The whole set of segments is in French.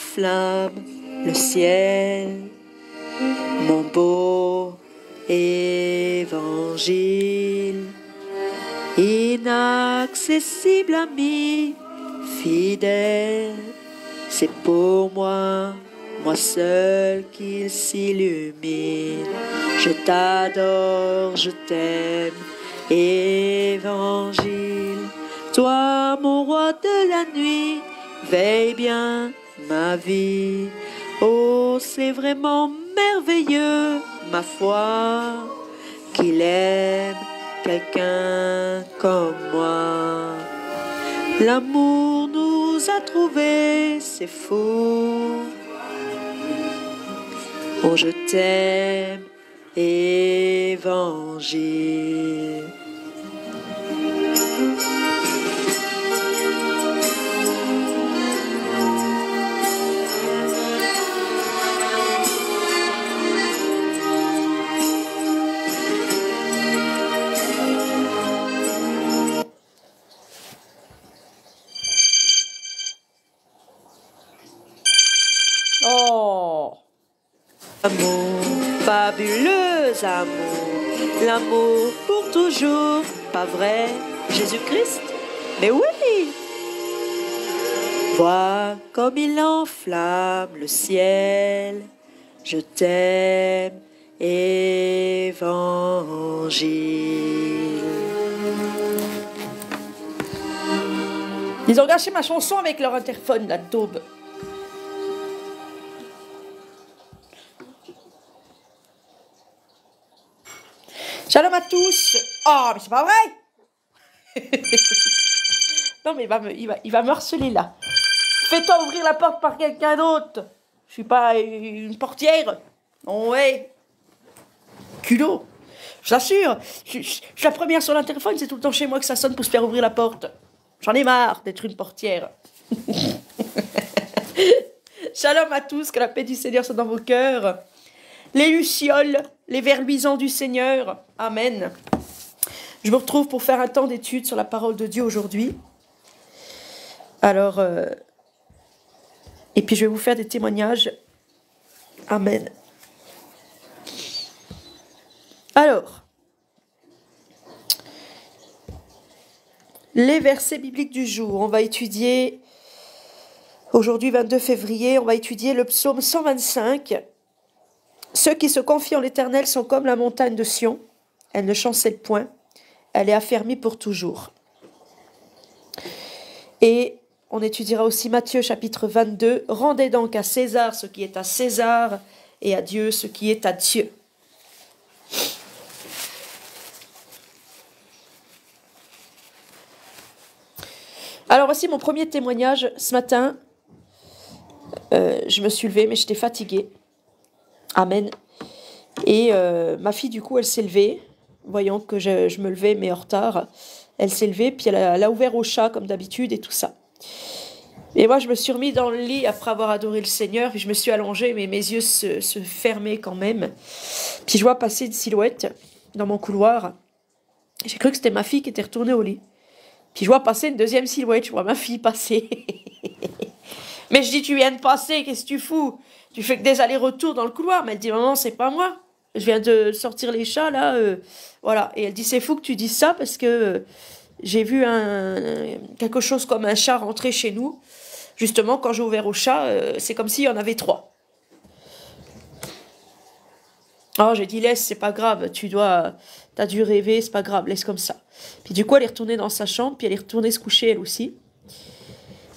Enflamme le ciel, mon beau évangile, inaccessible ami fidèle, c'est pour moi, moi seul qu'il s'illumine. Je t'adore, je t'aime, évangile, toi mon roi de la nuit veille bien ma vie. Oh, c'est vraiment merveilleux, ma foi, qu'il aime quelqu'un comme moi. L'amour nous a trouvés, c'est fou. Oh, je t'aime, évangile. Amour, fabuleux amour, l'amour pour toujours, pas vrai, Jésus-Christ? Mais oui! Vois comme il enflamme le ciel, je t'aime, évangile. Ils ont gâché ma chanson avec leur interphone, la daube. Shalom à tous. Oh, mais c'est pas vrai. non, mais il va, me, il, va, il va me harceler là. Fais-toi ouvrir la porte par quelqu'un d'autre. Je suis pas une portière. Ouais. Culot. Je, je- je suis la première sur l'interphone. C'est tout le temps chez moi que ça sonne pour se faire ouvrir la porte. J'en ai marre d'être une portière. Shalom à tous, que la paix du Seigneur soit dans vos cœurs. Les lucioles, les vers luisants du Seigneur. Amen. Je vous retrouve pour faire un temps d'étude sur la parole de Dieu aujourd'hui. Alors, euh, et puis je vais vous faire des témoignages. Amen. Alors, les versets bibliques du jour. On va étudier, aujourd'hui 22 février, on va étudier le psaume 125. Ceux qui se confient en l'Éternel sont comme la montagne de Sion. Elle ne chancelle point. Elle est affermie pour toujours. Et on étudiera aussi Matthieu chapitre 22. Rendez donc à César ce qui est à César et à Dieu ce qui est à Dieu. Alors voici mon premier témoignage ce matin. Euh, je me suis levée, mais j'étais fatiguée. Amen. Et euh, ma fille, du coup, elle s'est levée, voyant que je, me levais, mais en retard. Elle s'est levée, puis elle a, elle a ouvert au chat, comme d'habitude, et tout ça. Et moi, je me suis remis dans le lit après avoir adoré le Seigneur, puis je me suis allongée, mais mes yeux se, se fermaient quand même. Puis je vois passer une silhouette dans mon couloir. J'ai cru que c'était ma fille qui était retournée au lit. Puis je vois passer une deuxième silhouette, je vois ma fille passer. mais je dis, tu viens de passer, qu'est-ce que tu fous? Tu fais que des allers-retours dans le couloir. Mais elle dit, maman, c'est pas moi. Je viens de sortir les chats, là. euh, voilà. Et elle dit, c'est fou que tu dises ça parce que euh, j'ai vu quelque chose comme un chat rentrer chez nous. Justement, quand j'ai ouvert au chat, euh, c'est comme s'il y en avait trois. Oh, j'ai dit, laisse, c'est pas grave, tu dois, t'as dû rêver, c'est pas grave, laisse comme ça. Puis du coup, elle est retournée dans sa chambre, puis elle est retournée se coucher elle aussi.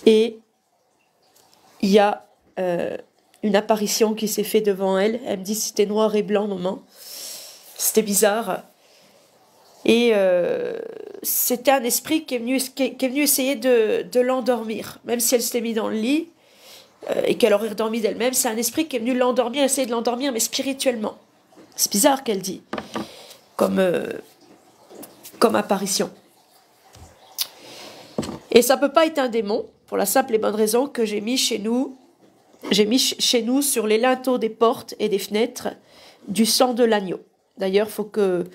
Et il y a euh, une apparition qui s'est faite devant elle. Elle me dit c'était noir et blanc, maman. C'était bizarre. Et euh, c'était un esprit qui est venu, venu essayer de, l'endormir. Même si elle s'était mise dans le lit euh, et qu'elle aurait dormi d'elle-même, c'est un esprit qui est venu l'endormir, essayer de l'endormir, mais spirituellement. C'est bizarre qu'elle dit, comme, euh, comme apparition. Et ça peut pas être un démon, pour la simple et bonne raison que j'ai mis chez nous, j'ai mis ch- chez nous sur les linteaux des portes et des fenêtres du sang de l'agneau. D'ailleurs, faut que,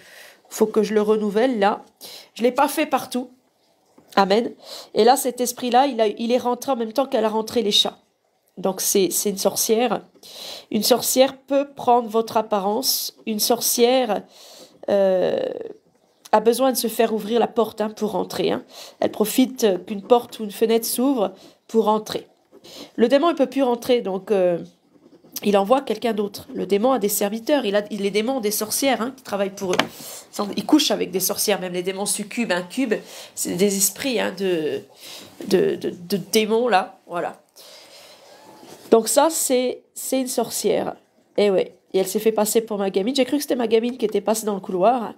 faut que je le renouvelle là. Je l'ai pas fait partout. Amen. Et là, cet esprit-là, il, il est rentré en même temps qu'elle a rentré les chats. Donc c'est une sorcière. Une sorcière peut prendre votre apparence. Une sorcière euh, a besoin de se faire ouvrir la porte hein, pour rentrer. hein. Elle profite euh, qu'une porte ou une fenêtre s'ouvre pour rentrer. Le démon, il peut plus rentrer, donc euh, il envoie quelqu'un d'autre. Le démon a des serviteurs. Il a, les démons ont des sorcières hein, qui travaillent pour eux. Ils couchent avec des sorcières, même les démons succubes, incubes. C'est des esprits hein, de, de, de, démons, là. Voilà. Donc ça, c'est une sorcière. Et ouais. Et elle s'est fait passer pour ma gamine. J'ai cru que c'était ma gamine qui était passée dans le couloir.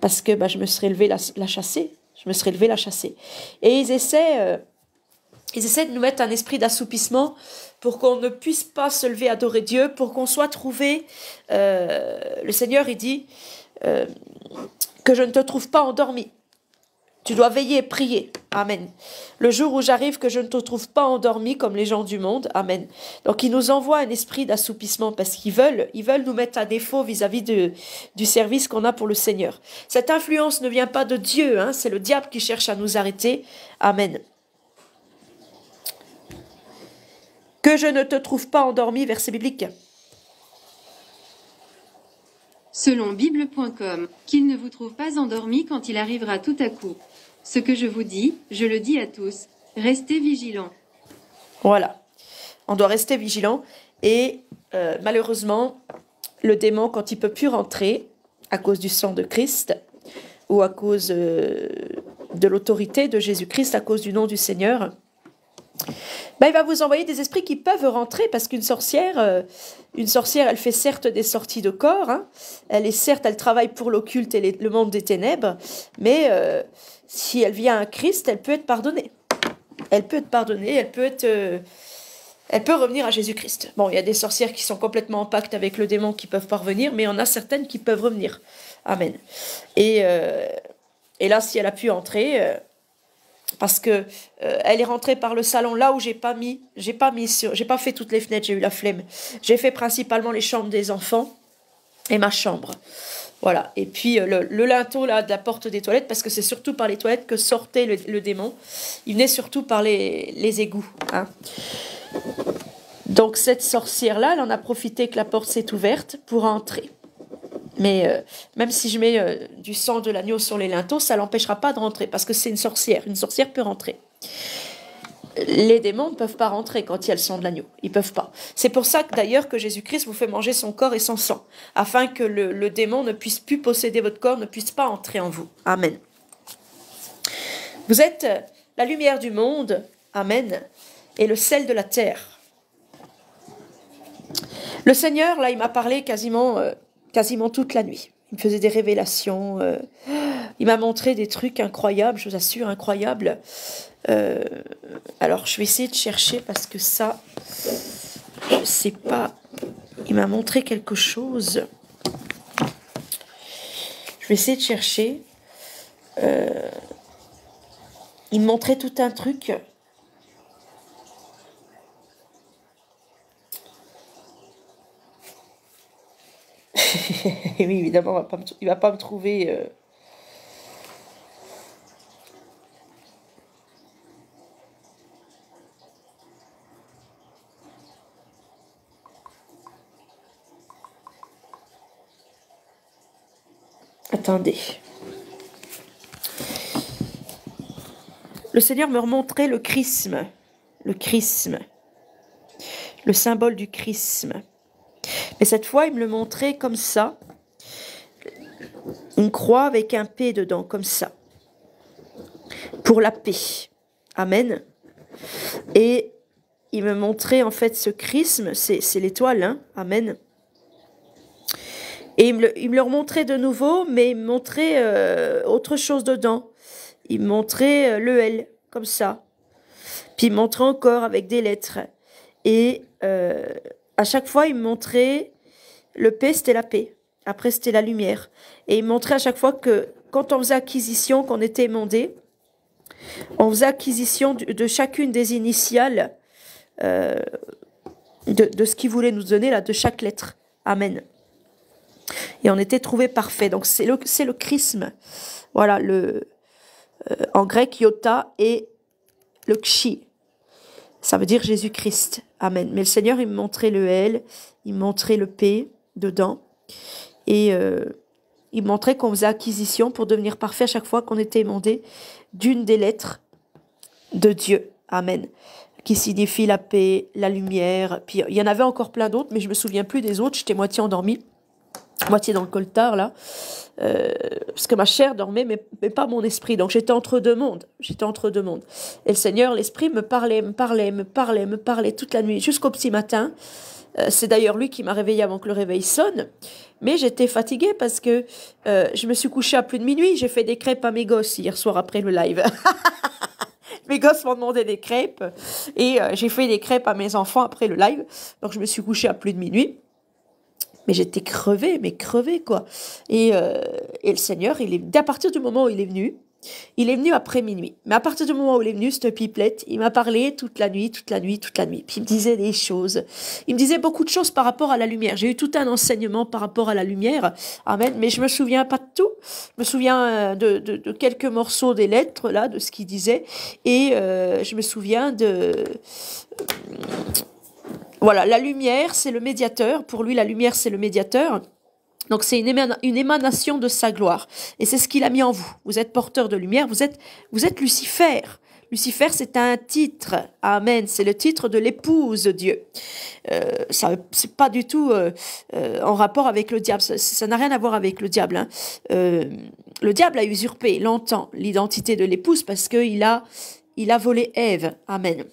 Parce que bah, je me serais levé la, chasser. Je me serais levé la chasser. Et ils essaient, euh, ils essaient de nous mettre un esprit d'assoupissement pour qu'on ne puisse pas se lever adorer Dieu, pour qu'on soit trouvé. euh, le Seigneur, il dit euh, que je ne te trouve pas endormi. Tu dois veiller et prier. Amen. Le jour où j'arrive, que je ne te trouve pas endormi comme les gens du monde. Amen. Donc, il nous envoie un esprit d'assoupissement parce qu'ils veulent, ils veulent nous mettre à défaut vis-à-vis de, du service qu'on a pour le Seigneur. Cette influence ne vient pas de Dieu, hein, c'est le diable qui cherche à nous arrêter. Amen. Que je ne te trouve pas endormi, verset biblique. Selon Bible.com, qu'il ne vous trouve pas endormi quand il arrivera tout à coup. Ce que je vous dis, je le dis à tous. Restez vigilants. Voilà. On doit rester vigilant. Et euh, malheureusement, le démon, quand il peut plus rentrer à cause du sang de Christ ou à cause euh, de l'autorité de Jésus-Christ, à cause du nom du Seigneur, ben, il va vous envoyer des esprits qui peuvent rentrer parce qu'une sorcière, euh, une sorcière, elle fait certes des sorties de corps, hein. elle est certes, elle travaille pour l'occulte et le monde des ténèbres, mais euh, si elle vient à Christ, elle peut être pardonnée. Elle peut être pardonnée, elle peut être, euh, elle peut revenir à Jésus-Christ. Bon, il y a des sorcières qui sont complètement en pacte avec le démon qui peuvent pas revenir, mais il y en a certaines qui peuvent revenir. Amen. Et, et là, si elle a pu entrer, parce que euh, elle est rentrée par le salon là où j'ai pas mis, j'ai pas mis sur, j'ai pas fait toutes les fenêtres, j'ai eu la flemme. J'ai fait principalement les chambres des enfants et ma chambre. Voilà. Et puis euh, le, linteau là de la porte des toilettes, parce que c'est surtout par les toilettes que sortait le, démon. Il venait surtout par les, les égouts. hein. Donc cette sorcière-là, elle en a profité que la porte s'est ouverte pour entrer. Mais euh, même si je mets euh, du sang de l'agneau sur les linteaux, ça l'empêchera pas de rentrer, parce que c'est une sorcière. Une sorcière peut rentrer. Les démons ne peuvent pas rentrer quand il y a le sang de l'agneau. Ils peuvent pas. C'est pour ça que d'ailleurs que Jésus-Christ vous fait manger son corps et son sang, afin que le, démon ne puisse plus posséder votre corps, ne puisse pas entrer en vous. Amen. Vous êtes euh, la lumière du monde. Amen. Et le sel de la terre. Le Seigneur, là, il m'a parlé quasiment, quasiment toute la nuit. Il me faisait des révélations. euh, il m'a montré des trucs incroyables, je vous assure, incroyables. Euh, alors, je vais essayer de chercher parce que ça, je sais pas. Il m'a montré quelque chose. Je vais essayer de chercher. Euh, il me montrait tout un truc. Oui, évidemment, il il va pas me trouver. euh, Attendez. Le Seigneur me remontrait le chrisme. Le chrisme. Le symbole du chrisme. Mais cette fois, il me le montrait comme ça. Une croix avec un P dedans, comme ça. Pour la paix. Amen. Et il me montrait en fait ce chrisme, c'est l'étoile, hein. Amen. Et il me, le, il me le remontrait de nouveau, mais il me montrait euh, autre chose dedans. Il me montrait euh, le L, comme ça. Puis il me montrait encore avec des lettres. Et euh, à chaque fois, il me montrait le P, c'était la paix. Après, c'était la lumière. Et il montrait à chaque fois que quand on faisait acquisition, qu'on était émondé, on faisait acquisition de, chacune des initiales euh, de, ce qu'il voulait nous donner, là, de chaque lettre. Amen. Et on était trouvé parfait. Donc c'est le, le chrisme. Voilà, le, en grec, iota et le chi. Ça veut dire Jésus-Christ. Amen. Mais le Seigneur, il me montrait le L, il me montrait le P dedans. Et euh, il montrait qu'on faisait acquisition pour devenir parfait à chaque fois qu'on était émondé d'une des lettres de Dieu. Amen. Qui signifie la paix, la lumière. Puis il y en avait encore plein d'autres, mais je me souviens plus des autres. J'étais moitié endormie, moitié dans le coltard là. Euh, parce que ma chair dormait, mais, mais pas mon esprit. Donc j'étais entre deux mondes. J'étais entre deux mondes. Et le Seigneur, l'esprit me parlait, me parlait, me parlait, me parlait toute la nuit, jusqu'au petit matin. Euh, c'est d'ailleurs lui qui m'a réveillée avant que le réveil sonne. Mais j'étais fatiguée parce que euh, je me suis couchée à plus de minuit. J'ai fait des crêpes à mes gosses hier soir après le live. mes gosses m'ont demandé des crêpes et euh, j'ai fait des crêpes à mes enfants après le live. Donc je me suis couchée à plus de minuit. Mais j'étais crevée, mais crevée quoi. Et, et le Seigneur, il est, à partir du moment où il est venu, il est venu après minuit. Mais à partir du moment où il est venu, cette pipelette, il m'a parlé toute la nuit, toute la nuit, toute la nuit. Puis il me disait des choses. Il me disait beaucoup de choses par rapport à la lumière. J'ai eu tout un enseignement par rapport à la lumière. Amen. Mais je me souviens pas de tout. Je me souviens euh, de, de, quelques morceaux des lettres, là, de ce qu'il disait. Et euh, je me souviens de... Voilà, la lumière, c'est le médiateur. Pour lui, la lumière, c'est le médiateur. Donc c'est une, une, émanation de sa gloire. Et c'est ce qu'il a mis en vous. Vous êtes porteur de lumière, vous êtes, vous êtes Lucifer. Lucifer, c'est un titre. Amen. C'est le titre de l'épouse de Dieu. Euh, ça, c'est pas du tout euh, euh, en rapport avec le diable. Ça n'a rien à voir avec le diable. Hein. Euh, le diable a usurpé longtemps l'identité de l'épouse parce qu'il a, il a volé Ève. Amen.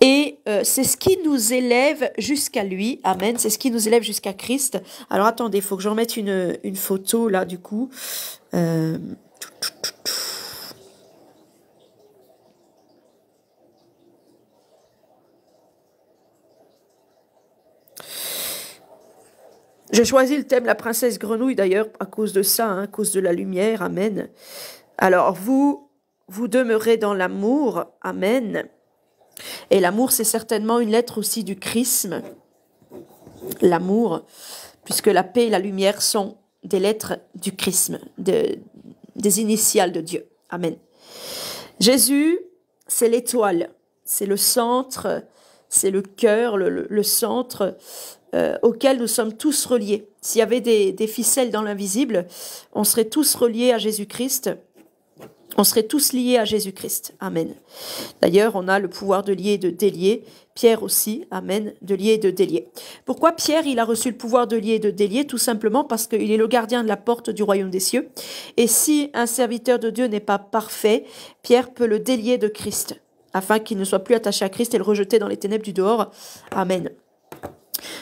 Et euh, c'est ce qui nous élève jusqu'à lui. Amen. C'est ce qui nous élève jusqu'à Christ. Alors attendez, il faut que j'en mette une, une, photo là du coup. Euh... J'ai choisi le thème la princesse grenouille d'ailleurs à cause de ça, hein, à cause de la lumière. Amen. Alors vous, vous demeurez dans l'amour. Amen. Et l'amour, c'est certainement une lettre aussi du chrisme. L'amour, puisque la paix et la lumière sont des lettres du chrisme, des initiales de Dieu. Amen. Jésus, c'est l'étoile, c'est le centre, c'est le cœur, le, centre euh, auquel nous sommes tous reliés. S'il y avait des, des ficelles dans l'invisible, on serait tous reliés à Jésus-Christ on serait tous liés à Jésus-Christ. Amen. D'ailleurs, on a le pouvoir de lier et de délier. Pierre aussi, Amen, de lier et de délier. Pourquoi Pierre, il a reçu le pouvoir de lier et de délier? Tout simplement parce qu'il est le gardien de la porte du royaume des cieux. Et si un serviteur de Dieu n'est pas parfait, Pierre peut le délier de Christ, afin qu'il ne soit plus attaché à Christ et le rejeter dans les ténèbres du dehors. Amen.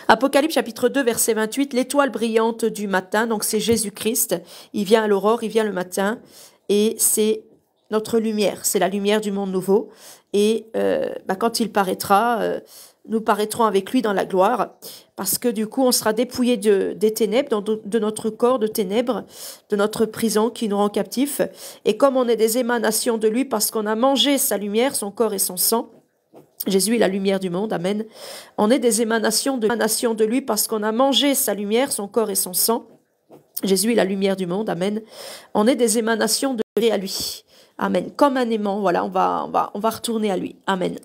Apocalypse chapitre 2 verset 28, l'étoile brillante du matin, donc c'est Jésus-Christ, il vient à l'aurore, il vient le matin, et c'est notre lumière, c'est la lumière du monde nouveau. Et euh, bah, quand il paraîtra, euh, nous paraîtrons avec lui dans la gloire, parce que du coup, on sera dépouillé de, des ténèbres, de, notre corps de ténèbres, de notre prison qui nous rend captifs. Et comme on est des émanations de lui, parce qu'on a mangé sa lumière, son corps et son sang, Jésus est la lumière du monde, Amen. On est des émanations émanations de lui parce qu'on a mangé sa lumière, son corps et son sang. Jésus est la lumière du monde, Amen. On est des émanations de à lui. Amen. Comme un aimant, voilà, on va, on va, on va retourner à lui. Amen.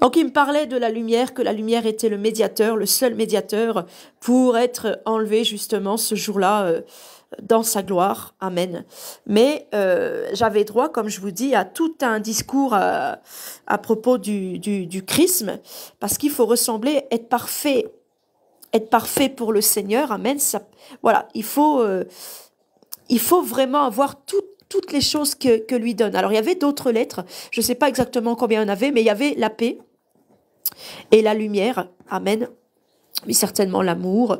Donc il me parlait de la lumière, que la lumière était le médiateur, le seul médiateur pour être enlevé justement ce jour-là euh, dans sa gloire. Amen. Mais euh, j'avais droit, comme je vous dis, à tout un discours à, euh, à propos du, du, du parce qu'il faut ressembler, être parfait, être parfait pour le Seigneur. Amen. Voilà, il faut, euh, il faut vraiment avoir toutes les choses que, que lui donne. Alors il y avait d'autres lettres, je ne sais pas exactement combien il y en avait, mais il y avait la paix et la lumière. Amen mais certainement l'amour,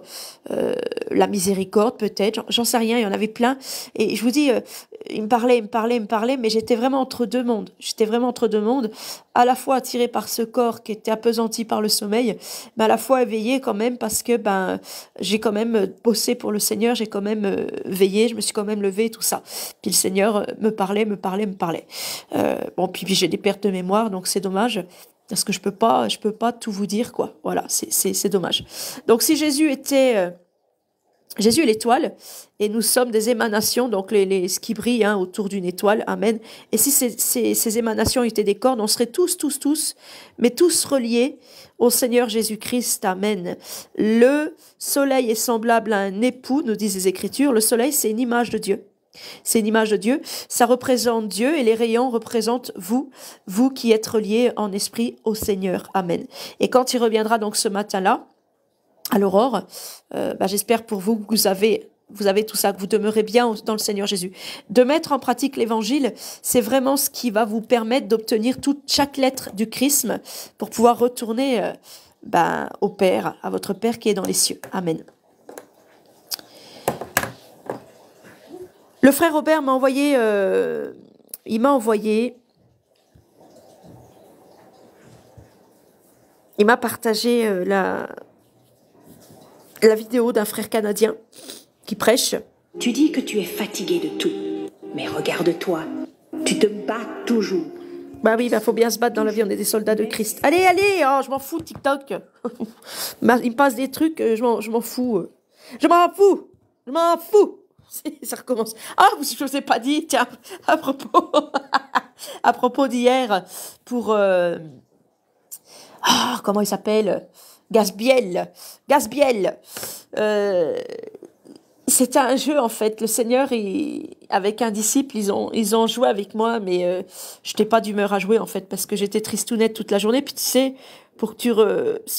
euh, la miséricorde peut-être, j'en sais rien, il y en avait plein. Et je vous dis, euh, il me parlait, il me parlait, il me parlait, mais j'étais vraiment entre deux mondes. J'étais vraiment entre deux mondes, à la fois attirée par ce corps qui était appesanti par le sommeil, mais à la fois éveillée quand même parce que ben j'ai quand même bossé pour le Seigneur, j'ai quand même euh, veillé, je me suis quand même levée, tout ça. Puis le Seigneur me parlait, me parlait, me parlait. bon, puis j'ai des pertes de mémoire, donc c'est dommage parce que je peux pas, je peux pas tout vous dire quoi. Voilà, c'est dommage. Donc si Jésus était euh, Jésus est l'étoile et nous sommes des émanations, donc les, les ce qui brille hein, autour d'une étoile. Amen. Et si ces, ces, ces émanations étaient des cornes, on serait tous, tous, tous, mais tous reliés au Seigneur Jésus-Christ. Amen. Le soleil est semblable à un époux, nous disent les Écritures. Le soleil, c'est une image de Dieu. C'est une image de Dieu. Ça représente Dieu et les rayons représentent vous, vous qui êtes reliés en esprit au Seigneur. Amen. Et quand il reviendra donc ce matin-là, à l'aurore. Euh, bah, J'espère pour vous que vous avez, vous avez tout ça, que vous demeurez bien dans le Seigneur Jésus. De mettre en pratique l'évangile, c'est vraiment ce qui va vous permettre d'obtenir toute chaque lettre du chrisme pour pouvoir retourner euh, bah, au Père, à votre Père qui est dans les cieux. Amen. Le frère Robert m'a envoyé, euh, il m'a envoyé, il m'a partagé euh, la, la vidéo d'un frère canadien qui prêche. Tu dis que tu es fatigué de tout, mais regarde-toi, tu te bats toujours. Bah oui, bah faut bien se battre dans la vie, on est des soldats de Christ. Allez, allez, oh, je m'en fous TikTok. Il me passe des trucs, euh, je m'en, fous. Je m'en fous, je m'en fous. Ça recommence. Ah, je vous ai pas dit, tiens, à propos, d'hier, pour, euh, ah, comment il s'appelle? Gasbiel. Gasbiel. Euh, c'était un jeu en fait. Le Seigneur, avec un disciple, ils ont, joué avec moi, mais euh, je n'étais pas d'humeur à jouer en fait parce que j'étais tristounette toute la journée. Puis tu sais, pour que tu,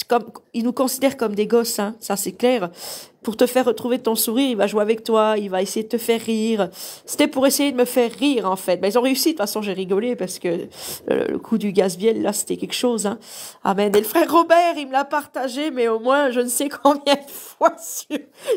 comme, ils nous considèrent comme des gosses, hein, ça c'est clair. Pour te faire retrouver ton sourire, il va jouer avec toi, il va essayer de te faire rire. C'était pour essayer de me faire rire en fait. Ben, ils ont réussi. De toute façon, j'ai rigolé parce que euh, le coup du Gasbiel là, c'était quelque chose. Hein. Amen. Et le frère Robert, il me l'a partagé, mais au moins je ne sais combien de fois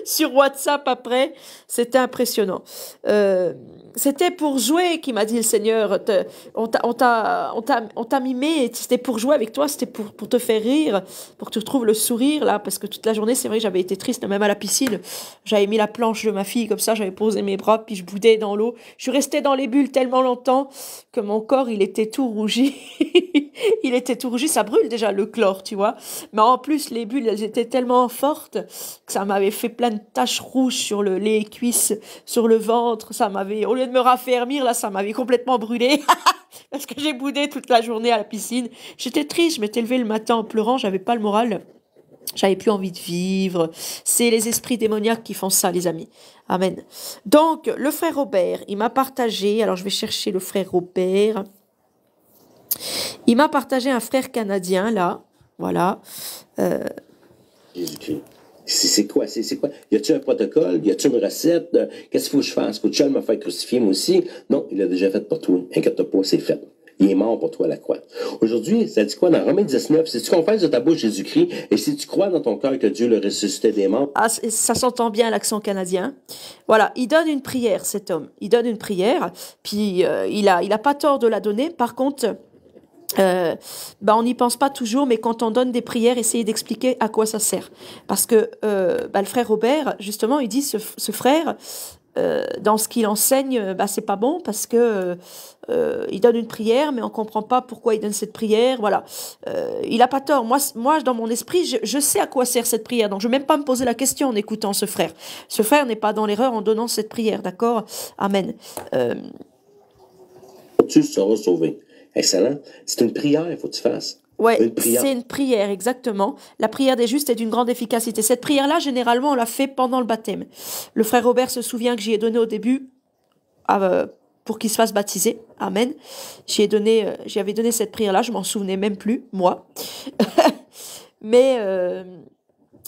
sur, WhatsApp après. C'était impressionnant. Euh, c'était pour jouer, qui m'a dit le Seigneur. Te- on t'a, mimé. C'était pour jouer avec toi. C'était pour, pour te faire rire, pour que tu retrouves le sourire là, parce que toute la journée, c'est vrai, j'avais été triste, même à la piscine. J'avais mis la planche de ma fille comme ça, j'avais posé mes bras, puis je boudais dans l'eau. Je suis restée dans les bulles tellement longtemps que mon corps, il était tout rougi. il était tout rougi. Ça brûle déjà le chlore, tu vois. Mais en plus, les bulles, elles étaient tellement fortes que ça m'avait fait plein de taches rouges sur le, les cuisses, sur le ventre. Ça m'avait, au lieu de me raffermir, là, ça m'avait complètement brûlé. Parce que j'ai boudé toute la journée à la piscine. J'étais triste, je m'étais levée le matin en pleurant, j'avais pas le moral. J'avais plus envie de vivre. C'est les esprits démoniaques qui font ça, les amis. Amen. Donc, le frère Robert, il m'a partagé, alors je vais chercher le frère Robert. Il m'a partagé un frère canadien, là. Voilà. Euh. C'est quoi? C'est quoi? Y a-t-il un protocole? Y a-t-il une recette? Euh, Qu'est-ce qu'il faut que je fasse? Faut-tu me faire crucifier moi aussi? Non, il l'a déjà fait pour toi. Inquiète pas, c'est fait. Il est mort pour toi la croix. Aujourd'hui, ça dit quoi dans Romains 19? Si tu confesses de ta bouche Jésus-Christ et si tu crois dans ton cœur que Dieu le ressuscitait des morts, Ah, ça s'entend bien l'accent canadien. Voilà, il donne une prière, cet homme. Il donne une prière, puis euh, il a, il a pas tort de la donner. Par contre, euh, bah, on n'y pense pas toujours, mais quand on donne des prières, essayez d'expliquer à quoi ça sert. Parce que euh, bah, le frère Robert, justement, il dit ce frère, euh, dans ce qu'il enseigne, euh, bah, c'est pas bon parce que euh, il donne une prière, mais on comprend pas pourquoi il donne cette prière. Voilà, il a pas tort. Moi, moi, dans mon esprit, je, sais à quoi sert cette prière, donc je vais même pas me poser la question en écoutant ce frère. Ce frère n'est pas dans l'erreur en donnant cette prière, d'accord? Amen. Tu seras sauvé. Excellent. C'est une prière, il faut que tu fasses. Prière. c'est une prière, exactement. La prière des justes est d'une grande efficacité. Cette prière-là, généralement, on l'a fait pendant le baptême. Le frère Robert se souvient que j'y ai donné au début euh, pour qu'il se fasse baptiser. Amen. J'y ai donné, euh, j'y avais donné cette prière-là, je m'en souvenais même plus, moi. Mais euh,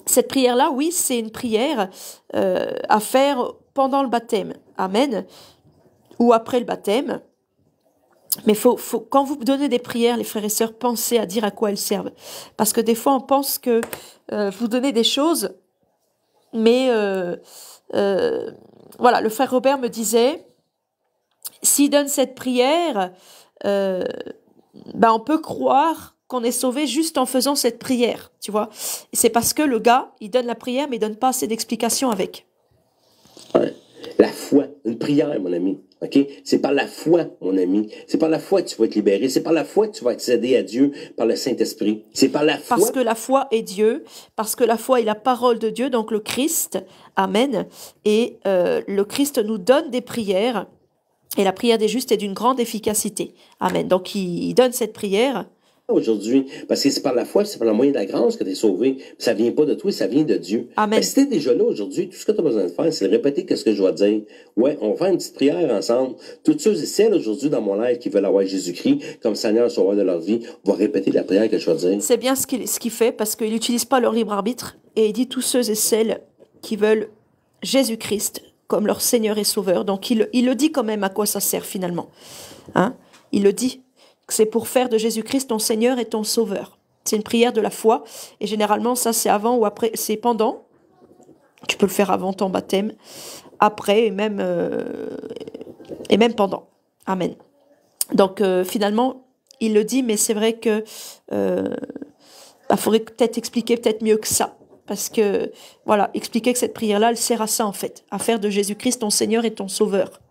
cette prière-là, oui, c'est une prière à faire pendant le baptême. Amen. Ou après le baptême. Mais faut, faut, quand vous donnez des prières, les frères et sœurs, pensez à dire à quoi elles servent. Parce que des fois, on pense que euh, vous donnez des choses, mais euh, euh, voilà, le frère Robert me disait, s'il donne cette prière, ben on peut croire qu'on est sauvé juste en faisant cette prière, tu vois. C'est parce que le gars, il donne la prière, mais il donne pas assez d'explications avec. La foi, une prière, mon ami. OK? C'est par la foi, mon ami. C'est par la foi que tu vas être libéré. C'est par la foi que tu vas accéder à Dieu par le Saint-Esprit. C'est par la foi. Parce que la foi est Dieu, parce que la foi est la parole de Dieu, donc le Christ. Amen. Et euh, le Christ nous donne des prières. Et la prière des justes est d'une grande efficacité. Amen. Donc il, il donne cette prière. Aujourd'hui. Parce que c'est par la foi, c'est par le moyen de la grâce que tu es sauvé. Ça vient pas de toi, ça vient de Dieu. Amen. Que si t'es déjà là aujourd'hui, tout ce que tu as besoin de faire, c'est de répéter ce que je dois dire. Ouais, on va faire une petite prière ensemble. Toutes ceux et celles aujourd'hui dans mon live qui veulent avoir Jésus-Christ comme Seigneur Sauveur de leur vie, vont répéter la prière que je vais dire. C'est bien ce qu'il ce qu'il fait parce qu'il n'utilise pas leur libre arbitre et il dit tous ceux et celles qui veulent Jésus-Christ comme leur Seigneur et Sauveur. Donc il, il le dit quand même à quoi ça sert finalement. Hein? Il le dit c'est pour faire de Jésus-Christ ton Seigneur et ton Sauveur. C'est une prière de la foi et généralement ça c'est avant ou après, c'est pendant. Tu peux le faire avant ton baptême, après et même, euh, pendant. Amen. Donc euh, finalement, il le dit, mais c'est vrai que euh, bah, faudrait peut-être expliquer peut-être mieux que ça. Parce que, voilà, expliquer que cette prière-là, elle sert à ça, en fait, à faire de Jésus-Christ ton Seigneur et ton Sauveur.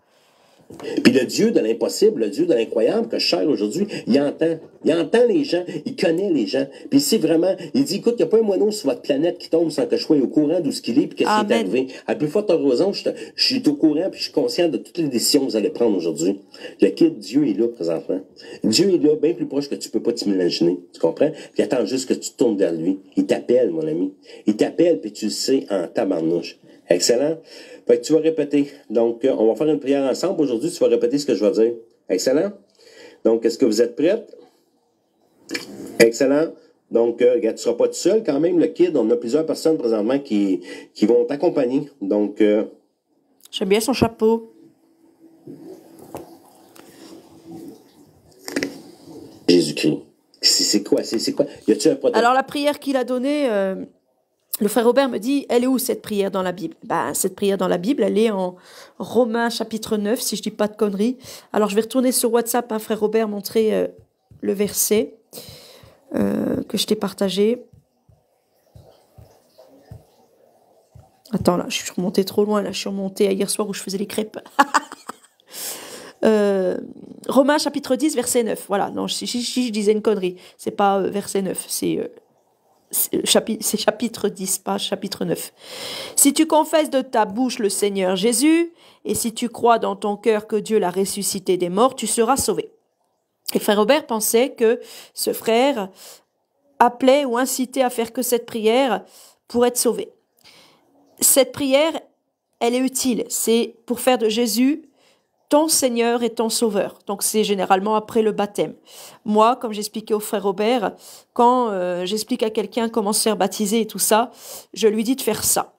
Puis le Dieu de l'impossible, le Dieu de l'incroyable que je cherche aujourd'hui, il entend. Il entend les gens, il connaît les gens. Puis c'est vraiment, il dit, écoute, il n'y a pas un moineau sur votre planète qui tombe sans que je sois au courant d'où ce qu'il est, puis qu'est-ce qui est arrivé. À plus forte raison, je, suis au courant, puis je suis conscient de toutes les décisions que vous allez prendre aujourd'hui. Le kid, Dieu est là présentement. Dieu est là, bien plus proche que tu peux pas t'imaginer. Tu comprends? Puis il attend juste que tu tournes vers lui. Il t'appelle, mon ami. Il t'appelle, puis tu le sais en tabarnouche. Excellent? Fait que tu vas répéter. Donc, euh, on va faire une prière ensemble. Aujourd'hui, tu vas répéter ce que je vais dire. Excellent. Donc, est-ce que vous êtes prêtes? Excellent. Donc, euh, regarde, tu ne seras pas tout seul quand même, le kid. On a plusieurs personnes présentement qui, qui vont t'accompagner. Donc, euh, J'aime bien son chapeau. Jésus-Christ. C'est quoi? C'est quoi? Y a-tu un protocole? Alors la prière qu'il a donnée, euh, le frère Robert me dit, elle est où cette prière dans la Bible? Ben, Cette prière dans la Bible, elle est en Romains chapitre 9, si je dis pas de conneries. Alors je vais retourner sur WhatsApp, frère Robert, montrer euh, le verset euh, que je t'ai partagé. Attends, là, je suis remontée trop loin, là, je suis remontée à hier soir où je faisais les crêpes. Euh, Romains chapitre 10, verset 9. Voilà, non, si, je disais une connerie, c'est pas verset 9, c'est c'est chapi- c'est chapitre 10, pas chapitre 9. Si tu confesses de ta bouche le Seigneur Jésus, et si tu crois dans ton cœur que Dieu l'a ressuscité des morts, tu seras sauvé. Et frère Robert pensait que ce frère appelait ou incitait à faire que cette prière pour être sauvé. Cette prière, elle est utile. C'est pour faire de Jésus ton Seigneur et ton Sauveur. Donc c'est généralement après le baptême. Moi, comme j'expliquais au frère Robert, quand euh, j'explique à quelqu'un comment se faire baptiser et tout ça, je lui dis de faire ça.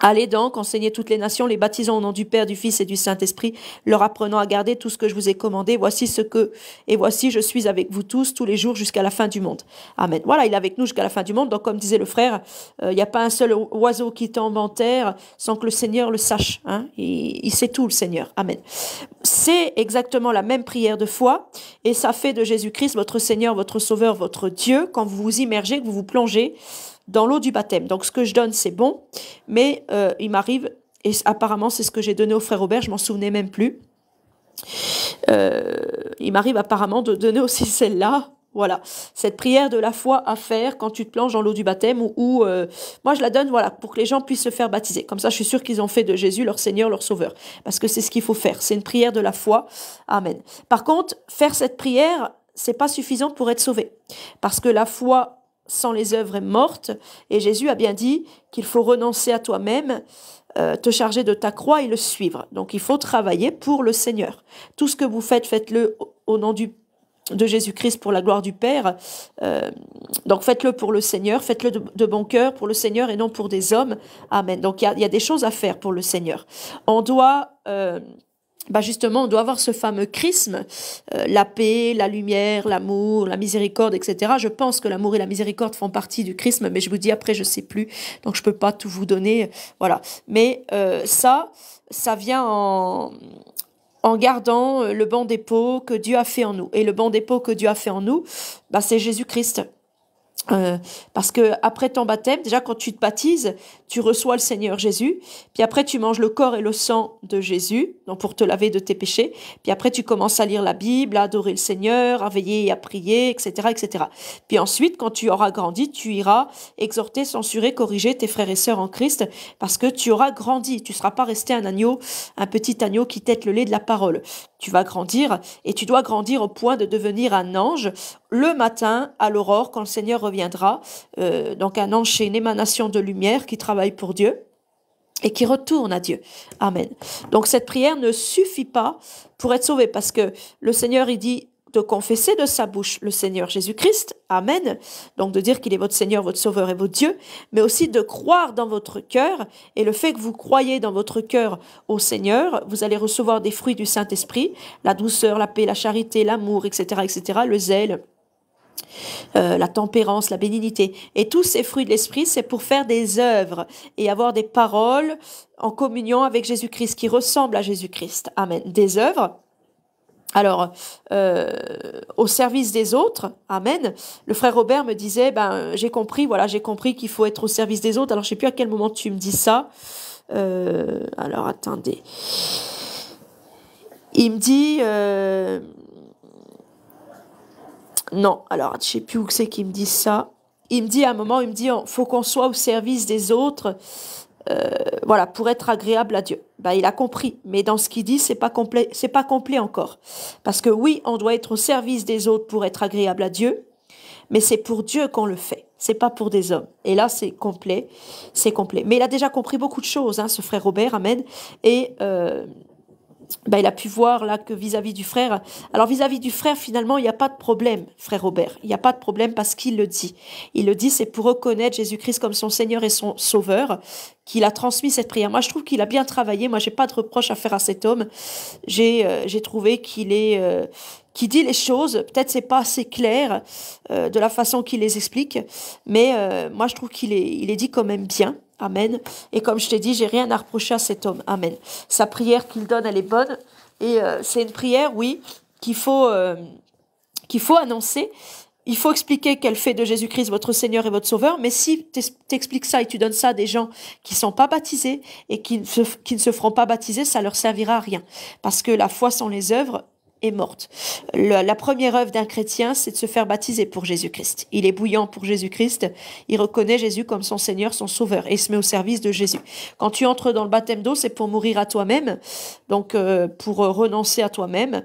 Allez donc, enseignez toutes les nations, les baptisant au nom du Père, du Fils et du Saint-Esprit, leur apprenant à garder tout ce que je vous ai commandé. Voici ce que, et voici, je suis avec vous tous, tous les jours, jusqu'à la fin du monde. Amen. Voilà, il est avec nous jusqu'à la fin du monde. Donc, comme disait le frère, euh, il n'y a pas un seul oiseau qui tombe en terre sans que le Seigneur le sache. Hein. Il, il sait tout, le Seigneur. Amen. C'est exactement la même prière de foi, et ça fait de Jésus-Christ votre Seigneur, votre Sauveur, votre Dieu, quand vous vous immergez, que vous vous plongez dans l'eau du baptême. Donc ce que je donne, c'est bon, mais euh, il m'arrive, et apparemment c'est ce que j'ai donné au frère Robert, je m'en souvenais même plus. Euh, il m'arrive apparemment de donner aussi celle-là. Voilà, cette prière de la foi à faire quand tu te plonges dans l'eau du baptême ou, ou, euh, moi je la donne voilà pour que les gens puissent se faire baptiser. Comme ça, je suis sûre qu'ils ont fait de Jésus leur Seigneur, leur Sauveur, parce que c'est ce qu'il faut faire. C'est une prière de la foi. Amen. Par contre, faire cette prière, c'est pas suffisant pour être sauvé, parce que la foi sans les œuvres est morte. Et Jésus a bien dit qu'il faut renoncer à toi-même, euh, te charger de ta croix et le suivre. Donc il faut travailler pour le Seigneur. Tout ce que vous faites, faites-le au- nom du de Jésus-Christ pour la gloire du Père. Euh, donc faites-le pour le Seigneur, faites-le de, bon cœur pour le Seigneur et non pour des hommes. Amen. Donc il y a, il y a des choses à faire pour le Seigneur. On doit... euh, bah justement, on doit avoir ce fameux chrisme, euh, la paix, la lumière, l'amour, la miséricorde, etc. Je pense que l'amour et la miséricorde font partie du chrisme, mais je vous dis après, je sais plus, donc je peux pas tout vous donner, voilà. Mais euh, ça, ça vient en gardant le banc dépôt que Dieu a fait en nous. Et le banc dépôt que Dieu a fait en nous, bah, c'est Jésus-Christ. Euh, parce que après ton baptême, déjà quand tu te baptises, tu reçois le Seigneur Jésus, puis après tu manges le corps et le sang de Jésus, donc pour te laver de tes péchés, puis après tu commences à lire la Bible, à adorer le Seigneur, à veiller et à prier, etc., etc. Puis ensuite, quand tu auras grandi, tu iras exhorter, censurer, corriger tes frères et sœurs en Christ, parce que tu auras grandi, tu seras pas resté un agneau, un petit agneau qui tête le lait de la parole. Tu vas grandir et tu dois grandir au point de devenir un ange le matin à l'aurore quand le Seigneur reviendra. Euh, donc un ange, une émanation de lumière qui travaille pour Dieu et qui retourne à Dieu. Amen. Donc cette prière ne suffit pas pour être sauvé parce que le Seigneur, il dit de confesser de sa bouche le Seigneur Jésus-Christ, Amen, donc de dire qu'il est votre Seigneur, votre Sauveur et votre Dieu, mais aussi de croire dans votre cœur, et le fait que vous croyez dans votre cœur au Seigneur, vous allez recevoir des fruits du Saint-Esprit, la douceur, la paix, la charité, l'amour, etc., etc., le zèle, euh, la tempérance, la bénignité. Et tous ces fruits de l'esprit, c'est pour faire des œuvres et avoir des paroles en communion avec Jésus-Christ qui ressemblent à Jésus-Christ. Amen. Des œuvres alors, euh, au service des autres, Amen. Le frère Robert me disait, ben, j'ai compris, voilà, j'ai compris qu'il faut être au service des autres. Alors, je sais plus à quel moment tu me dis ça. Euh, alors, attendez. Il me dit, non, alors, je sais plus où c'est qu'il me dit ça. Il me dit à un moment, il me dit, faut qu'on soit au service des autres euh, voilà, pour être agréable à Dieu. Ben, il a compris, mais dans ce qu'il dit, c'est pas complet, c'est pas complet encore. Parce que oui, on doit être au service des autres pour être agréable à Dieu, mais c'est pour Dieu qu'on le fait. C'est pas pour des hommes. Et là, c'est complet, c'est complet. Mais il a déjà compris beaucoup de choses, hein, ce frère Robert, amen. Et euh, ben, il a pu voir là que vis-à-vis du frère. Alors vis-à-vis du frère, finalement, il n'y a pas de problème, frère Robert. Il n'y a pas de problème parce qu'il le dit. Il le dit, c'est pour reconnaître Jésus-Christ comme son Seigneur et son Sauveur qu'il a transmis cette prière. Moi, je trouve qu'il a bien travaillé. Moi, j'ai pas de reproche à faire à cet homme. J'ai euh, j'ai trouvé qu'il est euh, qui dit les choses. Peut-être c'est pas assez clair euh, de la façon qu'il les explique, mais moi, je trouve qu'il est il est dit quand même bien. Amen. Et comme je t'ai dit, j'ai rien à reprocher à cet homme. Amen. Sa prière qu'il donne, elle est bonne. Et euh, c'est une prière, oui, qu'il faut, euh, qu'il faut annoncer. Il faut expliquer qu'elle fait de Jésus-Christ votre Seigneur et votre Sauveur. Mais si tu expliques ça et tu donnes ça à des gens qui sont pas baptisés et qui qui ne se feront pas baptiser, ça leur servira à rien. Parce que la foi sans les œuvres, est morte. la première œuvre d'un chrétien, c'est de se faire baptiser pour Jésus-Christ. Il est bouillant pour Jésus-Christ, il reconnaît Jésus comme son Seigneur, son Sauveur, et il se met au service de Jésus. Quand tu entres dans le baptême d'eau, c'est pour mourir à toi-même, donc euh, pour renoncer à toi-même,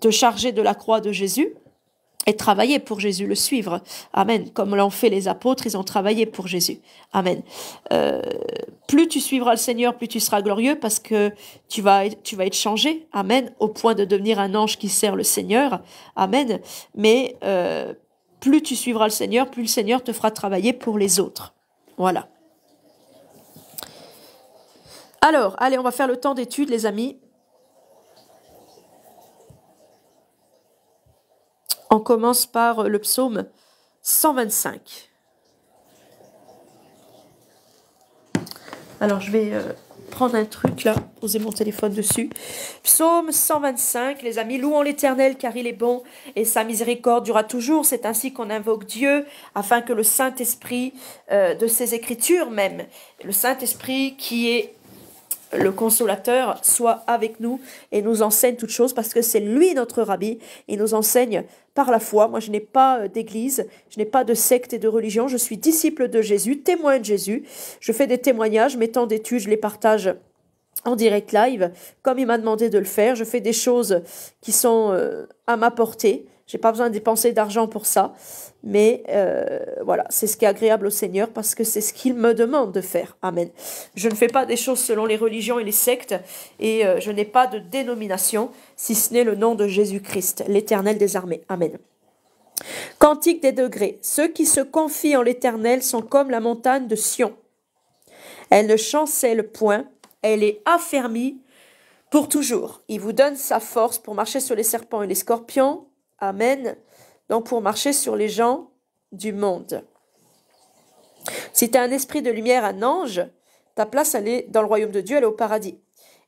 te charger de la croix de Jésus, et travailler pour Jésus, le suivre. Amen. Comme l'ont fait les apôtres, ils ont travaillé pour Jésus. Amen. Euh, plus tu suivras le Seigneur, plus tu seras glorieux parce que tu vas, tu vas être changé. Amen. Au point de devenir un ange qui sert le Seigneur. Amen. Mais euh, plus tu suivras le Seigneur, plus le Seigneur te fera travailler pour les autres. Voilà. Alors, allez, on va faire le temps d'étude, les amis. On commence par le psaume 125. Alors je vais euh, prendre un truc là, poser mon téléphone dessus. Psaume 125, les amis, louons l'Éternel car il est bon et sa miséricorde durera toujours. C'est ainsi qu'on invoque Dieu afin que le Saint-Esprit euh, de ses Écritures même, le Saint-Esprit qui est le consolateur soit avec nous et nous enseigne toutes choses parce que c'est lui notre rabbi. Il nous enseigne par la foi. Moi, je n'ai pas euh, d'église, je n'ai pas de secte et de religion. Je suis disciple de Jésus, témoin de Jésus. Je fais des témoignages, temps d'études, je les partage en direct live, comme il m'a demandé de le faire. Je fais des choses qui sont euh, à ma portée. J'ai pas besoin de dépenser d'argent pour ça. Mais euh, voilà, c'est ce qui est agréable au Seigneur parce que c'est ce qu'il me demande de faire. Amen. Je ne fais pas des choses selon les religions et les sectes et euh, je n'ai pas de dénomination si ce n'est le nom de Jésus-Christ, l'Éternel des armées. Amen. Cantique des degrés. Ceux qui se confient en l'Éternel sont comme la montagne de Sion. Elle ne chancelle point, elle est affermie pour toujours. Il vous donne sa force pour marcher sur les serpents et les scorpions. Amen donc pour marcher sur les gens du monde. Si tu as un esprit de lumière, un ange, ta place, elle est dans le royaume de Dieu, elle est au paradis.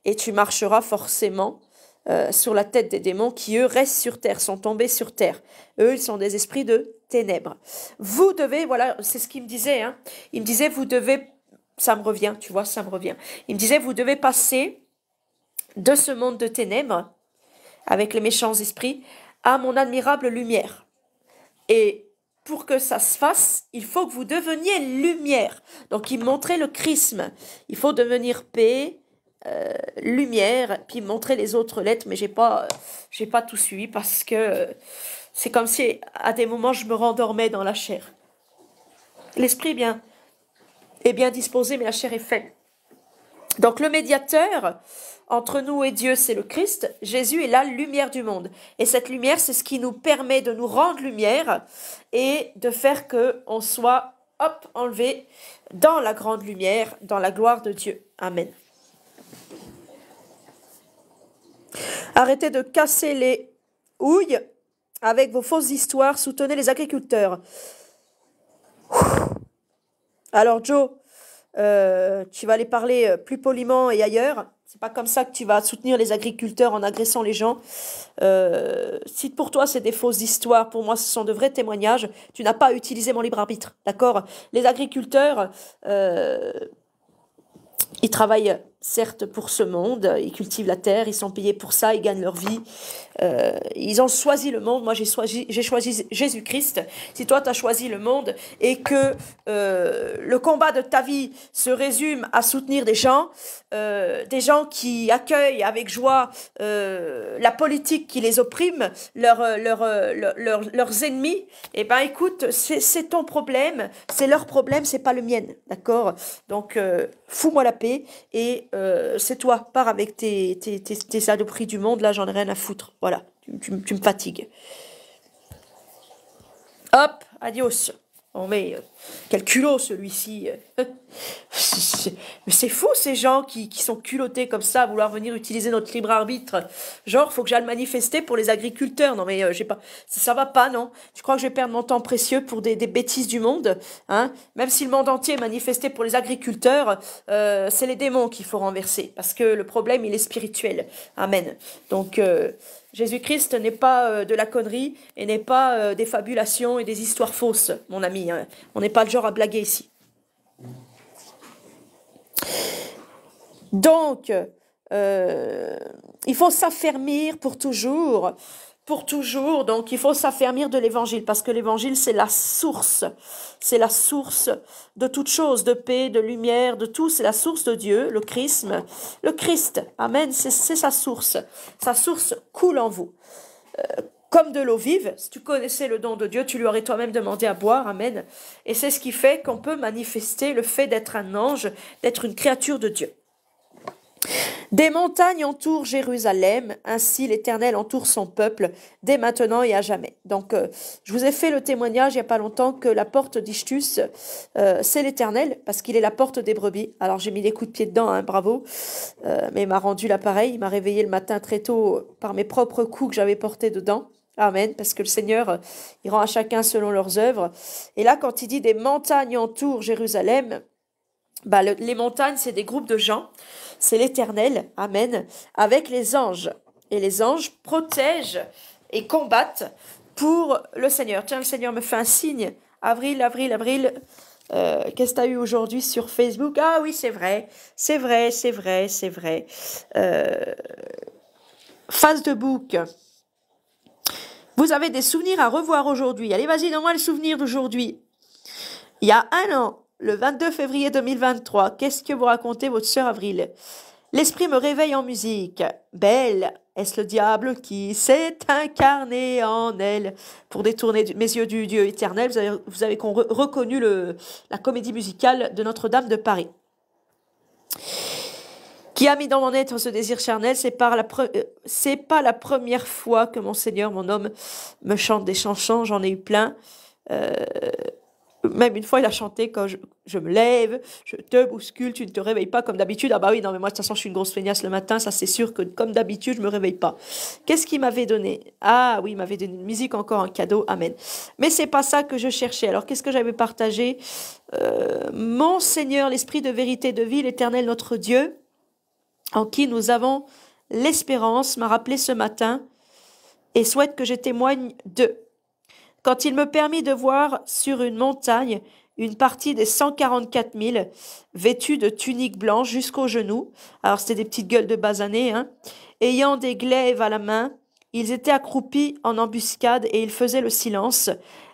Et tu marcheras forcément euh, sur la tête des démons qui, eux, restent sur terre, sont tombés sur terre. Eux, ils sont des esprits de ténèbres. Vous devez, voilà, c'est ce qu'il me disait, hein. il me disait, vous devez, ça me revient, tu vois, ça me revient. Il me disait, vous devez passer de ce monde de ténèbres, avec les méchants esprits, à mon admirable lumière. Et pour que ça se fasse, il faut que vous deveniez lumière. Donc il montrait le chrisme. Il faut devenir paix, euh, lumière, puis montrer les autres lettres, mais j'ai pas, j'ai pas tout suivi parce que c'est comme si à des moments je me rendormais dans la chair. L'esprit bien, est bien disposé, mais la chair est faible. Donc le médiateur entre nous et Dieu, c'est le Christ. Jésus est la lumière du monde. Et cette lumière, c'est ce qui nous permet de nous rendre lumière et de faire que on soit, hop, enlevé dans la grande lumière, dans la gloire de Dieu. Amen. Arrêtez de casser les houilles avec vos fausses histoires. Soutenez les agriculteurs. Alors Joe, euh, tu vas aller parler euh, plus poliment et ailleurs. C'est pas comme ça que tu vas soutenir les agriculteurs en agressant les gens. Euh, si pour toi c'est des fausses histoires, pour moi ce sont de vrais témoignages. Tu n'as pas utilisé mon libre arbitre, d'accord? Les agriculteurs, euh, ils travaillent certes pour ce monde, ils cultivent la terre, ils sont payés pour ça, ils gagnent leur vie. Euh, ils ont choisi le monde, moi j'ai choisi, Jésus-Christ. Si toi tu as choisi le monde et que euh, le combat de ta vie se résume à soutenir des gens, euh, des gens qui accueillent avec joie la politique qui les opprime, leur, leur, leur, leurs ennemis, eh ben écoute, c'est ton problème, c'est leur problème, c'est pas le mien, d'accord? Donc fous-moi la paix et euh, c'est toi, pars avec tes, tes, tes, tes du monde, là j'en ai rien à foutre. Voilà, tu, tu, me fatigues. Hop, adios. Oh mais euh, quel culot celui-ci. Mais c'est fou ces gens qui, qui, sont culottés comme ça à vouloir venir utiliser notre libre arbitre. Genre, faut que j'aille manifester pour les agriculteurs. Non mais euh, j'ai pas, ça, va pas non? Tu crois que je vais perdre mon temps précieux pour des, des bêtises du monde hein? Même si le monde entier est manifesté pour les agriculteurs, euh, c'est les démons qu'il faut renverser parce que le problème il est spirituel. Amen. Donc euh, Jésus-Christ n'est pas de la connerie et n'est pas des fabulations et des histoires fausses, mon ami. Hein. On n'est pas le genre à blaguer ici. Donc, euh, il faut s'affermir pour toujours, pour toujours. Donc, il faut s'affermir de l'évangile parce que l'évangile, c'est la source. C'est la source de toute chose, de paix, de lumière, de tout. C'est la source de Dieu, le Christ. Le Christ, Amen, c'est sa source. Sa source coule en vous. Euh, comme de l'eau vive, si tu connaissais le don de Dieu, tu lui aurais toi-même demandé à boire, Amen. Et c'est ce qui fait qu'on peut manifester le fait d'être un ange, d'être une créature de Dieu. Des montagnes entourent Jérusalem, ainsi l'Éternel entoure son peuple, dès maintenant et à jamais. Donc, euh, je vous ai fait le témoignage il n'y a pas longtemps que la porte d'Ishtus, euh, c'est l'Éternel, parce qu'il est la porte des brebis. Alors, j'ai mis des coups de pied dedans, hein, bravo, euh, mais il m'a rendu l'appareil, il m'a réveillé le matin très tôt par mes propres coups que j'avais portés dedans. Amen, parce que le Seigneur, il rend à chacun selon leurs œuvres. Et là, quand il dit des montagnes entourent Jérusalem, bah, le, les montagnes, c'est des groupes de gens c'est l'Éternel, Amen, avec les anges. Et les anges protègent et combattent pour le Seigneur. Tiens, le Seigneur me fait un signe. Avril, avril, avril. Euh, Qu'est-ce que tu as eu aujourd'hui sur Facebook? Ah oui, c'est vrai, c'est vrai, c'est vrai, c'est vrai. Euh, face de bouc. Vous avez des souvenirs à revoir aujourd'hui. Allez, vas-y, donne-moi le souvenir d'aujourd'hui. Il y a un an, le 22 février 2023, qu'est-ce que vous racontez, votre sœur Avril? L'esprit me réveille en musique. Belle, est-ce le diable qui s'est incarné en elle? Pour détourner mes yeux du Dieu éternel Vous avez, reconnu la comédie musicale de Notre-Dame de Paris. Qui a mis dans mon être ce désir charnel C'est euh, pas la première fois que mon Seigneur, mon homme, me chante des chansons. J'en ai eu plein. Euh, même une fois, il a chanté quand je, me lève, je te bouscule, tu ne te réveilles pas comme d'habitude. Ah bah oui, non, mais moi, de toute façon, je suis une grosse feignasse le matin, ça c'est sûr que comme d'habitude, je me réveille pas. Qu'est-ce qu'il m'avait donné? Ah oui, il m'avait donné une musique encore en cadeau, amen. Mais c'est pas ça que je cherchais. Alors, qu'est-ce que j'avais partagé? Euh, Mon Seigneur, l'Esprit de vérité de vie, l'Éternel notre Dieu, en qui nous avons l'espérance m'a rappelé ce matin et souhaite que je témoigne d'eux. Quand il me permit de voir sur une montagne une partie des 144 000 vêtus de tuniques blanches jusqu'aux genoux, alors c'était des petites gueules de basanés, hein, ayant des glaives à la main, ils étaient accroupis en embuscade et ils faisaient le silence.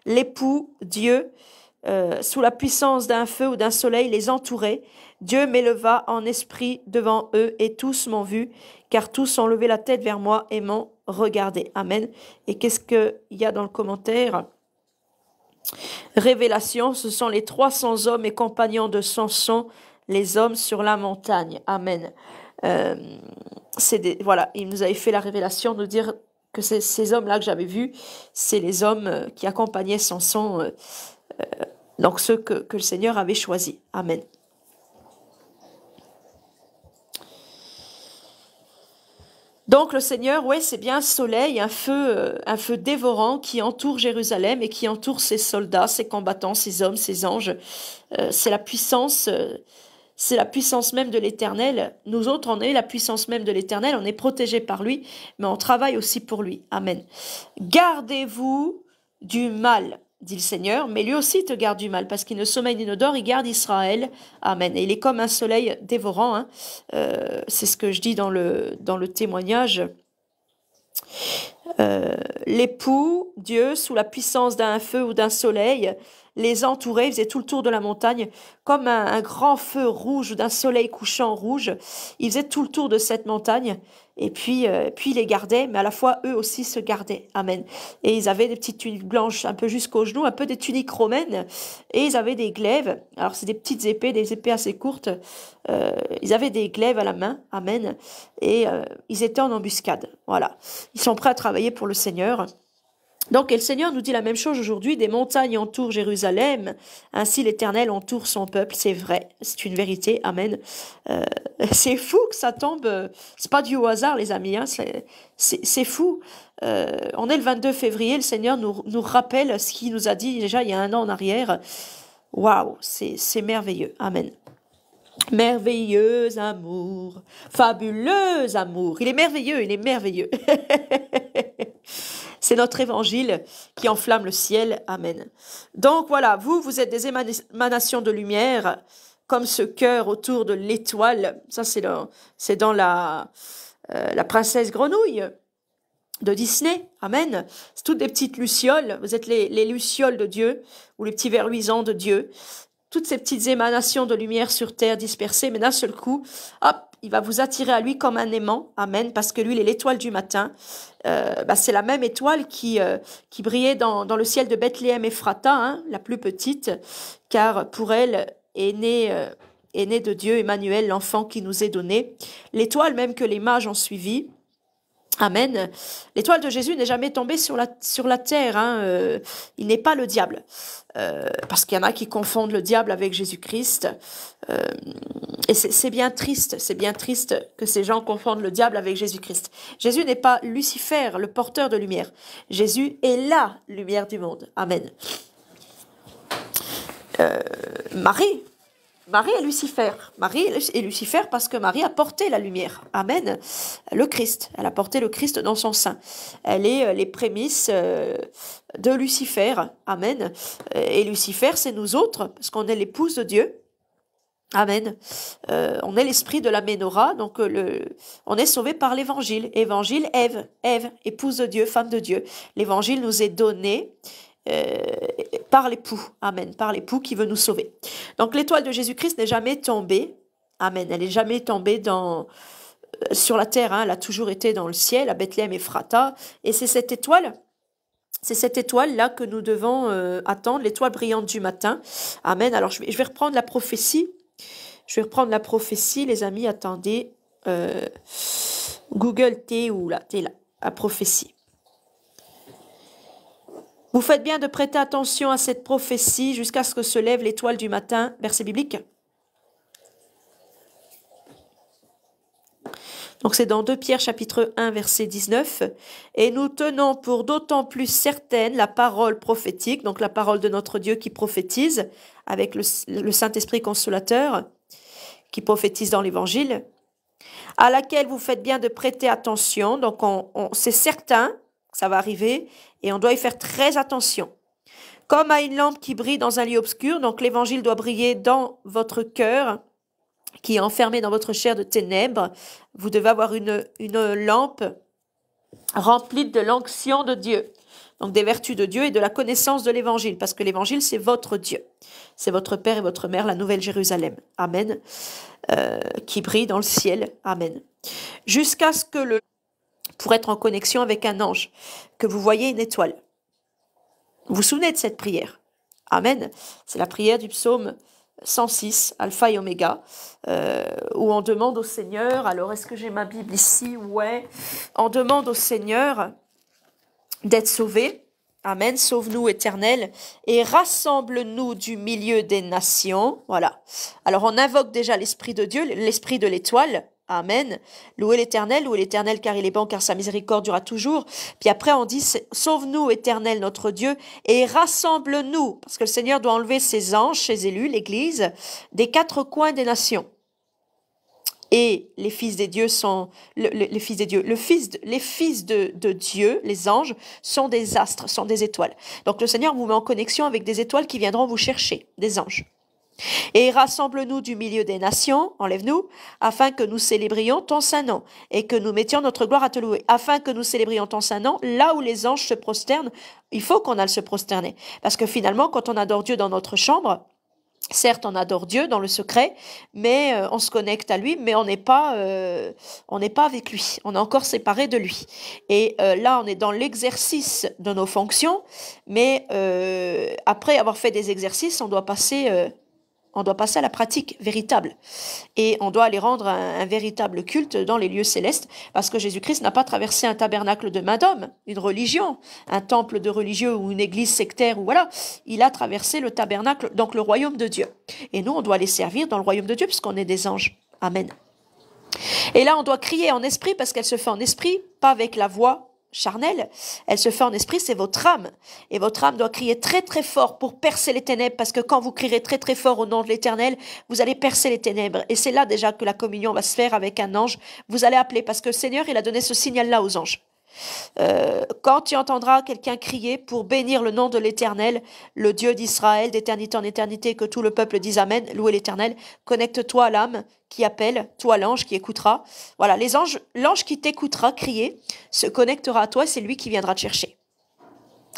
L'époux, Dieu, euh, sous la puissance d'un feu ou d'un soleil, les entourait. Dieu m'éleva en esprit devant eux et tous m'ont vu, car tous ont levé la tête vers moi et m'ont regardé. Amen. Et qu'est-ce qu'il y a dans le commentaire? Révélation, ce sont les 300 hommes et compagnons de Samson, les hommes sur la montagne. Amen. Euh, c'est voilà, il nous avait fait la révélation de dire que ces hommes-là que j'avais vus, c'est les hommes euh, qui accompagnaient Samson, euh, donc ceux que, que le Seigneur avait choisis. Amen. Donc le Seigneur, ouais, c'est bien un soleil, un feu, euh, un feu dévorant qui entoure Jérusalem et qui entoure ses soldats, ses combattants, ses hommes, ses anges. Euh, c'est la puissance, euh, c'est la puissance même de l'Éternel. Nous autres, on est la puissance même de l'Éternel. On est protégés par lui, mais on travaille aussi pour lui. Amen. Gardez-vous du mal dit le Seigneur, mais lui aussi te garde du mal, parce qu'il ne sommeille ni ne dort, il garde Israël. Amen. Et il est comme un soleil dévorant. Hein. Euh, c'est ce que je dis dans le, dans le témoignage. Euh, l'époux, Dieu, sous la puissance d'un feu ou d'un soleil, les entourait, faisait tout le tour de la montagne, comme un, grand feu rouge ou d'un soleil couchant rouge. Il faisait tout le tour de cette montagne, et puis, euh, puis il les gardait, mais à la fois eux aussi se gardaient. Amen. Et ils avaient des petites tuniques blanches un peu jusqu'aux genoux, un peu des tuniques romaines, et ils avaient des glaives. Alors c'est des petites épées, des épées assez courtes. Euh, ils avaient des glaives à la main. Amen. Et euh, ils étaient en embuscade. Voilà. Ils sont prêts à travailler pour le Seigneur. Donc, et le Seigneur nous dit la même chose aujourd'hui, des montagnes entourent Jérusalem, ainsi l'Éternel entoure son peuple, c'est vrai, c'est une vérité, Amen. Euh, c'est fou que ça tombe, euh, c'est pas du hasard les amis, hein, c'est fou. Euh, on est le 22 février, le Seigneur nous, nous rappelle ce qu'il nous a dit déjà il y a un an en arrière. Waouh, c'est merveilleux, Amen. Merveilleux amour, fabuleux amour. Il est merveilleux, il est merveilleux. C'est notre évangile qui enflamme le ciel. Amen. Donc voilà, vous, vous êtes des émanations de lumière, comme ce cœur autour de l'étoile. Ça, c'est dans, c'est dans la, euh, la princesse grenouille de Disney. Amen. C'est toutes des petites lucioles. Vous êtes les, les lucioles de Dieu ou les petits vers luisants de Dieu. Toutes ces petites émanations de lumière sur terre dispersées, mais d'un seul coup, hop, il va vous attirer à lui comme un aimant. Amen. Parce que lui, il est l'étoile du matin. Euh, bah, c'est la même étoile qui, euh, qui brillait dans, dans, le ciel de Bethléem Ephrata, hein, la plus petite, car pour elle est né, euh, est né de Dieu Emmanuel, l'enfant qui nous est donné. L'étoile même que les mages ont suivi. Amen. L'étoile de Jésus n'est jamais tombée sur la, sur la terre. Hein, euh, il n'est pas le diable. Parce qu'il y en a qui confondent le diable avec Jésus-Christ. Euh, et c'est bien triste, c'est bien triste que ces gens confondent le diable avec Jésus-Christ. Jésus n'est pas Lucifer, le porteur de lumière. Jésus est la lumière du monde. Amen. Marie, Marie est Lucifer. Marie est Lucifer parce que Marie a porté la lumière. Amen. Le Christ. Elle a porté le Christ dans son sein. Elle est euh, les prémices euh, de Lucifer. Amen. Et Lucifer, c'est nous autres, parce qu'on est l'épouse de Dieu. Amen. Euh, on est l'esprit de la Ménorah, donc le, on est sauvé par l'évangile. Évangile, Ève, Ève, épouse de Dieu, femme de Dieu. L'évangile nous est donné euh, par l'époux. Amen. Par l'époux qui veut nous sauver. Donc l'étoile de Jésus-Christ n'est jamais tombée. Amen. Elle n'est jamais tombée dans, euh, sur la terre. Hein. Elle a toujours été dans le ciel, à Bethléem et Frata. Et c'est cette étoile. C'est cette étoile-là que nous devons euh, attendre, l'étoile brillante du matin. Amen. Alors je vais, je vais, reprendre la prophétie. Je vais reprendre la prophétie, les amis. Attendez. Google, t'es où là T'es là. La prophétie. Vous faites bien de prêter attention à cette prophétie jusqu'à ce que se lève l'étoile du matin. Verset biblique. Donc c'est dans 2 Pierre chapitre 1 verset 19. Et nous tenons pour d'autant plus certaine la parole prophétique, donc la parole de notre Dieu qui prophétise avec le, Saint-Esprit consolateur, qui prophétise dans l'Évangile, à laquelle vous faites bien de prêter attention. Donc, on, on- c'est certain que ça va arriver et on doit y faire très attention. Comme à une lampe qui brille dans un lieu obscur, donc l'évangile doit briller dans votre cœur, qui est enfermé dans votre chair de ténèbres. Vous devez avoir une, lampe remplie de l'onction de Dieu. Donc des vertus de Dieu et de la connaissance de l'évangile, parce que l'évangile, c'est votre Dieu. C'est votre Père et votre Mère, la Nouvelle Jérusalem. Amen. Euh, qui brille dans le ciel. Amen. Jusqu'à ce que le... pour être en connexion avec un ange, que vous voyez une étoile. Vous vous souvenez de cette prière? Amen. C'est la prière du psaume 106, Alpha et Oméga, euh, où on demande au Seigneur, alors est-ce que j'ai ma Bible ici Ouais. On demande au Seigneur d'être sauvé. Amen. Sauve-nous, éternel, et rassemble-nous du milieu des nations. Voilà. Alors on invoque déjà l'Esprit de Dieu, l'Esprit de l'étoile. Amen. Louez l'éternel, louez l'éternel car il est bon, car sa miséricorde durera toujours. Puis après on dit, sauve-nous, éternel notre Dieu, et rassemble-nous, parce que le Seigneur doit enlever ses anges, ses élus, l'Église, des quatre coins des nations. Et les fils des dieux sont le- le- les fils des dieux, le fils les fils de Dieu, les anges, sont des astres, sont des étoiles. Donc le Seigneur vous met en connexion avec des étoiles qui viendront vous chercher, des anges. Et rassemble-nous du milieu des nations, enlève-nous, afin que nous célébrions ton saint nom, et que nous mettions notre gloire à te louer, afin que nous célébrions ton saint nom, là où les anges se prosternent, il faut qu'on aille se prosterner. Parce que finalement, quand on adore Dieu dans notre chambre, Certes, on adore Dieu dans le secret, mais euh, on se connecte à lui, mais on n'est pas, euh, on n'est pas avec lui. On est encore séparé de lui. Et euh, là, on est dans l'exercice de nos fonctions, mais après avoir fait des exercices, on doit passer, on doit passer à la pratique véritable. Et on doit aller rendre un, véritable culte dans les lieux célestes, parce que Jésus-Christ n'a pas traversé un tabernacle de main d'homme, une religion, un temple de religieux ou une église sectaire, ou voilà. Il a traversé le tabernacle, donc le royaume de Dieu. Et nous, on doit les servir dans le royaume de Dieu, puisqu'on est des anges. Amen. Et là, on doit crier en esprit, parce qu'elle se fait en esprit, pas avec la voix charnelle, elle se fait en esprit, c'est votre âme. Et votre âme doit crier très très fort pour percer les ténèbres, parce que quand vous crierez très très fort au nom de l'Éternel, vous allez percer les ténèbres. Et c'est là déjà que la communion va se faire avec un ange. Vous allez appeler, parce que le Seigneur, il a donné ce signal-là aux anges. Euh, quand tu entendras quelqu'un crier pour bénir le nom de l'Éternel, le Dieu d'Israël, d'éternité en éternité, que tout le peuple dise Amen, louez l'Éternel, connecte-toi à l'âme qui appelle, toi l'ange qui écoutera. Voilà, les anges, l'ange qui t'écoutera crier se connectera à toi, c'est lui qui viendra te chercher.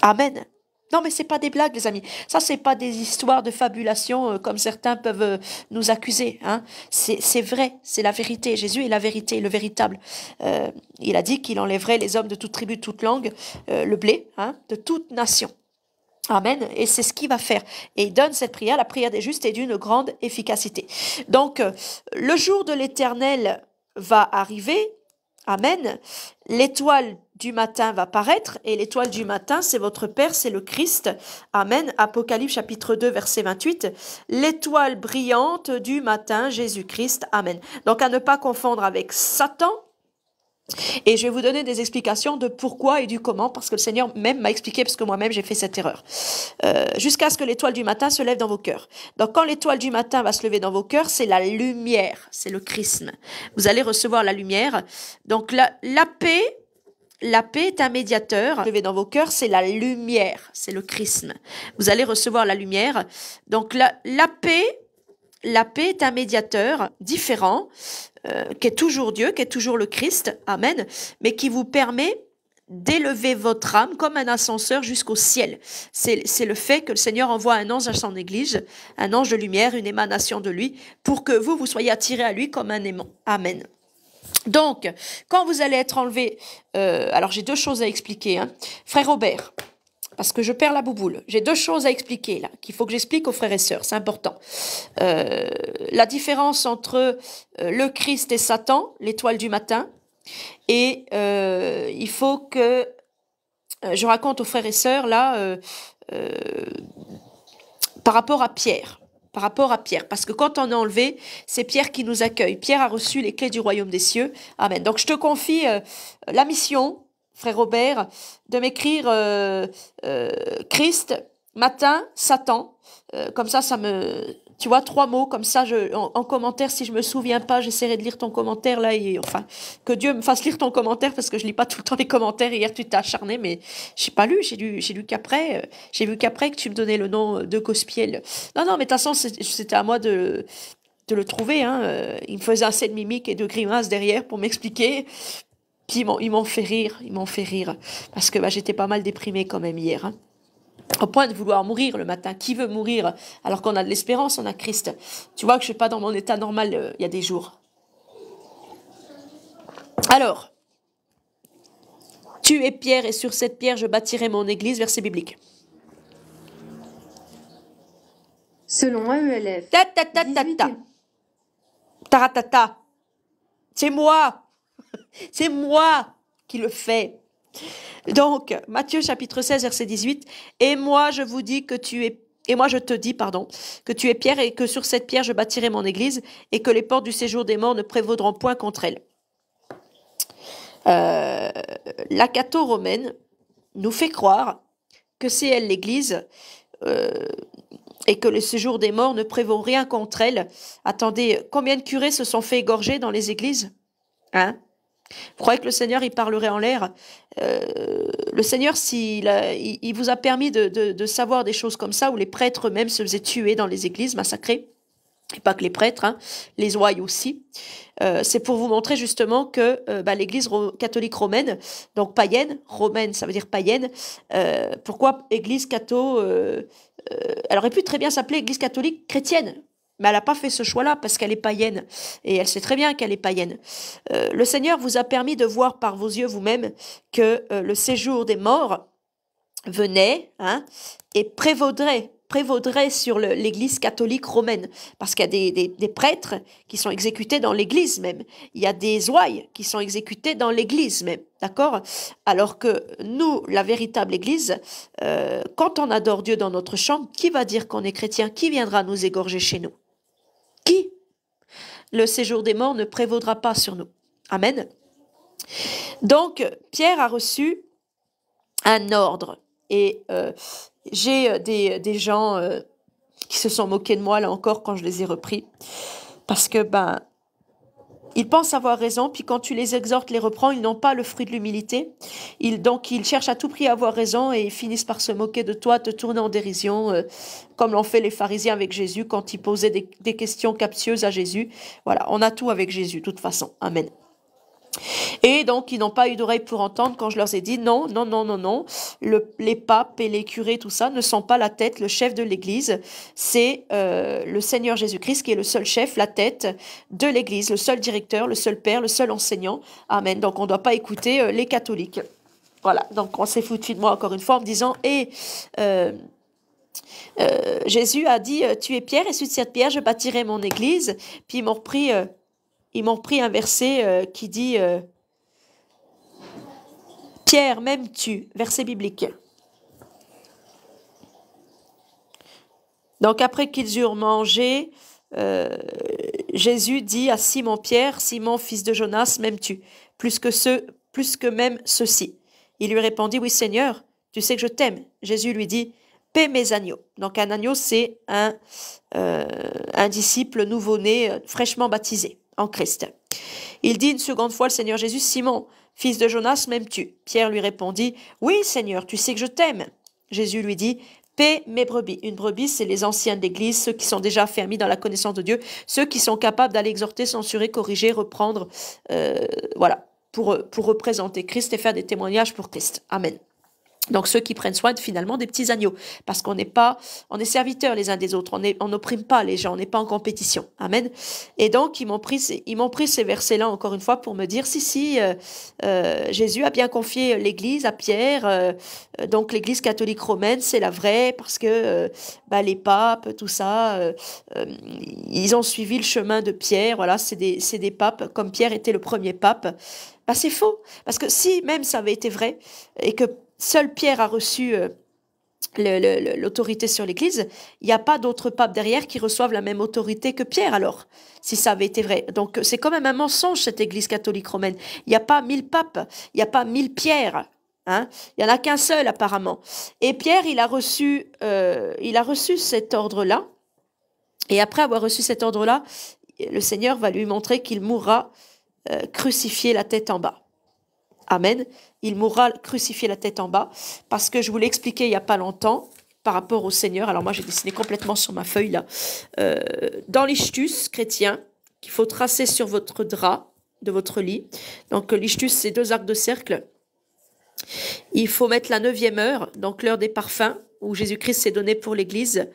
Amen. Non, mais c'est pas des blagues, les amis. Ça, c'est pas des histoires de fabulation euh, comme certains peuvent euh, nous accuser. Hein. C'est vrai, c'est la vérité. Jésus est la vérité, le véritable. Euh, il a dit qu'il enlèverait les hommes de toute tribu, de toute langue, euh, le blé, hein, de toute nation. Amen. Et c'est ce qu'il va faire. Et il donne cette prière. La prière des justes est d'une grande efficacité. Donc, le jour de l'éternel va arriver. Amen. L'étoile du matin va paraître. Et l'étoile du matin, c'est votre Père, c'est le Christ. Amen. Apocalypse chapitre 2, verset 28. L'étoile brillante du matin, Jésus-Christ. Amen. Donc, à ne pas confondre avec Satan. Et je vais vous donner des explications de pourquoi et du comment, parce que le Seigneur même m'a expliqué, parce que moi-même j'ai fait cette erreur. Euh, Jusqu'à ce que l'étoile du matin se lève dans vos cœurs. Donc quand l'étoile du matin va se lever dans vos cœurs, c'est la lumière, c'est le chrisme. Vous allez recevoir la lumière. Donc la, la paix, la paix est un médiateur. Levé dans vos cœurs, c'est la lumière, c'est le chrisme. Vous allez recevoir la lumière. Donc la, paix, la paix est un médiateur différent, euh, qui est toujours Dieu, qui est toujours le Christ, Amen, mais qui vous permet d'élever votre âme comme un ascenseur jusqu'au ciel. C'est c'est le fait que le Seigneur envoie un ange à son église, un ange de lumière, une émanation de lui, pour que vous, vous soyez attirés à lui comme un aimant. Amen. Donc, quand vous allez être enlevé, euh, alors j'ai deux choses à expliquer. Hein. Frère Robert, parce que je perds la bouboule. J'ai deux choses à expliquer là, qu'il faut que j'explique aux frères et sœurs, c'est important. Euh, la différence entre euh, le Christ et Satan, l'étoile du matin, et il faut que je raconte aux frères et sœurs là par rapport à Pierre. Par rapport à Pierre, parce que quand on est enlevé, c'est Pierre qui nous accueille. Pierre a reçu les clés du royaume des cieux. Amen. Donc je te confie euh, la mission, frère Robert, de m'écrire euh, euh, Christ, matin, Satan. Comme ça, ça me, tu vois, trois mots comme ça, je, en, en commentaire, si je me souviens pas, j'essaierai de lire ton commentaire là, et enfin, que Dieu me fasse lire ton commentaire parce que je lis pas tout le temps les commentaires. Hier, tu t'es acharné, mais j'ai pas lu, j'ai lu, j'ai lu qu'après, euh, j'ai vu qu'après que tu me donnais le nom de Cospiel. Non, non, mais de toute façon, c'était à moi de, de le trouver, hein. euh, Il me faisait assez de mimiques et de grimaces derrière pour m'expliquer. Puis ils m'ont fait rire, ils m'ont fait rire. Parce que bah, j'étais pas mal déprimée quand même hier. hein au point de vouloir mourir le matin. Qui veut mourir alors qu'on a de l'espérance, on a Christ? Tu vois que je suis pas dans mon état normal euh, il y a des jours. Alors, tu es pierre et sur cette pierre je bâtirai mon église, verset biblique. Selon AELF. Ta ta ta ta 18 ta. Taratata. C'est moi. C'est moi qui le fais. Donc, Matthieu chapitre 16, verset 18. Et moi, je vous dis que tu es, et moi, je te dis, pardon, que tu es pierre et que sur cette pierre, je bâtirai mon église et que les portes du séjour des morts ne prévaudront point contre elle. Euh, la catho romaine nous fait croire que c'est elle l'église euh, et que le séjour des morts ne prévaut rien contre elle. Attendez, combien de curés se sont fait égorger dans les églises Hein? Vous croyez que le Seigneur, il parlerait en l'air? Euh, Le Seigneur, s'il il, vous a permis de, savoir des choses comme ça, où les prêtres eux-mêmes se faisaient tuer dans les églises, massacrés, et pas que les prêtres, hein, les ouailles aussi, euh, c'est pour vous montrer justement que euh, bah, l'Église catholique romaine, donc païenne, romaine, ça veut dire païenne, pourquoi Église catho elle aurait pu très bien s'appeler Église catholique chrétienne, mais elle n'a pas fait ce choix-là parce qu'elle est païenne. Et elle sait très bien qu'elle est païenne. Euh, le Seigneur vous a permis de voir par vos yeux vous-même que euh, le séjour des morts venait hein, et prévaudrait prévaudrait sur l'Église catholique romaine, parce qu'il y a des, des- des prêtres qui sont exécutés dans l'Église même, il y a des ouailles qui sont exécutés dans l'Église même, d'accord? Alors que nous, la véritable Église, euh, quand on adore Dieu dans notre chambre, qui va dire qu'on est chrétien? Qui viendra nous égorger chez nous? Qui Le séjour des morts ne prévaudra pas sur nous. Amen. Donc, Pierre a reçu un ordre. Et euh, j'ai euh, des, gens euh, qui se sont moqués de moi, là encore, quand je les ai repris. Parce que, ben, ils pensent avoir raison, puis quand tu les exhortes, les reprends, ils n'ont pas le fruit de l'humilité. Ils, donc, ils cherchent à tout prix à avoir raison et ils finissent par se moquer de toi, te tourner en dérision, euh, comme l'ont fait les pharisiens avec Jésus quand ils posaient des, des questions captieuses à Jésus. Voilà, on a tout avec Jésus, de toute façon. Amen. Et donc, ils n'ont pas eu d'oreille pour entendre quand je leur ai dit non, non, non, non, non. Le- les papes et les curés, tout ça, ne sont pas la tête, le chef de l'Église. C'est euh, le Seigneur Jésus-Christ qui est le seul chef, la tête de l'Église, le seul directeur, le seul père, le seul enseignant. Amen. Donc, on ne doit pas écouter euh, les catholiques. Voilà. Donc, on s'est foutu de moi encore une fois en me disant, et Jésus a dit, euh, tu es pierre et sur cette pierre, je bâtirai mon Église. Puis ils m'ont repris... ils m'ont repris un verset euh, qui dit euh, Pierre, m'aimes-tu? Verset biblique. Donc après qu'ils eurent mangé, euh, Jésus dit à Simon-Pierre, Simon, fils de Jonas, m'aimes-tu? Plus que plus que même ceux-ci. Il lui répondit, Oui Seigneur, tu sais que je t'aime. Jésus lui dit, paie mes agneaux. Donc un agneau, c'est un, un disciple nouveau-né, fraîchement baptisé en Christ. Il dit une seconde fois, le Seigneur Jésus, Simon, fils de Jonas, m'aimes-tu? Pierre lui répondit, Oui Seigneur, tu sais que je t'aime. Jésus lui dit, paie mes brebis. Une brebis, c'est les anciens de l'Église, ceux qui sont déjà affermis dans la connaissance de Dieu, ceux qui sont capables d'aller exhorter, censurer, corriger, reprendre, euh, voilà, pour, pour représenter Christ et faire des témoignages pour Christ. Amen. Donc ceux qui prennent soin finalement des petits agneaux, parce qu'on n'est pas, on est serviteurs les uns des autres, on n'opprime pas les gens, on n'est pas en compétition. Amen. Et donc ils m'ont pris, ils m'ont pris ces versets-là encore une fois pour me dire si si euh, euh, Jésus a bien confié l'Église à Pierre, euh, euh, donc l'Église catholique romaine c'est la vraie parce que euh, bah, les papes tout ça, ils ont suivi le chemin de Pierre. Voilà, c'est des c'est des papes comme Pierre était le premier pape. Bah, c'est faux parce que si même ça avait été vrai et que seul Pierre a reçu euh, l'autorité sur l'Église, il n'y a pas d'autres papes derrière qui reçoivent la même autorité que Pierre alors, si ça avait été vrai. Donc c'est quand même un mensonge cette Église catholique romaine. Il n'y a pas mille papes, il n'y a pas mille Pierres. Hein il y en a qu'un seul apparemment. Et Pierre, il a reçu, euh, il a reçu cet ordre-là Et après avoir reçu cet ordre-là, le Seigneur va lui montrer qu'il mourra euh, crucifié la tête en bas. Amen. Il mourra crucifié la tête en bas parce que je vous l'ai expliqué il n'y a pas longtemps par rapport au Seigneur. Alors moi j'ai dessiné complètement sur ma feuille là. Euh, dans l'ichtus chrétien, qu'il faut tracer sur votre drap de votre lit. Donc l'ichtus c'est deux arcs de cercle. Il faut mettre la neuvième heure, donc l'heure des parfums, où Jésus-Christ s'est donné pour l'Église.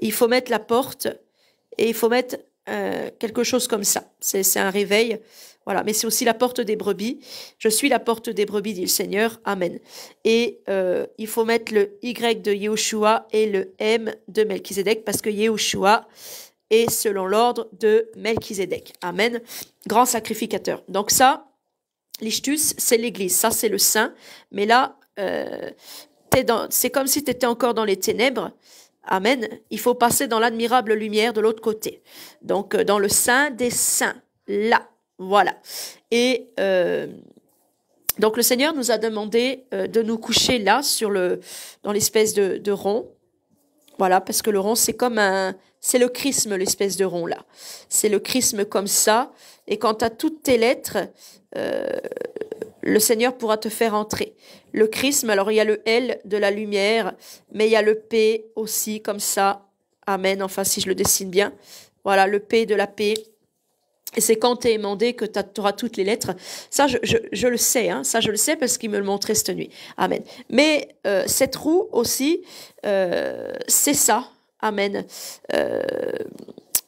Il faut mettre la porte et il faut mettre euh, quelque chose comme ça. C'est un réveil. Voilà, mais c'est aussi la porte des brebis. Je suis la porte des brebis, dit le Seigneur. Amen. Et euh, il faut mettre le Y de Yehoshua et le M de Melchizedek parce que Yehoshua est selon l'ordre de Melchizedek. Amen. Grand sacrificateur. Donc ça, l'Ichtus, c'est l'Église. Ça, c'est le saint. Mais là, euh, c'est comme si tu étais encore dans les ténèbres. Amen. Il faut passer dans l'admirable lumière de l'autre côté. Donc, euh, dans le saint des saints. Là. Voilà. Et euh, donc, le Seigneur nous a demandé euh, de nous coucher là, sur le, dans l'espèce de, rond. Voilà, parce que le rond, c'est comme un, c'est le chrisme, l'espèce de rond là. C'est le chrisme comme ça. Et quand tu as toutes tes lettres, euh, le Seigneur pourra te faire entrer. Le chrisme, alors il y a le L de la lumière, mais il y a le P aussi, comme ça. Amen, enfin si je le dessine bien. Voilà, le P de la paix. Et c'est quand tu es aimandé que tu auras toutes les lettres. Ça, je, le sais, hein. ça je le sais parce qu'il me le montrait cette nuit. Amen. Mais euh, cette roue aussi, euh, c'est ça. Amen. Euh,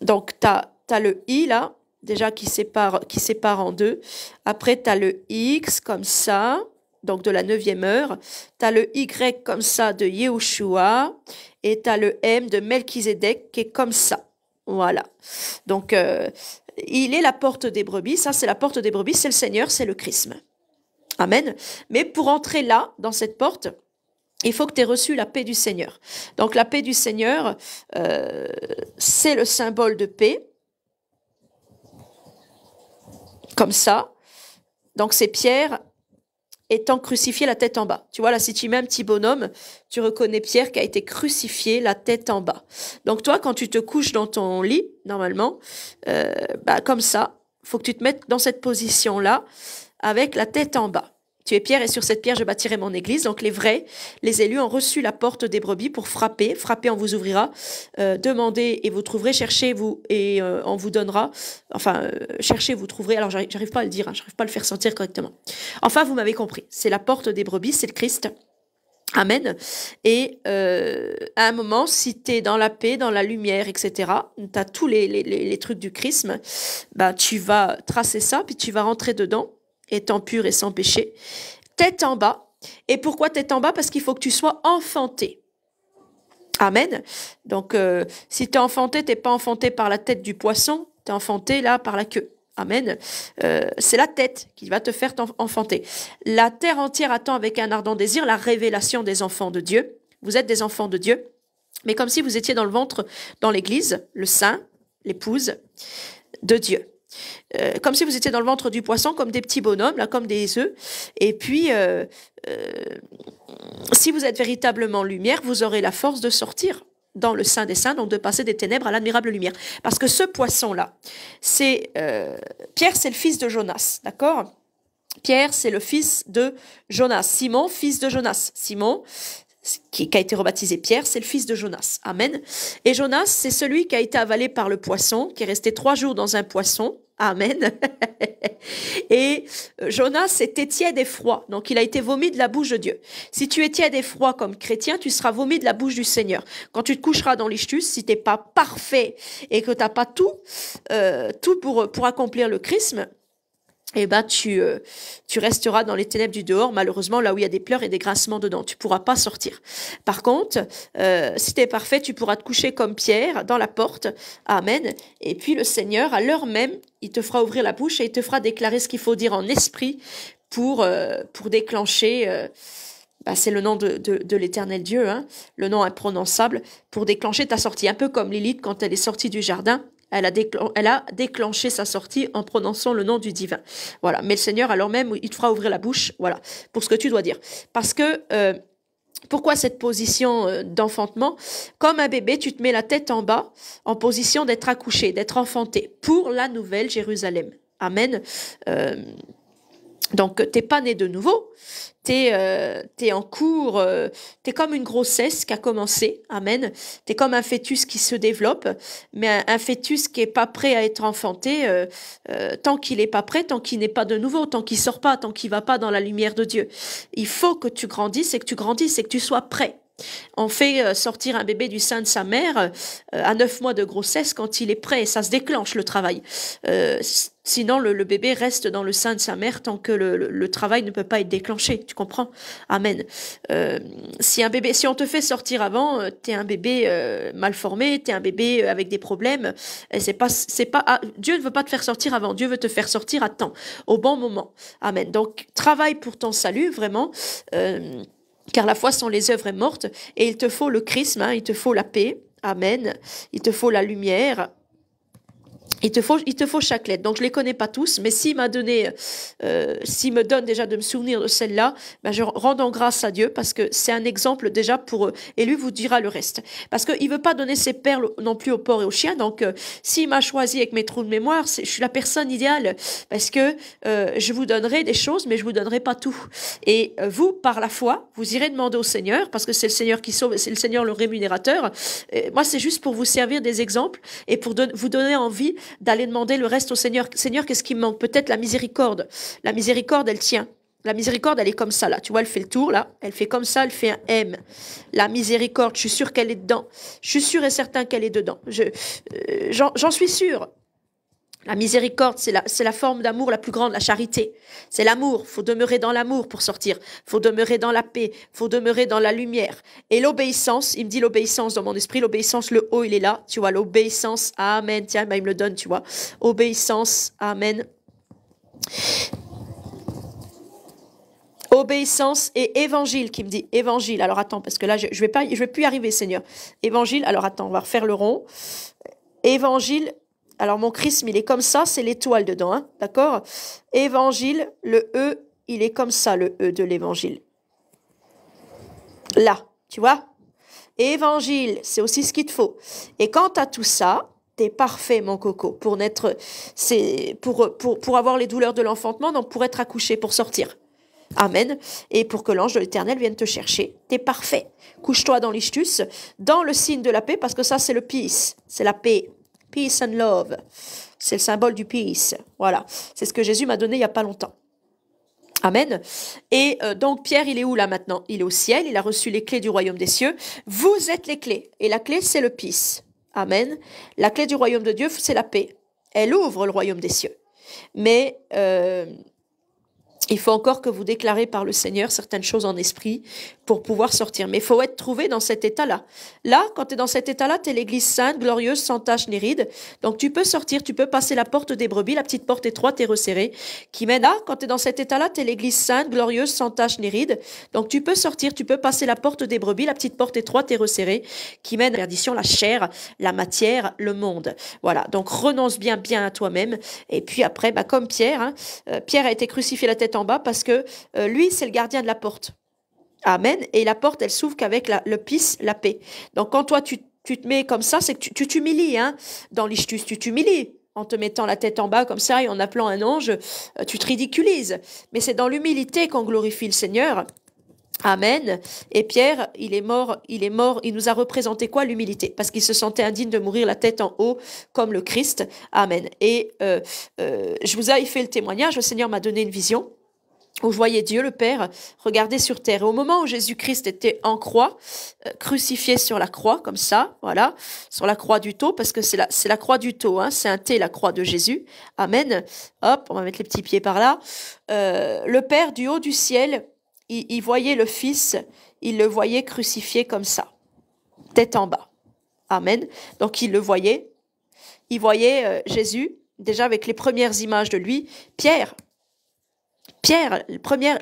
donc, tu as, le I là, déjà qui sépare, qui sépare en deux. Après, tu as le X comme ça, donc de la neuvième heure. Tu as le Y comme ça de Yehoshua. Et tu as le M de Melchizedek qui est comme ça. Voilà. Donc, il est la porte des brebis. Ça, c'est la porte des brebis. C'est le Seigneur, c'est le chrisme. Amen. Mais pour entrer là, dans cette porte, il faut que tu aies reçu la paix du Seigneur. Donc la paix du Seigneur, euh, c'est le symbole de paix comme ça. Donc c'est Pierre étant crucifié la tête en bas. Tu vois, là, si tu mets un petit bonhomme, tu reconnais Pierre qui a été crucifié la tête en bas. Donc toi, quand tu te couches dans ton lit, normalement, euh, bah, comme ça, faut que tu te mettes dans cette position-là, avec la tête en bas. Tu es pierre et sur cette pierre je bâtirai mon église. Donc les vrais, les élus ont reçu la porte des brebis pour frapper. Frapper, on vous ouvrira. Euh, demandez et vous trouverez. Cherchez vous et euh, on vous donnera. Enfin, euh, cherchez, vous trouverez. Alors j'arrive pas à le dire, hein, j'arrive pas à le faire sentir correctement. Enfin, vous m'avez compris. C'est la porte des brebis, c'est le Christ. Amen. Et à un moment, si tu es dans la paix, dans la lumière, etc., tu as tous les, trucs du chrisme, bah, tu vas tracer ça, puis tu vas rentrer dedans étant pur et sans péché, tête en bas. Et pourquoi tête en bas? Parce qu'il faut que tu sois enfanté. Amen. Donc, euh, si tu es enfanté, tu pas enfanté par la tête du poisson, tu es enfanté là par la queue. Amen. Euh, c'est la tête qui va te faire enfanter. La terre entière attend avec un ardent désir la révélation des enfants de Dieu. Vous êtes des enfants de Dieu, mais comme si vous étiez dans le ventre, dans l'église, le sein, l'épouse de Dieu. Euh, comme si vous étiez dans le ventre du poisson, comme des petits bonhommes, là, comme des œufs. Et puis, euh, euh, si vous êtes véritablement lumière, vous aurez la force de sortir dans le sein des saints, donc de passer des ténèbres à l'admirable lumière. Parce que ce poisson-là, c'est Pierre, c'est le fils de Jonas, d'accord? Pierre, c'est le fils de Jonas. Simon, fils de Jonas. Simon, qui, a été rebaptisé Pierre, c'est le fils de Jonas. Amen. Et Jonas, c'est celui qui a été avalé par le poisson, qui est resté trois jours dans un poisson. Amen. et euh, Jonas était tiède et froid, donc il a été vomi de la bouche de Dieu. Si tu es tiède et froid comme chrétien, tu seras vomi de la bouche du Seigneur. Quand tu te coucheras dans l'Ichtus, si t'es pas parfait et que t'as pas tout, euh, tout pour, pour accomplir le chrisme, eh ben tu, euh, tu resteras dans les ténèbres du dehors, malheureusement, là où il y a des pleurs et des grincements dedans. Tu pourras pas sortir. Par contre, euh, si tu es parfait, tu pourras te coucher comme Pierre dans la porte. Amen. Et puis le Seigneur, à l'heure même, il te fera ouvrir la bouche et il te fera déclarer ce qu'il faut dire en esprit pour, euh, pour déclencher... Euh, bah, c'est le nom de, de, de l'éternel Dieu, hein, le nom imprononçable, pour déclencher ta sortie. Un peu comme Lilith quand elle est sortie du jardin, elle a, déclenché sa sortie en prononçant le nom du divin. Voilà. Mais le Seigneur, alors même, il te fera ouvrir la bouche, voilà, pour ce que tu dois dire. Parce que euh, Pourquoi cette position euh, d'enfantement? Comme un bébé, tu te mets la tête en bas, en position d'être accouché, d'être enfanté, pour la nouvelle Jérusalem. Amen. Euh, donc, t'es pas né de nouveau, t'es euh, es en cours, euh, t'es comme une grossesse qui a commencé, amen. T'es comme un fœtus qui se développe, mais un, un fœtus qui est pas prêt à être enfanté, euh, euh, tant qu'il est pas prêt, tant qu'il n'est pas de nouveau, tant qu'il sort pas, tant qu'il va pas dans la lumière de Dieu. Il faut que tu grandisses et que tu grandisses et que tu sois prêt. On fait euh, sortir un bébé du sein de sa mère euh, à neuf mois de grossesse quand il est prêt et ça se déclenche le travail. Sinon, le, bébé reste dans le sein de sa mère tant que le, travail ne peut pas être déclenché. Tu comprends? Amen. Euh, si un bébé, si on te fait sortir avant, euh, t'es un bébé euh, mal formé, t'es un bébé avec des problèmes. Et c'est pas, c'est pas. ah, Dieu ne veut pas te faire sortir avant. Dieu veut te faire sortir à temps, au bon moment. Amen. Donc travaille pour ton salut vraiment. Car la foi sans les œuvres est morte, et il te faut le chrisme, hein, il te faut la paix, amen, il te faut la lumière, il te faut, il te faut chaque lettre. Donc je les connais pas tous, mais s'il m'a donné, euh, s'il me donne déjà de me souvenir de celle-là, ben je rends en grâce à Dieu parce que c'est un exemple déjà pour eux. Et lui vous dira le reste. Parce qu'il veut pas donner ses perles non plus aux porcs et aux chiens. Donc euh, s'il m'a choisi avec mes trous de mémoire, je suis la personne idéale parce que euh, je vous donnerai des choses, mais je vous donnerai pas tout. Et euh, vous, par la foi, vous irez demander au Seigneur parce que c'est le Seigneur qui sauve, c'est le Seigneur le rémunérateur. Moi, c'est juste pour vous servir des exemples et pour vous donner envie d'aller demander le reste au Seigneur. Seigneur, qu'est-ce qui me manque? Peut-être la miséricorde. La miséricorde, elle tient. La miséricorde, elle est comme ça, là. Tu vois, elle fait le tour, là. Elle fait comme ça, elle fait un M. La miséricorde, je suis sûre qu'elle est dedans. Je suis sûre et certain qu'elle est dedans. Je, euh, j'en, j'en suis sûre. La miséricorde, c'est la, la forme d'amour la plus grande, la charité. C'est l'amour. Faut demeurer dans l'amour pour sortir. Faut demeurer dans la paix. Faut demeurer dans la lumière. Et l'obéissance, il me dit l'obéissance dans mon esprit. L'obéissance, le haut, il est là. Tu vois, l'obéissance. Amen. Tiens, bah, il me le donne, tu vois. Obéissance. Amen. Obéissance et évangile qui me dit évangile. Alors attends, parce que là, je, je vais vais plus y arriver, Seigneur. Évangile. Alors attends, on va refaire le rond. Évangile. Alors mon chrisme, il est comme ça, c'est l'étoile dedans, hein, d'accord? Évangile, le E, il est comme ça, le E de l'évangile. Là, tu vois? Évangile, c'est aussi ce qu'il te faut. Et quant à tout ça, t'es parfait, mon coco, pour naître, c'est pour, pour, pour avoir les douleurs de l'enfantement, donc pour être accouché, pour sortir. Amen. Et pour que l'ange de l'éternel vienne te chercher. T'es parfait. Couche-toi dans l'istus, dans le signe de la paix, parce que ça, c'est le peace. C'est la paix. Peace and love. C'est le symbole du peace. Voilà. C'est ce que Jésus m'a donné il y a pas longtemps. Amen. Et euh, donc Pierre, il est où là maintenant? Il est au ciel, il a reçu les clés du royaume des cieux. Vous êtes les clés. Et la clé, c'est le peace. Amen. La clé du royaume de Dieu, c'est la paix. Elle ouvre le royaume des cieux. Mais euh, il faut encore que vous déclarez par le Seigneur certaines choses en esprit pour pouvoir sortir. Mais il faut être trouvé dans cet état-là. Là, quand tu es dans cet état-là, tu es l'église sainte, glorieuse, sans tache ni ride. Donc tu peux sortir, tu peux passer la porte des brebis, la petite porte étroite et resserrée, qui mène à, quand tu es dans cet état-là, tu es l'église sainte, glorieuse, sans tache ni ride. Donc tu peux sortir, tu peux passer la porte des brebis, la petite porte étroite et resserrée, qui mène à la perdition, la chair, la matière, le monde. Voilà, donc renonce bien, bien à toi-même. Et puis après, bah, comme Pierre, hein, euh, Pierre a été crucifié la tête en bas parce que euh, lui, c'est le gardien de la porte. Amen. Et la porte, elle s'ouvre qu'avec le pisse, la paix. Donc quand toi, tu, tu te mets comme ça, c'est que tu tu t'humilies hein, dans l'ishtus, tu t'humilies en te mettant la tête en bas comme ça et en appelant un ange, euh, tu te ridiculises. Mais c'est dans l'humilité qu'on glorifie le Seigneur. Amen. Et Pierre, il est mort, il est mort, il nous a représenté quoi l'humilité? Parce qu'il se sentait indigne de mourir la tête en haut comme le Christ. Amen. Et euh, euh, je vous ai fait le témoignage, le Seigneur m'a donné une vision où je voyais Dieu le Père regarder sur terre. Et au moment où Jésus-Christ était en croix, euh, crucifié sur la croix, comme ça, voilà, sur la croix du taux, parce que c'est la, la croix du taux, hein, c'est un T, la croix de Jésus. Amen. Hop, on va mettre les petits pieds par là. Euh, le Père du haut du ciel, il, il voyait le Fils, il le voyait crucifié comme ça, tête en bas. Amen. Donc il le voyait. Il voyait euh, Jésus, déjà avec les premières images de lui. Pierre, Pierre, les premières,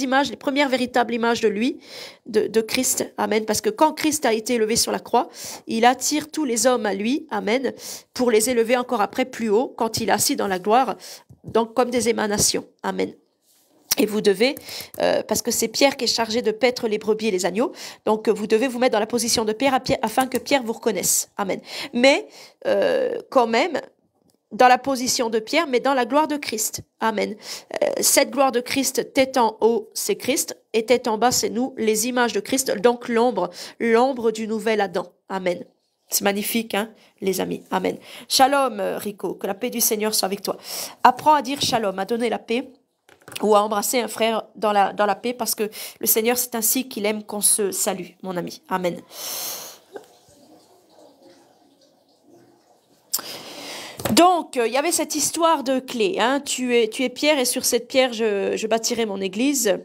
images, les premières véritables images de lui, de, Christ, Amen. Parce que quand Christ a été élevé sur la croix, il attire tous les hommes à lui, Amen, pour les élever encore après plus haut, quand il est assis dans la gloire, donc comme des émanations, Amen. Et vous devez, euh, parce que c'est Pierre qui est chargé de paître les brebis et les agneaux, donc vous devez vous mettre dans la position de Pierre, à Pierre- afin que Pierre vous reconnaisse. Amen. Mais euh, quand même, dans la position de Pierre, mais dans la gloire de Christ. Amen. Euh, cette gloire de Christ, tête en haut, c'est Christ, et tête en bas, c'est nous, les images de Christ, donc l'ombre, l'ombre du nouvel Adam. Amen. C'est magnifique, hein, les amis. Amen. Shalom, euh, Rico, que la paix du Seigneur soit avec toi. Apprends à dire shalom, à donner la paix ou à embrasser un frère dans la, dans la paix, parce que le Seigneur, c'est ainsi qu'il aime qu'on se salue, mon ami. Amen. Donc, euh, il y avait cette histoire de clé. Hein. Tu, es, tu es pierre et sur cette pierre, je, je bâtirai mon église.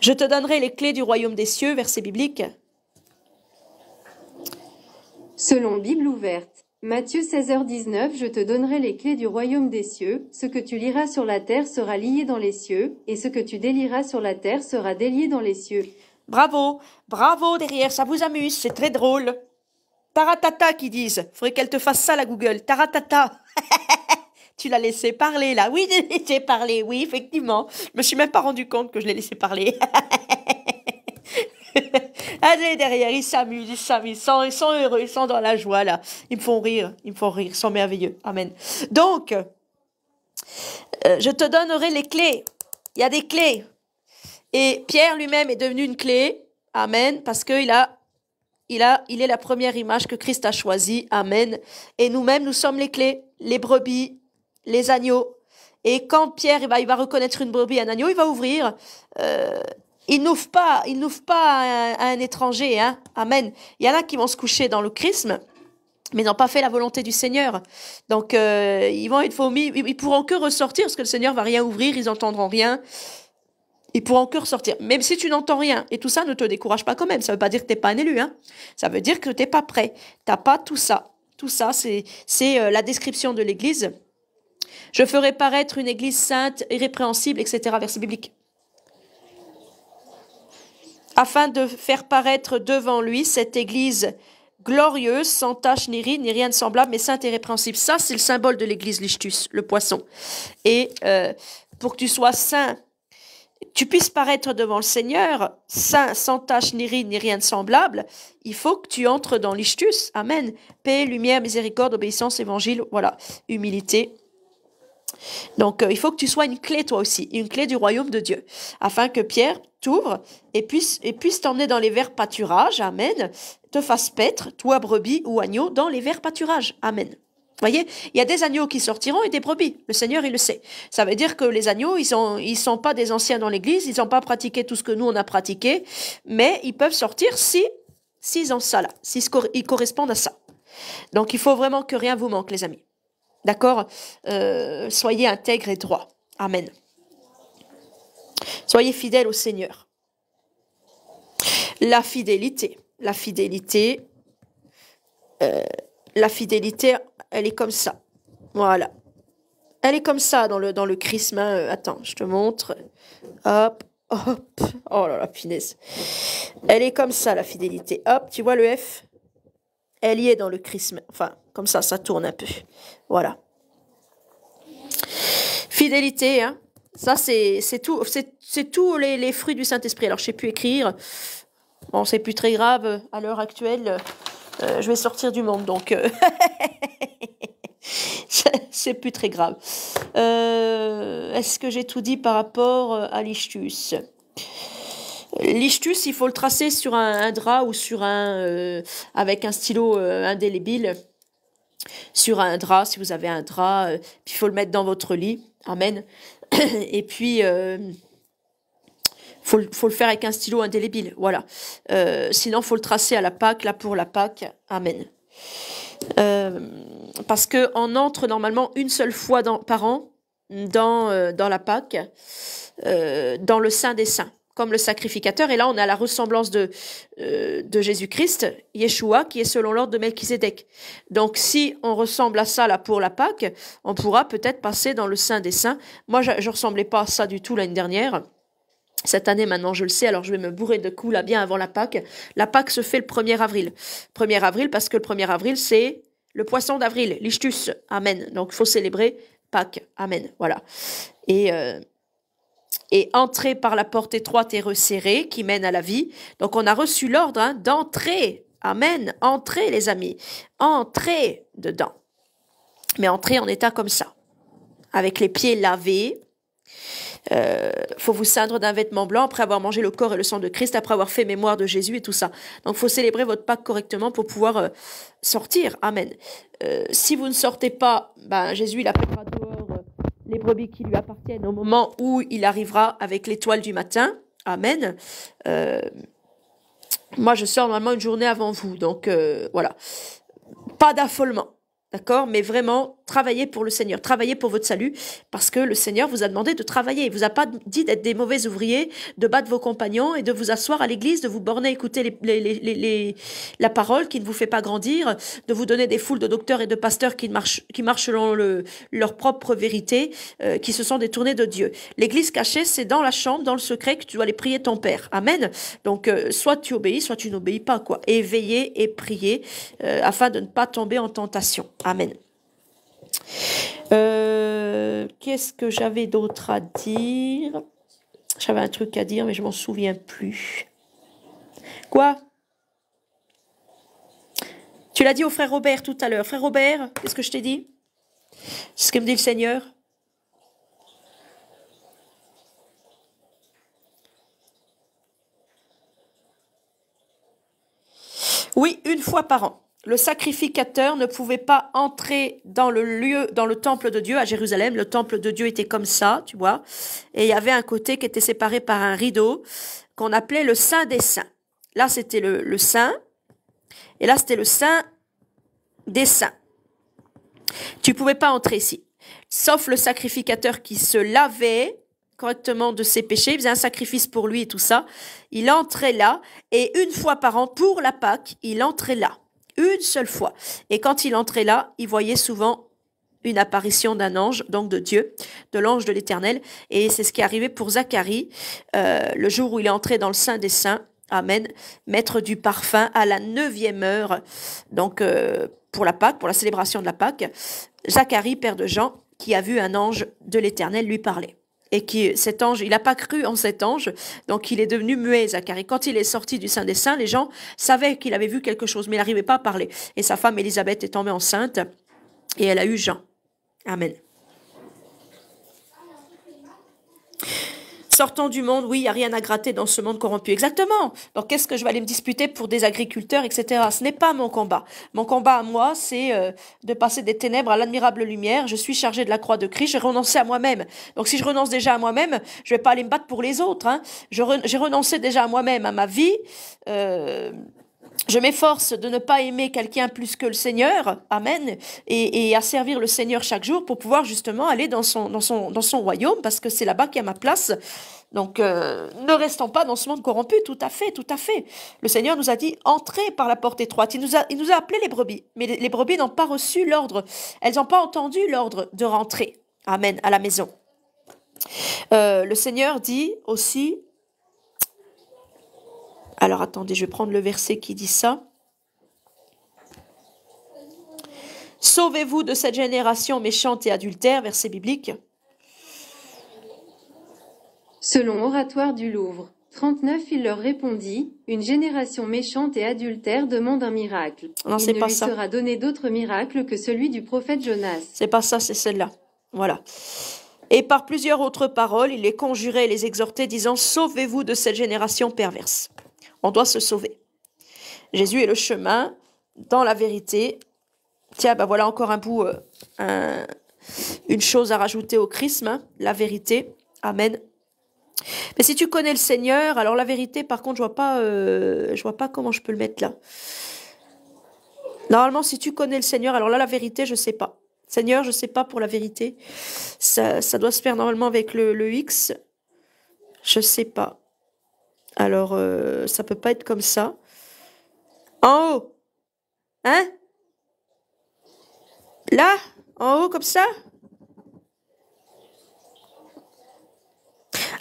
Je te donnerai les clés du royaume des cieux, verset biblique. Selon Bible ouverte. Matthieu 16h19 Je te donnerai les clés du royaume des cieux, ce que tu liras sur la terre sera lié dans les cieux, et ce que tu délieras sur la terre sera délié dans les cieux. Bravo, bravo derrière, ça vous amuse, c'est très drôle. Taratata qui disent. Faudrait qu'elle te fasse ça la Google. Taratata. tu l'as laissé parler là. Oui, je l'ai laissé parler. Oui, effectivement. Je me suis même pas rendu compte que je l'ai laissé parler. Allez derrière, ils s'amusent, ils s'amusent, ils sont, ils sont heureux, ils sont dans la joie là. Ils me font rire, ils me font rire, ils sont merveilleux. Amen. Donc, euh, je te donnerai les clés. Il y a des clés. Et Pierre lui-même est devenu une clé. Amen. Parce qu'il a il, a, il est la première image que Christ a choisie. Amen. Et nous-mêmes, nous sommes les clés, les brebis, les agneaux. Et quand Pierre il va, il va reconnaître une brebis, un agneau, il va ouvrir. Euh, il n'ouvre pas, il n'ouvre pas à un, étranger. Hein. Amen. Il y en a qui vont se coucher dans le chrisme, mais n'ont pas fait la volonté du Seigneur. Donc, euh, ils vont être ils pourront que ressortir parce que le Seigneur va rien ouvrir, ils entendront rien. Ils pourront que ressortir. Même si tu n'entends rien. Et tout ça ne te décourage pas quand même. Ça veut pas dire que t'es pas un élu. Hein. Ça veut dire que t'es pas prêt. T'as pas tout ça. Tout ça, c'est, euh, la description de l'Église. Je ferai paraître une Église sainte, irrépréhensible, etc. Verset biblique. Afin de faire paraître devant lui cette Église glorieuse, sans tache ni ride, ni rien de semblable, mais sainte et irrépréhensible. Ça, c'est le symbole de l'Église lichtus, le poisson. Et euh, pour que tu sois saint, tu puisses paraître devant le Seigneur, saint, sans tache ni ride, ni rien de semblable, il faut que tu entres dans l'Ichtus. Amen. Paix, lumière, miséricorde, obéissance, évangile, voilà, humilité. Donc, euh, il faut que tu sois une clé, toi aussi, une clé du royaume de Dieu, afin que Pierre t'ouvre et puisse et puisse t'emmener dans les verts pâturages, amen, te fasse paître, toi brebis ou agneau, dans les verts pâturages, amen voyez, il y a des agneaux qui sortiront et des brebis. Le Seigneur, il le sait. Ça veut dire que les agneaux, ils sont, ils sont pas des anciens dans l'église, ils n'ont pas pratiqué tout ce que nous, on a pratiqué, mais ils peuvent sortir si, s'ils ont ça là, s'ils ils correspondent à ça. Donc, il faut vraiment que rien vous manque, les amis. D'accord? Euh, Soyez intègres et droits. Amen. Soyez fidèles au Seigneur. La fidélité. La fidélité. Euh, la fidélité, elle est comme ça. Voilà. Elle est comme ça dans le, dans chrisme. hein. Attends, je te montre. Hop, hop. Oh là là, finesse. Elle est comme ça, la fidélité. Hop, tu vois le F? Elle y est dans le chrisme. Enfin, comme ça, ça tourne un peu. Voilà. Fidélité, hein. Ça, c'est tout, c'est c'est tous les, les fruits du Saint-Esprit. Alors, je sais plus écrire. Bon, c'est plus très grave à l'heure actuelle. Euh, je vais sortir du monde, donc euh, c'est plus très grave. Euh, Est-ce que j'ai tout dit par rapport à l'Ichtus L'Ichtus, il faut le tracer sur un, drap ou sur un avec un stylo indélébile sur un drap, si vous avez un drap, il faut le mettre dans votre lit. Amen. Et puis faut, faut le faire avec un stylo indélébile, voilà. Euh, sinon, faut le tracer à la Pâque, là pour la Pâque. Amen. Euh, parce que on entre normalement une seule fois par an dans, euh, la Pâque, euh, dans le Saint des Saints, comme le sacrificateur. Et là, on a la ressemblance de, Jésus-Christ, Yeshua, qui est selon l'ordre de Melchizedek. Donc, si on ressemble à ça là pour la Pâque, on pourra peut-être passer dans le Saint des Saints. Moi, je, je ressemblais pas à ça du tout l'année dernière. Cette année, maintenant, je le sais, alors je vais me bourrer de coups là bien avant la Pâque. La Pâque se fait le 1er avril. 1er avril parce que le 1er avril, c'est le poisson d'avril, l'Ichtus. Amen. Donc, faut célébrer Pâques. Amen. Voilà. Et, euh, et entrer par la porte étroite et resserrée qui mène à la vie. Donc on a reçu l'ordre hein, d'entrer. Amen. Entrez les amis. Entrez dedans. Mais entrez en état comme ça. Avec les pieds lavés, euh, faut vous ceindre d'un vêtement blanc après avoir mangé le corps et le sang de Christ, après avoir fait mémoire de Jésus et tout ça. Donc, faut célébrer votre Pâque correctement pour pouvoir euh, sortir. Amen. Euh, si vous ne sortez pas, ben, Jésus, il appellera dehors euh, les brebis qui lui appartiennent au moment où il arrivera avec l'étoile du matin. Amen. Moi, je sors normalement une journée avant vous. Donc, voilà. Pas d'affolement. D'accord? Mais vraiment, travaillez pour le Seigneur, travaillez pour votre salut, parce que le Seigneur vous a demandé de travailler. Il vous a pas dit d'être des mauvais ouvriers, de battre vos compagnons et de vous asseoir à l'église, de vous borner à écouter les, la parole qui ne vous fait pas grandir, de vous donner des foules de docteurs et de pasteurs qui marchent, qui marchent selon le, leur propre vérité, euh, qui se sont détournés de Dieu. L'église cachée, c'est dans la chambre, dans le secret, que tu dois aller prier ton Père. Amen. Donc, euh, soit tu obéis, soit tu n'obéis pas, quoi. Et et priez euh, afin de ne pas tomber en tentation. Amen. Euh, Qu'est-ce que j'avais d'autre à dire? J'avais un truc à dire, mais je m'en souviens plus. Quoi? Tu l'as dit au frère Robert tout à l'heure. Frère Robert, qu'est-ce que je t'ai dit? C'est ce que me dit le Seigneur. Oui, une fois par an. Le sacrificateur ne pouvait pas entrer dans le lieu, dans le temple de Dieu à Jérusalem. Le temple de Dieu était comme ça, tu vois. Et il y avait un côté qui était séparé par un rideau qu'on appelait le Saint des Saints. Là, c'était le, Saint. Et là, c'était le Saint des Saints. Tu pouvais pas entrer ici. Sauf le sacrificateur qui se lavait correctement de ses péchés, il faisait un sacrifice pour lui et tout ça. Il entrait là, et une fois par an, pour la Pâque, il entrait là. Une seule fois. Et quand il entrait là, il voyait souvent une apparition d'un ange, donc de Dieu, de l'ange de l'Éternel. Et c'est ce qui est arrivé pour Zacharie, euh, le jour où il est entré dans le Saint des Saints. Amen. Mettre du parfum à la neuvième heure. Donc, euh, pour la Pâque, pour la célébration de la Pâque, Zacharie, père de Jean, qui a vu un ange de l'Éternel lui parler. Et qui, cet ange, il n'a pas cru en cet ange, donc il est devenu muet, Zacharie. Quand il est sorti du Saint des Saints, les gens savaient qu'il avait vu quelque chose, mais il n'arrivait pas à parler. Et sa femme Élisabeth est tombée enceinte, et elle a eu Jean. Amen. Sortons du monde, oui, il n'y a rien à gratter dans ce monde corrompu. Exactement. Donc, qu'est-ce que je vais aller me disputer pour des agriculteurs, etc. Ce n'est pas mon combat. Mon combat à moi, c'est euh, de passer des ténèbres à l'admirable lumière. Je suis chargé de la croix de Christ. J'ai renoncé à moi-même. Donc, si je renonce déjà à moi-même, je vais pas aller me battre pour les autres. Hein. J'ai renoncé déjà à moi-même, à ma vie. Euh, je m'efforce de ne pas aimer quelqu'un plus que le Seigneur, Amen, et, à servir le Seigneur chaque jour pour pouvoir justement aller dans son, dans son, dans son royaume, parce que c'est là-bas qu'il y a ma place. Donc, euh, ne restons pas dans ce monde corrompu, tout à fait, tout à fait. Le Seigneur nous a dit, entrez par la porte étroite. Il nous a, il nous a appelé les brebis, mais les, les brebis n'ont pas reçu l'ordre. Elles n'ont pas entendu l'ordre de rentrer, Amen, à la maison. Euh, le Seigneur dit aussi, alors attendez, je vais prendre le verset qui dit ça. Sauvez-vous de cette génération méchante et adultère, verset biblique. Selon Oratoire du Louvre. 39, il leur répondit, Une génération méchante et adultère demande un miracle. Non, il ne pas lui ça. sera donné d'autre miracle que celui du prophète Jonas. C'est pas ça, c'est celle-là. Voilà. Et par plusieurs autres paroles, il les conjurait et les exhortait, disant Sauvez-vous de cette génération perverse. On doit se sauver. Jésus est le chemin, dans la vérité. Tiens, ben voilà encore un bout, euh, un- une chose à rajouter au chrisme, hein, la vérité. Amen. Mais si tu connais le Seigneur, alors la vérité, par contre, je vois pas, euh, je vois pas comment je peux le mettre là. Normalement, si tu connais le Seigneur, alors là, la vérité, je sais pas. Seigneur, je sais pas pour la vérité. Ça, ça doit se faire normalement avec le, le X. Je sais pas. Alors, euh, ça peut pas être comme ça. En haut. Hein? Là? En haut, comme ça?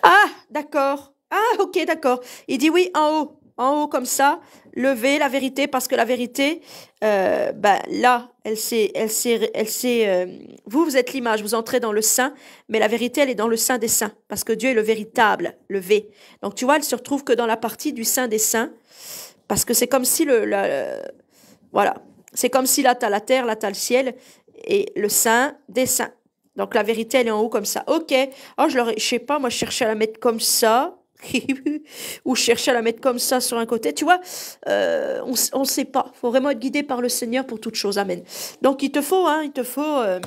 Ah, d'accord. Ah, ok, d'accord. Il dit oui, en haut. en haut comme ça, levé la vérité, parce que la vérité, euh, ben, là, elle s'est, elle s'est, elle s'est, euh, vous, vous êtes l'image, vous entrez dans le sein, mais la vérité, elle est dans le sein des saints, parce que Dieu est le véritable, le. Donc, tu vois, elle se retrouve que dans la partie du sein des saints, parce que c'est comme si le, la- le- voilà, c'est comme si là, t'as la terre, là, t'as le ciel, et le sein des saints. Donc, la vérité, elle est en haut comme ça. Ok. Oh, je je sais pas, moi, je cherchais à la mettre comme ça. ou je cherchais à la mettre comme ça sur un côté. Tu vois, euh, on ne sait pas. Il faut vraiment être guidé par le Seigneur pour toute chose. Amen. Donc il te faut, hein, il te faut euh,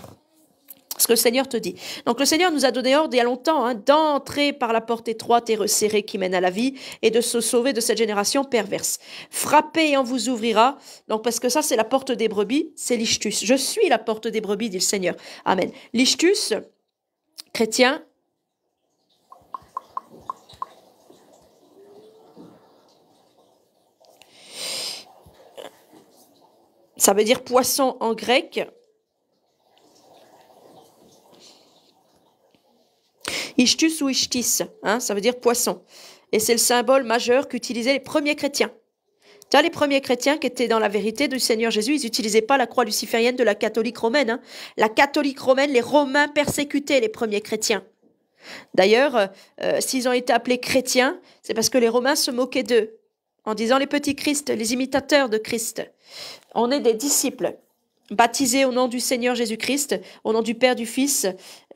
ce que le Seigneur te dit. Donc le Seigneur nous a donné ordre il y a longtemps hein, d'entrer par la porte étroite et resserrée qui mène à la vie et de se sauver de cette génération perverse. Frappez et on vous ouvrira. Donc parce que ça c'est la porte des brebis, c'est l'Ichtus. Je suis la porte des brebis, dit le Seigneur. Amen. L'Ichtus, chrétien, Ça veut dire poisson en grec. Ichtus ou ichtis, hein, ça veut dire poisson. Et c'est le symbole majeur qu'utilisaient les premiers chrétiens. As les premiers chrétiens qui étaient dans la vérité du Seigneur Jésus, ils n'utilisaient pas la croix luciférienne de la catholique romaine. hein. La catholique romaine, les Romains persécutaient les premiers chrétiens. D'ailleurs, euh, euh, s'ils ont été appelés chrétiens, c'est parce que les Romains se moquaient d'eux, en disant les petits Christ, les imitateurs de Christ. On est des disciples, baptisés au nom du Seigneur Jésus-Christ, au nom du Père, du Fils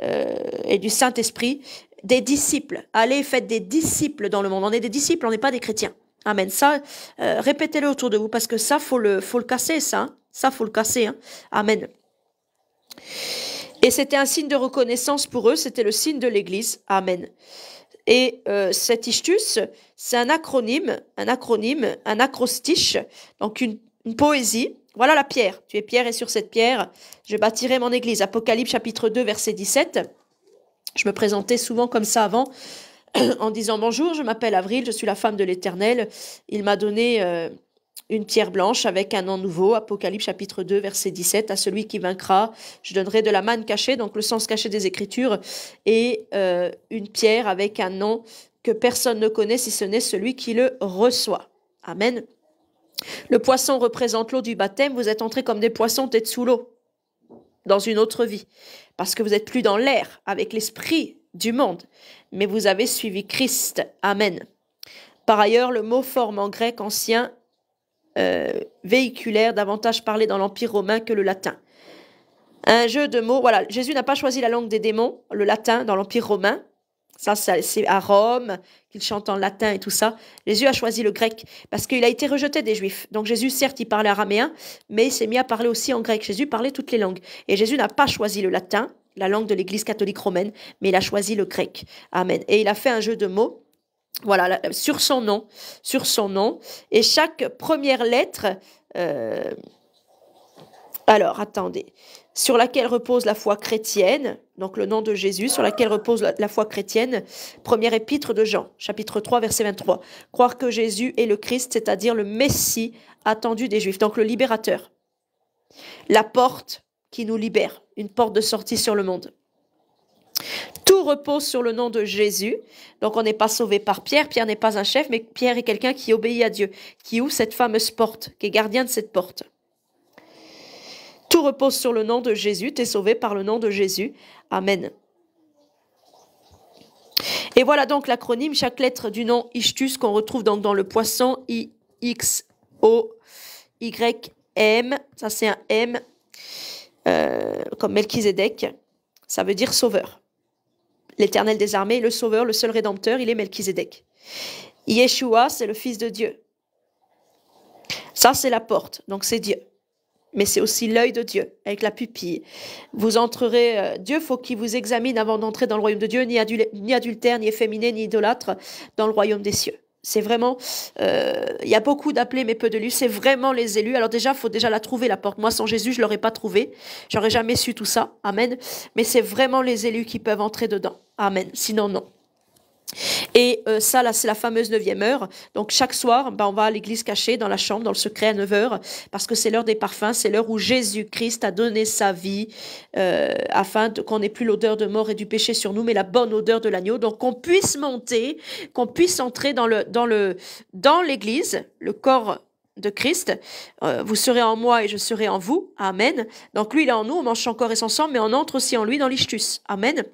euh, et du Saint-Esprit, des disciples. Allez, faites des disciples dans le monde. On est des disciples, on n'est pas des chrétiens. Amen. Ça, euh, répétez-le autour de vous parce que ça, faut le, faut le casser, ça. hein. Ça, faut le casser. hein. Amen. Et c'était un signe de reconnaissance pour eux, c'était le signe de l'Église. Amen. Et euh, cet Ichtus, c'est un acronyme, un acronyme, un acrostiche, donc une, une poésie. Voilà la pierre. Tu es pierre et sur cette pierre, je bâtirai mon église. Apocalypse chapitre 2, verset 17. Je me présentais souvent comme ça avant, en disant bonjour, je m'appelle Avril, je suis la femme de l'Éternel. Il m'a donné euh, une pierre blanche avec un nom nouveau. Apocalypse chapitre 2, verset 17. À celui qui vaincra, je donnerai de la manne cachée, donc le sens caché des Écritures, et euh, une pierre avec un nom que personne ne connaît si ce n'est celui qui le reçoit. Amen. Le poisson représente l'eau du baptême. Vous êtes entrés comme des poissons tête sous l'eau, dans une autre vie, parce que vous êtes plus dans l'air avec l'esprit du monde, mais vous avez suivi Christ. Amen. Par ailleurs, le mot forme en grec ancien euh, véhiculaire, davantage parlé dans l'Empire romain que le latin. Un jeu de mots, voilà, Jésus n'a pas choisi la langue des démons, le latin, dans l'Empire romain. Ça, ça, c'est à Rome qu'il chante en latin et tout ça. Jésus a choisi le grec parce qu'il a été rejeté des Juifs. Donc Jésus, certes, il parlait araméen, mais il s'est mis à parler aussi en grec. Jésus parlait toutes les langues. Et Jésus n'a pas choisi le latin, la langue de l'Église catholique romaine, mais il a choisi le grec. Amen. Et il a fait un jeu de mots voilà, là, sur son nom, sur son nom, et chaque première lettre, euh, alors attendez, sur laquelle repose la foi chrétienne, donc le nom de Jésus, sur laquelle repose la, la foi chrétienne, première épître de Jean, chapitre 3, verset 23, croire que Jésus est le Christ, c'est-à-dire le Messie attendu des Juifs, donc le libérateur, la porte qui nous libère, une porte de sortie sur le monde. Tout repose sur le nom de Jésus. Donc on n'est pas sauvé par Pierre. Pierre n'est pas un chef, mais Pierre est quelqu'un qui obéit à Dieu, qui ouvre cette fameuse porte, qui est gardien de cette porte. Tout repose sur le nom de Jésus. Tu es sauvé par le nom de Jésus. Amen. Et voilà donc l'acronyme, chaque lettre du nom Ichtus qu'on retrouve donc dans le poisson I, X, O, Y, M. Ça c'est un M, euh, comme Melchizedek. Ça veut dire sauveur. L'éternel des armées, le sauveur, le seul rédempteur, il est Melchizedek. Yeshua, c'est le Fils de Dieu. Ça, c'est la porte, donc c'est Dieu. Mais c'est aussi l'œil de Dieu, avec la pupille. Vous entrerez, euh, Dieu faut qu'il vous examine avant d'entrer dans le royaume de Dieu, ni, adul- ni adultère, ni efféminé, ni idolâtre, dans le royaume des cieux. C'est vraiment, euh, il y a beaucoup d'appelés mais peu d'élus. C'est vraiment les élus. Alors déjà, faut déjà la trouver la porte. Moi, sans Jésus, je l'aurais pas trouvée. J'aurais jamais su tout ça. Amen. Mais c'est vraiment les élus qui peuvent entrer dedans. Amen. Sinon, non. Et euh, ça, là, c'est la fameuse neuvième heure. Donc chaque soir, ben, on va à l'église cachée, dans la chambre, dans le secret à 9 heures, parce que c'est l'heure des parfums, c'est l'heure où Jésus-Christ a donné sa vie euh, afin qu'on n'ait plus l'odeur de mort et du péché sur nous, mais la bonne odeur de l'agneau. Donc qu'on puisse monter, qu'on puisse entrer dans le dans le dans l'église, le corps de Christ. Euh, vous serez en moi et je serai en vous. Amen. Donc lui, il est en nous, on mange son corps et son sang, mais on entre aussi en lui dans l'Ichtus. Amen.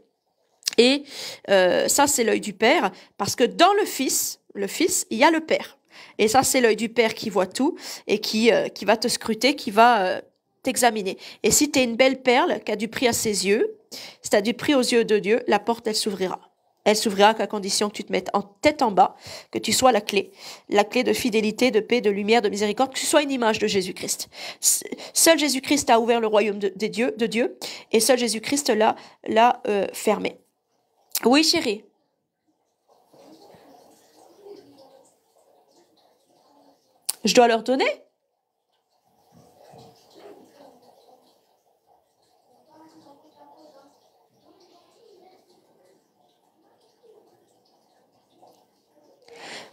Et euh, ça, c'est l'œil du Père, parce que dans le Fils, le Fils, il y a le Père. Et ça, c'est l'œil du Père qui voit tout et qui, euh, qui va te scruter, qui va euh, t'examiner. Et si tu es une belle perle qui a du prix à ses yeux, si tu as du prix aux yeux de Dieu, la porte, elle s'ouvrira. Elle s'ouvrira qu'à condition que tu te mettes en tête en bas, que tu sois la clé, la clé de fidélité, de paix, de lumière, de miséricorde, que tu sois une image de Jésus-Christ. Seul Jésus-Christ a ouvert le royaume de, des dieux, de Dieu, et seul Jésus-Christ l'a l'a fermé. Oui, chérie. Je dois leur donner?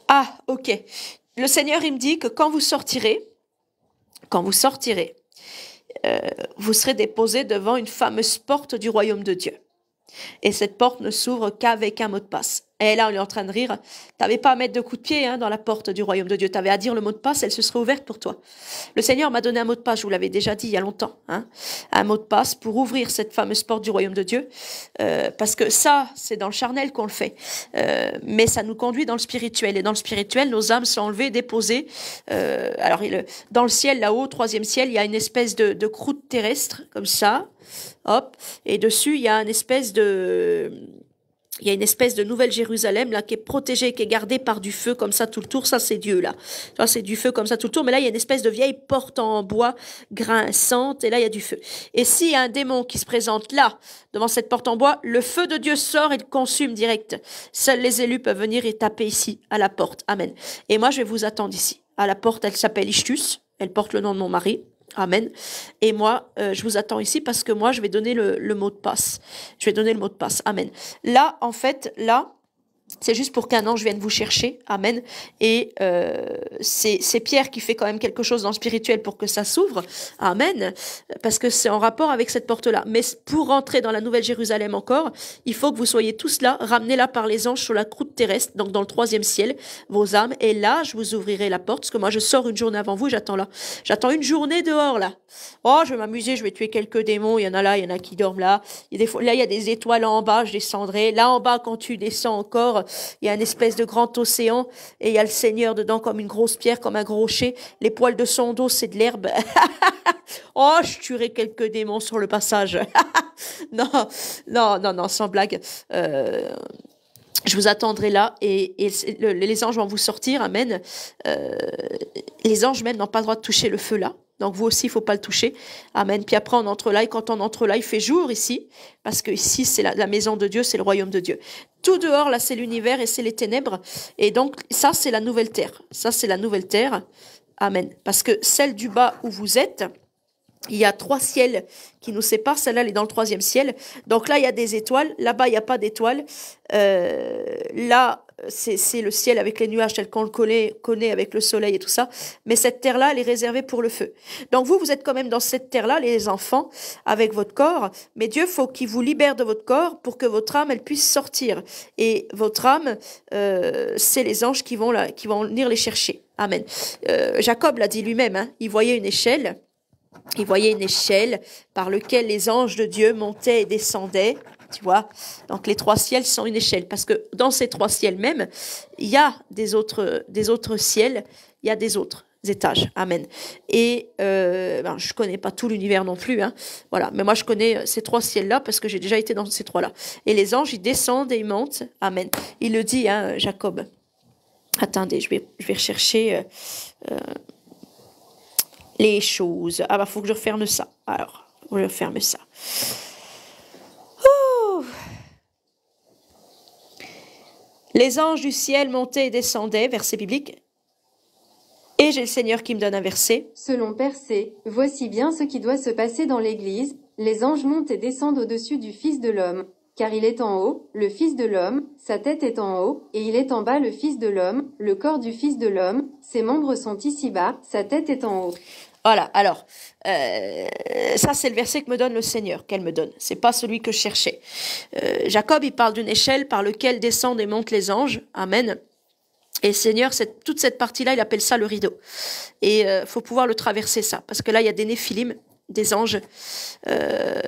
Ah, ok. Le Seigneur, il me dit que quand vous sortirez, quand vous sortirez, euh, vous serez déposé devant une fameuse porte du royaume de Dieu. Et cette porte ne s'ouvre qu'avec un mot de passe. Et là, on est en train de rire. T'avais pas à mettre de coup de pied hein, dans la porte du royaume de Dieu. T'avais à dire le mot de passe, elle se serait ouverte pour toi. Le Seigneur m'a donné un mot de passe, je vous l'avais déjà dit il y a longtemps. Hein, un mot de passe pour ouvrir cette fameuse porte du royaume de Dieu. Euh, parce que ça, c'est dans le charnel qu'on le fait. Euh, mais ça nous conduit dans le spirituel. Et dans le spirituel, nos âmes sont enlevées, déposées. Euh, alors, dans le ciel, là-haut, troisième ciel, il y a une espèce de, de croûte terrestre, comme ça. Hop. Et dessus, il y a une espèce de il y a une espèce de nouvelle Jérusalem là qui est protégée, qui est gardée par du feu comme ça tout le tour. Ça c'est Dieu là. Vois, c'est du feu comme ça tout le tour. Mais là il y a une espèce de vieille porte en bois grinçante et là il y a du feu. Et s'il y a un démon qui se présente là devant cette porte en bois, le feu de Dieu sort et le consume direct. Seuls les élus peuvent venir et taper ici à la porte. Amen. Et moi je vais vous attendre ici. À la porte, elle s'appelle Ishtus. Elle porte le nom de mon mari. Amen. Et moi, euh, je vous attends ici parce que moi, je vais donner le, le mot de passe. Je vais donner le mot de passe. Amen. Là, en fait, là, c'est juste pour qu'un ange vienne vous chercher. Amen. Et euh, c'est Pierre qui fait quand même quelque chose dans le spirituel pour que ça s'ouvre. Amen. Parce que c'est en rapport avec cette porte-là. Mais pour rentrer dans la Nouvelle Jérusalem encore, il faut que vous soyez tous là, ramenés là par les anges sur la croûte terrestre, donc dans le troisième ciel, vos âmes. Et là, je vous ouvrirai la porte, parce que moi, je sors une journée avant vous, j'attends là. J'attends une journée dehors là. Oh, je vais m'amuser, je vais tuer quelques démons. Il y en a là, il y en a qui dorment là. Il y a des fois, là, il y a des étoiles en bas, je descendrai. Là en bas, quand tu descends encore, il y a une espèce de grand océan et il y a le Seigneur dedans comme une grosse pierre, comme un gros rocher. Les poils de son dos, c'est de l'herbe. oh, je tuerai quelques démons sur le passage. non, non, non, non, sans blague. Euh, je vous attendrai là et, les anges vont vous sortir, amen. Euh, les anges même n'ont pas le droit de toucher le feu là. Donc vous aussi, il faut pas le toucher. Amen. Puis après, on entre là, et quand on entre là, il fait jour ici, parce que ici, c'est la, maison de Dieu, c'est le royaume de Dieu. Tout dehors, là, c'est l'univers et c'est les ténèbres. Et donc, ça, c'est la nouvelle terre. Ça, c'est la nouvelle terre. Amen. Parce que celle du bas où vous êtes, il y a trois ciels qui nous séparent. Celle-là, elle est dans le troisième ciel. Donc là, il y a des étoiles. Là-bas, il n'y a pas d'étoiles. Euh, là, c'est le ciel avec les nuages tel qu'on le connaît, avec le soleil et tout ça. Mais cette terre-là, elle est réservée pour le feu. Donc vous, vous êtes quand même dans cette terre-là, les enfants, avec votre corps. Mais Dieu faut qu'il vous libère de votre corps pour que votre âme, elle puisse sortir. Et votre âme, euh, c'est les anges qui vont, qui vont venir les chercher. Amen. Euh, Jacob l'a dit lui-même. Hein, il voyait une échelle. Il voyait une échelle par laquelle les anges de Dieu montaient et descendaient. Tu vois, donc les trois ciels sont une échelle parce que dans ces trois ciels même, il y a des autres, des autres ciels, il y a des autres étages. Amen. Et euh, ben, je connais pas tout l'univers non plus, hein. Voilà, mais moi je connais ces trois ciels-là parce que j'ai déjà été dans ces trois-là. Et les anges, ils descendent et ils montent. Amen. Il le dit, hein, Jacob. Attendez, je vais, je vais rechercher. euh, euh, les choses. Ah bah faut que je referme ça. Alors, faut que je referme ça. Les anges du ciel montaient et descendaient, verset biblique. Et j'ai le Seigneur qui me donne un verset. Selon Persée, voici bien ce qui doit se passer dans l'Église. Les anges montent et descendent au-dessus du Fils de l'homme, car il est en haut, le Fils de l'homme, sa tête est en haut, et il est en bas le Fils de l'homme, le corps du Fils de l'homme, ses membres sont ici-bas, sa tête est en haut. Voilà, alors, euh, ça c'est le verset que me donne le Seigneur, qu'elle me donne. C'est pas celui que je cherchais. Euh, Jacob, il parle d'une échelle par laquelle descendent et montent les anges. Amen. Et Seigneur, toute cette partie-là, il appelle ça le rideau. Et euh, faut pouvoir le traverser ça, parce que là, il y a des néphilim, des anges. Euh,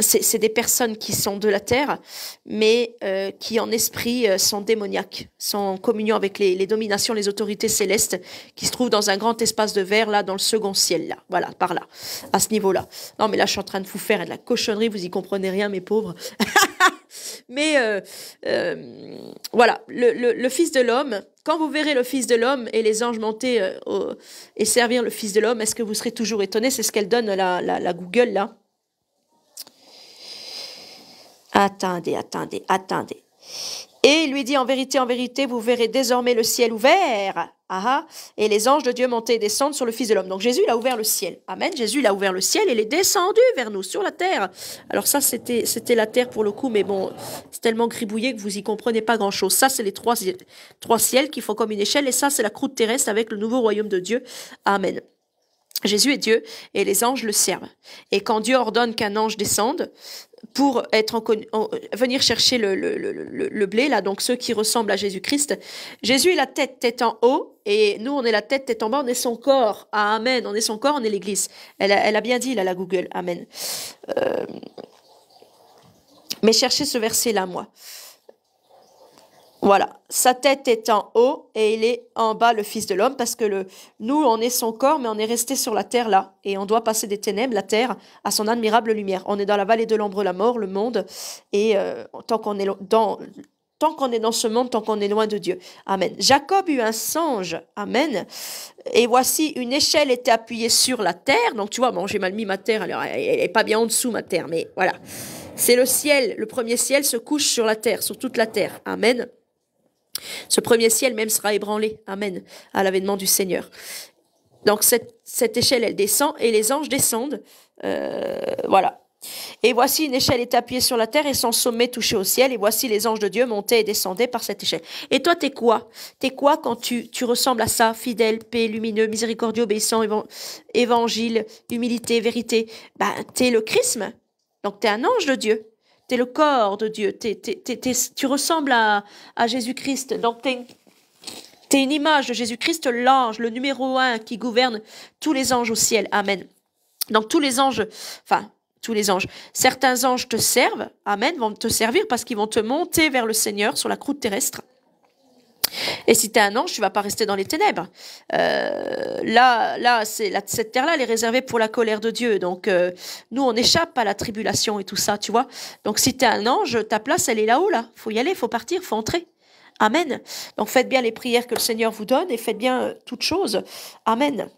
c'est des personnes qui sont de la terre, mais euh, qui en esprit euh, sont démoniaques, sont en communion avec les, les dominations, les autorités célestes, qui se trouvent dans un grand espace de verre, là, dans le second ciel, là. Voilà, par là, à ce niveau-là. Non, mais là, je suis en train de vous faire de la cochonnerie, vous y comprenez rien, mes pauvres. Mais euh, euh, voilà, le, le- Fils de l'homme, quand vous verrez le Fils de l'homme et les anges monter euh, et servir le Fils de l'homme, est-ce que vous serez toujours étonné C'est ce qu'elle donne la, la, la Google là. Attendez, attendez, attendez. Et il lui dit en vérité, en vérité, vous verrez désormais le ciel ouvert. Ah et les anges de Dieu monter et descendre sur le Fils de l'homme. Donc Jésus, il a ouvert le ciel. Amen. Jésus, il a ouvert le ciel et il est descendu vers nous, sur la terre. Alors ça, c'était, c'était la terre pour le coup, mais bon, c'est tellement gribouillé que vous y comprenez pas grand chose. Ça, c'est les trois, trois ciels qui font comme une échelle et ça, c'est la croûte terrestre avec le nouveau royaume de Dieu. Amen. Jésus est Dieu et les anges le servent. Et quand Dieu ordonne qu'un ange descende pour être en, en- venir chercher le, le, le, blé, là, donc ceux qui ressemblent à Jésus-Christ, Jésus est la tête, tête en haut, et nous, on est la tête, tête en bas, on est son corps. Amen, on est son corps, on est l'Église. Elle elle a bien dit, là, la Google. Amen. Euh, Mais cherchez ce verset-là, moi. Voilà, sa tête est en haut et il est en bas le Fils de l'homme parce que le, nous, on est son corps, mais on est resté sur la terre là et on doit passer des ténèbres, la terre, à son admirable lumière. On est dans la vallée de l'ombre, la mort, le monde et euh, tant qu'on est dans tant qu'on est dans ce monde, tant qu'on est loin de Dieu. Amen. Jacob eut un songe. Amen. Et voici une échelle était appuyée sur la terre. Donc tu vois, bon, j'ai mal mis ma terre. Alors elle elle est pas bien en dessous ma terre, mais voilà. C'est le ciel. Le premier ciel se couche sur la terre, sur toute la terre. Amen. Ce premier ciel même sera ébranlé. Amen. À l'avènement du Seigneur. Donc cette, échelle, elle descend et les anges descendent. Euh, voilà. Et voici une échelle appuyée sur la terre et son sommet touché au ciel. Et voici les anges de Dieu montaient et descendaient par cette échelle. Et toi, t'es quoi? T'es quoi quand tu, ressembles à ça? Fidèle, paix, lumineux, miséricordieux, obéissant, évan- évangile, humilité, vérité. Ben, t'es le chrisme. Donc t'es un ange de Dieu. T'es le corps de Dieu. Tu ressembles à, à Jésus-Christ. Donc t'es T'es une image de Jésus-Christ, l'ange, le numéro un qui gouverne tous les anges au ciel. Amen. Donc tous les anges, enfin tous les anges, certains anges te servent, Amen, vont te servir parce qu'ils vont te monter vers le Seigneur sur la croûte terrestre. Et si tu es un ange, tu vas pas rester dans les ténèbres. Euh, là, là, c'est cette terre-là, elle est réservée pour la colère de Dieu. Donc, euh, nous, on échappe à la tribulation et tout ça, tu vois. Donc, si tu es un ange, ta place, elle est là-haut, là. Faut y aller, faut partir, faut entrer. Amen. Donc, faites bien les prières que le Seigneur vous donne et faites bien euh, toutes choses. Amen.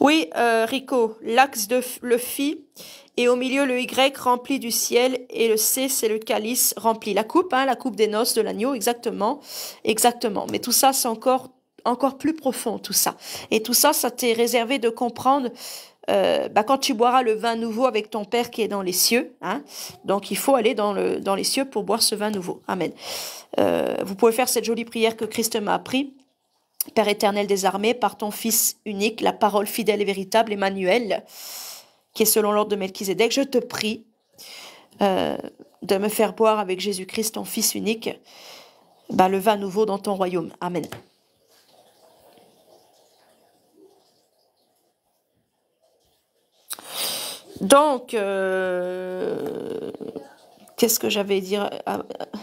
Oui, euh, Rico, l'axe de le phi et au milieu le Y rempli du ciel et le C c'est le calice rempli. La coupe, hein, la coupe des noces de l'agneau, exactement, exactement. Mais tout ça c'est encore encore plus profond tout ça. Et tout ça, ça t'est réservé de comprendre euh, bah, quand tu boiras le vin nouveau avec ton Père qui est dans les cieux. Hein, donc il faut aller dans, le, dans les cieux pour boire ce vin nouveau. Amen. Euh, vous pouvez faire cette jolie prière que Christ m'a appris. Père éternel des armées, par ton Fils unique, la parole fidèle et véritable, Emmanuel, qui est selon l'ordre de Melchizedek, je te prie euh, de me faire boire avec Jésus-Christ, ton Fils unique, bah, le vin nouveau dans ton royaume. Amen. Donc, euh, qu'est-ce que j'avais à dire Ah, ah.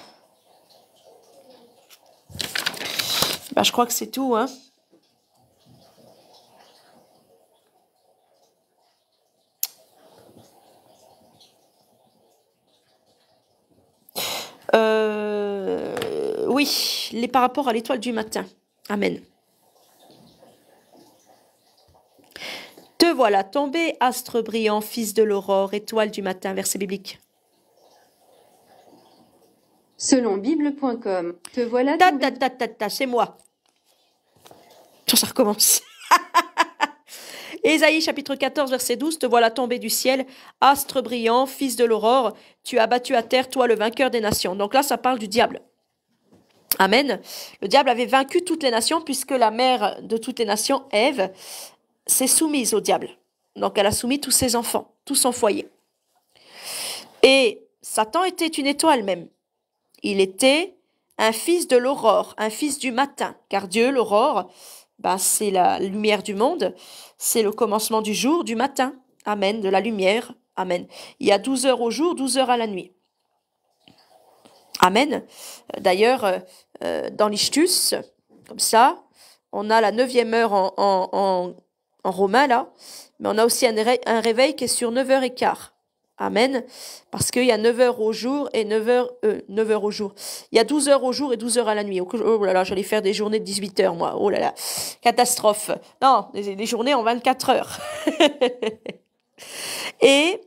Bah, Je crois que c'est tout. Hein. Euh, oui, les par rapport à l'étoile du matin. Amen. Te voilà tombé, astre brillant, fils de l'aurore, étoile du matin, verset biblique. Selon Bible.com, te voilà Ta tombé ta ta ta ta, c'est moi. Tiens, ça recommence. Ésaïe chapitre 14 verset 12, te voilà tombé du ciel, astre brillant, fils de l'aurore, tu as battu à terre, toi le vainqueur des nations. Donc là, ça parle du diable. Amen. Le diable avait vaincu toutes les nations puisque la mère de toutes les nations, Ève, s'est soumise au diable. Donc elle a soumis tous ses enfants, tout son foyer. Et Satan était une étoile même. Il était un fils de l'aurore, un fils du matin, car Dieu, l'aurore, ben, c'est la lumière du monde, c'est le commencement du jour, du matin. Amen, de la lumière. Amen. Il y a 12 heures au jour, 12 heures à la nuit. Amen. D'ailleurs, euh, euh, dans l'Ichtus, comme ça, on a la neuvième heure en, en, en, romain, là, mais on a aussi un réveil qui est sur 9h15. Amen. Parce qu'il y a 9 heures au jour et 9 heures, euh, 9 heures au jour. Il y a 12 heures au jour et 12 heures à la nuit. Oh là là, j'allais faire des journées de 18 heures, moi. Oh là là. Catastrophe. Non, des, des journées en 24 heures. et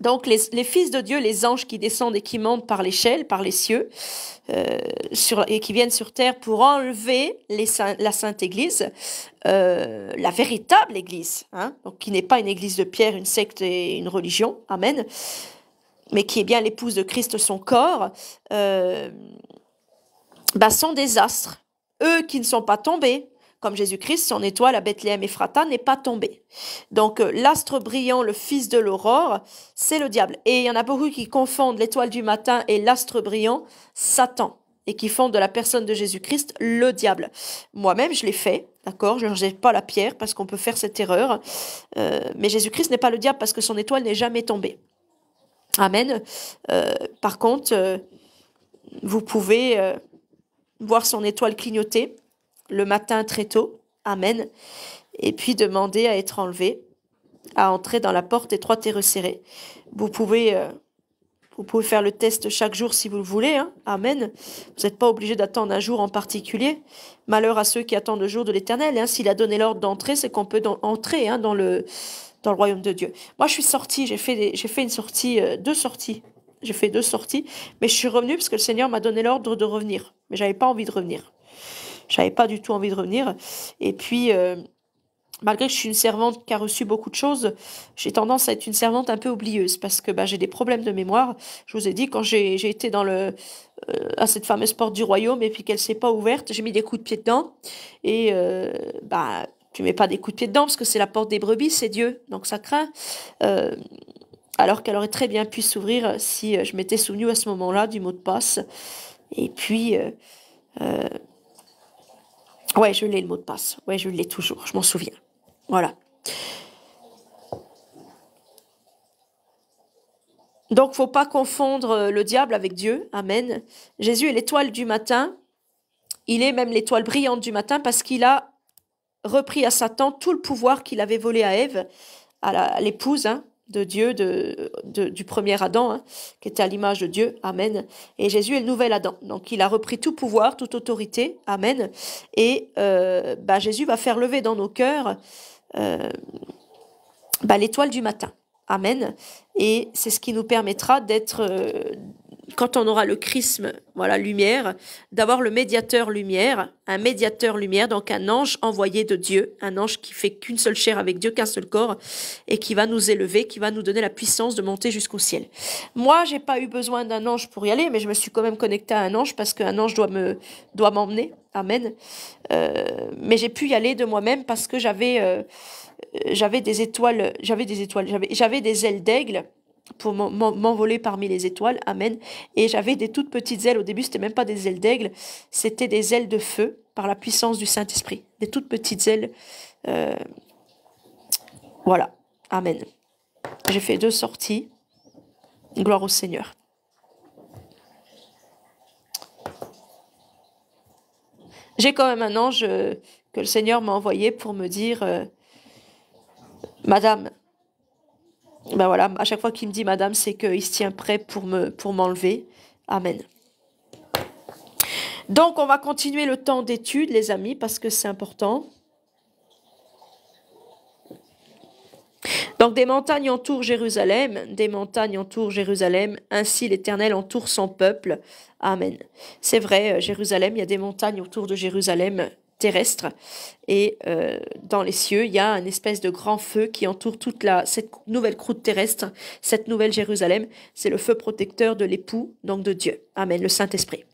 donc, les, les fils de Dieu, les anges qui descendent et qui montent par l'échelle, par les cieux, euh, et qui viennent sur terre pour enlever la Sainte Église, euh, la véritable Église, hein, donc qui n'est pas une Église de pierre, une secte et une religion, Amen, mais qui est bien l'épouse de Christ, son corps, euh, bah, sont des astres. Eux qui ne sont pas tombés, comme Jésus-Christ, son étoile à Bethléem Ephrata n'est pas tombée. Donc euh, l'astre brillant, le fils de l'aurore, c'est le diable. Et il y en a beaucoup qui confondent l'étoile du matin et l'astre brillant, Satan, et qui font de la personne de Jésus-Christ le diable. Moi-même, je l'ai fait, d'accord? Je ne jette pas la pierre parce qu'on peut faire cette erreur. Euh, mais Jésus-Christ n'est pas le diable parce que son étoile n'est jamais tombée. Amen. Euh, par contre, vous pouvez voir son étoile clignoter le matin très tôt. Amen. Et puis demander à être enlevé, à entrer dans la porte étroite et resserrée. Vous pouvez, euh, vous pouvez faire le test chaque jour si vous le voulez. hein. Amen. Vous n'êtes pas obligé d'attendre un jour en particulier. Malheur à ceux qui attendent le jour de l'éternel. hein. S'il a donné l'ordre d'entrer, c'est qu'on peut entrer hein, dans, le, dans le royaume de Dieu. Moi, je suis sortie, j'ai fait, fait une sortie, euh, deux sorties. J'ai fait deux sorties, mais je suis revenue parce que le Seigneur m'a donné l'ordre de revenir. Mais j'avais pas envie de revenir. J'avais pas du tout envie de revenir. Et puis, euh, malgré que je suis une servante qui a reçu beaucoup de choses, j'ai tendance à être une servante un peu oublieuse parce que bah, j'ai des problèmes de mémoire. Je vous ai dit, quand j'ai été dans le, euh, à cette fameuse porte du royaume et puis qu'elle s'est pas ouverte, j'ai mis des coups de pied dedans. Et euh, bah, tu mets pas des coups de pied dedans parce que c'est la porte des brebis, c'est Dieu, donc ça craint. Euh, alors qu'elle aurait très bien pu s'ouvrir si je m'étais souvenu à ce moment-là du mot de passe. Et puis, ouais, je l'ai le mot de passe. Ouais, je l'ai toujours, je m'en souviens. Voilà. Donc, faut pas confondre euh, le diable avec Dieu. Amen. Jésus est l'étoile du matin. Il est même l'étoile brillante du matin parce qu'il a repris à Satan tout le pouvoir qu'il avait volé à Ève, à l'épouse hein, de Dieu, de, du premier Adam, hein, qui était à l'image de Dieu. Amen. Et Jésus est le nouvel Adam. Donc, il a repris tout pouvoir, toute autorité. Amen. Et euh, bah, Jésus va faire lever dans nos cœurs euh, bah, l'étoile du matin. Amen. Et c'est ce qui nous permettra d'être, euh, quand on aura le chrisme, voilà, lumière, d'avoir le médiateur lumière, un médiateur lumière, donc un ange envoyé de Dieu, un ange qui fait qu'une seule chair avec Dieu, qu'un seul corps, et qui va nous élever, qui va nous donner la puissance de monter jusqu'au ciel. Moi, j'ai pas eu besoin d'un ange pour y aller, mais je me suis quand même connectée à un ange parce qu'un ange doit me, doit m'emmener. Amen. Euh, mais j'ai pu y aller de moi-même parce que j'avais, euh, j'avais des étoiles, j'avais des étoiles, j'avais, j'avais des ailes d'aigle pour m'en- m'en- m'envoler parmi les étoiles, amen. Et j'avais des toutes petites ailes. Au début, c'était même pas des ailes d'aigle, c'était des ailes de feu par la puissance du Saint-Esprit. Des toutes petites ailes. euh, Voilà, amen. J'ai fait deux sorties. Gloire au Seigneur. J'ai quand même un ange euh, que le Seigneur m'a envoyé pour me dire, euh, Madame, ben voilà, à chaque fois qu'il me dit Madame, c'est qu'il se tient prêt pour me pour m'enlever. Amen. Donc on va continuer le temps d'étude, les amis, parce que c'est important. Donc des montagnes entourent Jérusalem, des montagnes entourent Jérusalem, ainsi l'Éternel entoure son peuple. Amen. C'est vrai, euh, Jérusalem, il y a des montagnes autour de Jérusalem terrestres, et euh, dans les cieux, il y a un espèce de grand feu qui entoure toute la, cette nouvelle croûte terrestre, cette nouvelle Jérusalem. C'est le feu protecteur de l'époux, donc de Dieu. Amen, le Saint-Esprit.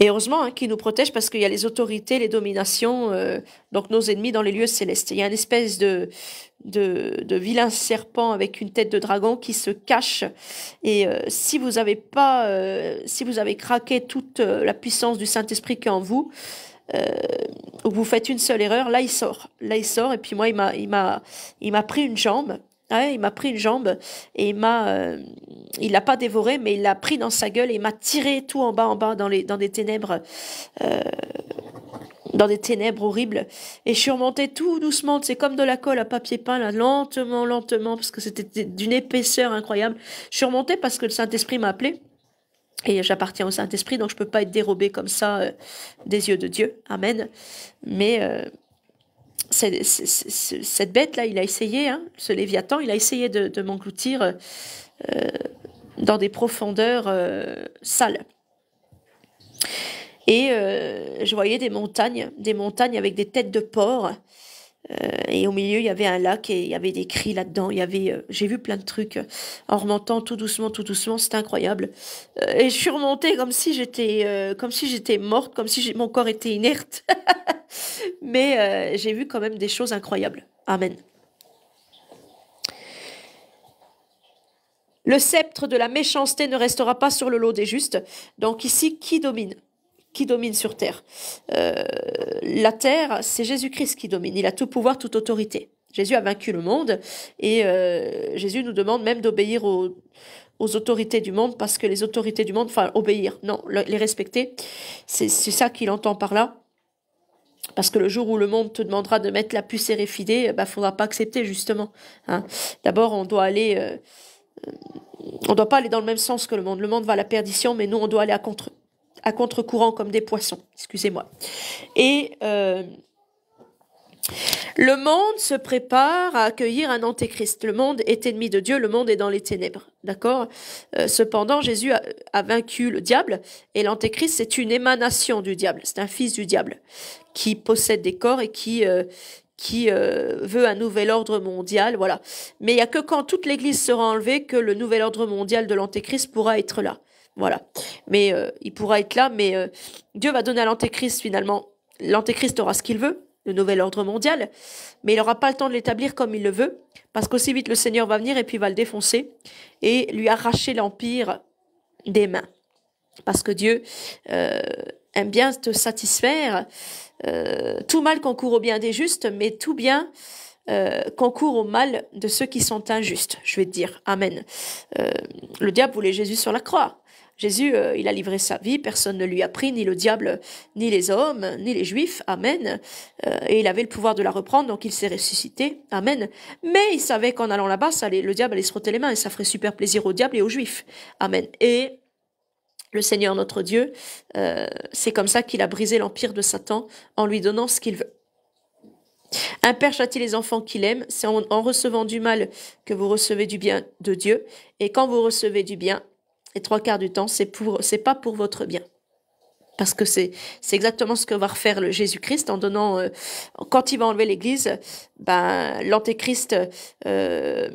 Et heureusement hein, qu'il nous protège parce qu'il y a les autorités, les dominations, euh, donc nos ennemis dans les lieux célestes. Il y a une espèce de, de, de vilain serpent avec une tête de dragon qui se cache. Et euh, si vous avez pas, euh, si vous avez craqué toute la puissance du Saint-Esprit qui est en vous, ou vous faites une seule erreur, là il sort. Là il sort. Et puis moi il m'a pris une jambe. Ouais, il m'a pris une jambe et il m'a, euh, il l'a pas dévoré, mais il l'a pris dans sa gueule et il m'a tiré tout en bas, en bas dans les, dans des ténèbres, euh, dans des ténèbres horribles. Et je suis remontée tout doucement, c'est comme de la colle à papier peint, là, lentement, lentement, parce que c'était d'une épaisseur incroyable. Je suis remontée parce que le Saint-Esprit m'a appelé. Et j'appartiens au Saint-Esprit, donc je peux pas être dérobée comme ça euh, des yeux de Dieu. Amen. Mais euh, cette bête-là, il a essayé, hein, ce Léviathan, il a essayé de, m'engloutir euh, dans des profondeurs euh, sales. Et euh, je voyais des montagnes, des montagnes avec des têtes de porc. Et au milieu, il y avait un lac et il y avait des cris là-dedans. Il y avait, j'ai vu plein de trucs en remontant tout doucement, tout doucement. C'était incroyable. et je suis remontée comme si j'étais, comme si j'étais morte, comme si mon corps était inerte. Mais euh, j'ai vu quand même des choses incroyables. Amen. Le sceptre de la méchanceté ne restera pas sur le lot des justes. Donc ici, qui domine? Qui domine sur terre euh, La terre, c'est Jésus-Christ qui domine. Il a tout pouvoir, toute autorité. Jésus a vaincu le monde et euh, Jésus nous demande même d'obéir aux, autorités du monde parce que les autorités du monde, enfin obéir, non, les respecter, c'est ça qu'il entend par là. Parce que le jour où le monde te demandera de mettre la puce RFID, il bah, faudra pas accepter justement. Hein. D'abord, on doit aller, euh, doit pas aller dans le même sens que le monde. Le monde va à la perdition, mais nous, on doit aller à contre, à contre-courant comme des poissons. Excusez-moi. Et euh, le monde se prépare à accueillir un antéchrist. Le monde est ennemi de Dieu, le monde est dans les ténèbres. D'accord? Euh, Cependant, Jésus a, vaincu le diable et l'antéchrist, c'est une émanation du diable. C'est un fils du diable qui possède des corps et qui, euh, qui veut un nouvel ordre mondial. Voilà. Mais il n'y a que quand toute l'Église sera enlevée que le nouvel ordre mondial de l'antéchrist pourra être là. Voilà. Mais il pourra être là, mais Dieu va donner à l'antéchrist finalement. L'antéchrist aura ce qu'il veut le nouvel ordre mondial, mais il n'aura pas le temps de l'établir comme il le veut, parce qu'aussi vite le Seigneur va venir et puis va le défoncer et lui arracher l'empire des mains. Parce que Dieu euh, aime bien te satisfaire. Euh, tout mal concourt au bien des justes, mais tout bien euh, concourt au mal de ceux qui sont injustes. Je vais te dire, Amen. le diable voulait Jésus sur la croix. Jésus, euh, il a livré sa vie, personne ne lui a pris, ni le diable, ni les hommes, ni les juifs, amen. Euh, et il avait le pouvoir de la reprendre, donc il s'est ressuscité, amen. Mais il savait qu'en allant là-bas, le diable allait se frotter les mains et ça ferait super plaisir au diable et aux juifs, amen. Et le Seigneur notre Dieu, euh, c'est comme ça qu'il a brisé l'empire de Satan en lui donnant ce qu'il veut. Un père châtie les enfants qu'il aime, c'est en, en, recevant du mal que vous recevez du bien de Dieu, et quand vous recevez du bien, et trois quarts du temps, c'est pour, c'est pas pour votre bien. Parce que c'est, c'est exactement ce que va refaire le Jésus-Christ en donnant, euh, quand il va enlever l'Église, ben l'antéchrist, euh,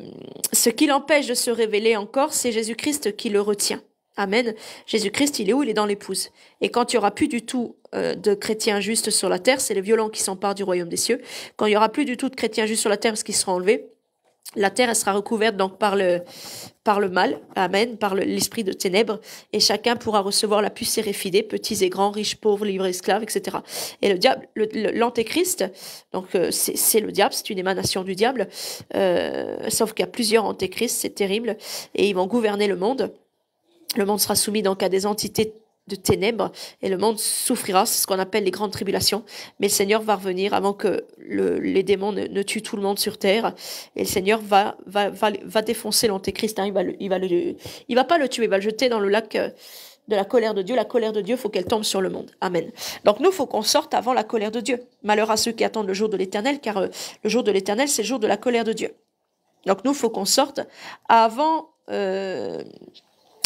ce qui l'empêche de se révéler encore, c'est Jésus-Christ qui le retient. Amen. Jésus-Christ, il est où? Il est dans l'épouse. Et quand il y aura plus du tout euh, de chrétiens justes sur la terre, c'est les violents qui s'emparent du royaume des cieux. Quand il y aura plus du tout de chrétiens justes sur la terre parce qu'ils seront enlevés, la terre sera recouverte donc par le par le mal, amen, par l'esprit de ténèbres, et chacun pourra recevoir la puce réfidée, petits et grands, riches, pauvres, libres, esclaves, etc. Et le diable, l'antéchrist, donc euh, c'est le diable, c'est une émanation du diable, euh, sauf qu'il y a plusieurs antéchrists, c'est terrible, et ils vont gouverner le monde. Le monde sera soumis donc à des entités de ténèbres et le monde souffrira, c'est ce qu'on appelle les grandes tribulations. Mais le Seigneur va revenir avant que le, les démons ne, tuent tout le monde sur terre. Et le Seigneur va, va, va, va défoncer l'antéchrist. Hein. il va il va le, il va pas le tuer, il va le jeter dans le lac, de la colère de Dieu. La colère de Dieu, faut qu'elle tombe sur le monde. Amen. Donc nous, faut qu'on sorte avant la colère de Dieu. Malheur à ceux qui attendent le jour de l'éternel, car euh, le jour de l'éternel, c'est le jour de la colère de Dieu. Donc nous, faut qu'on sorte avant, euh,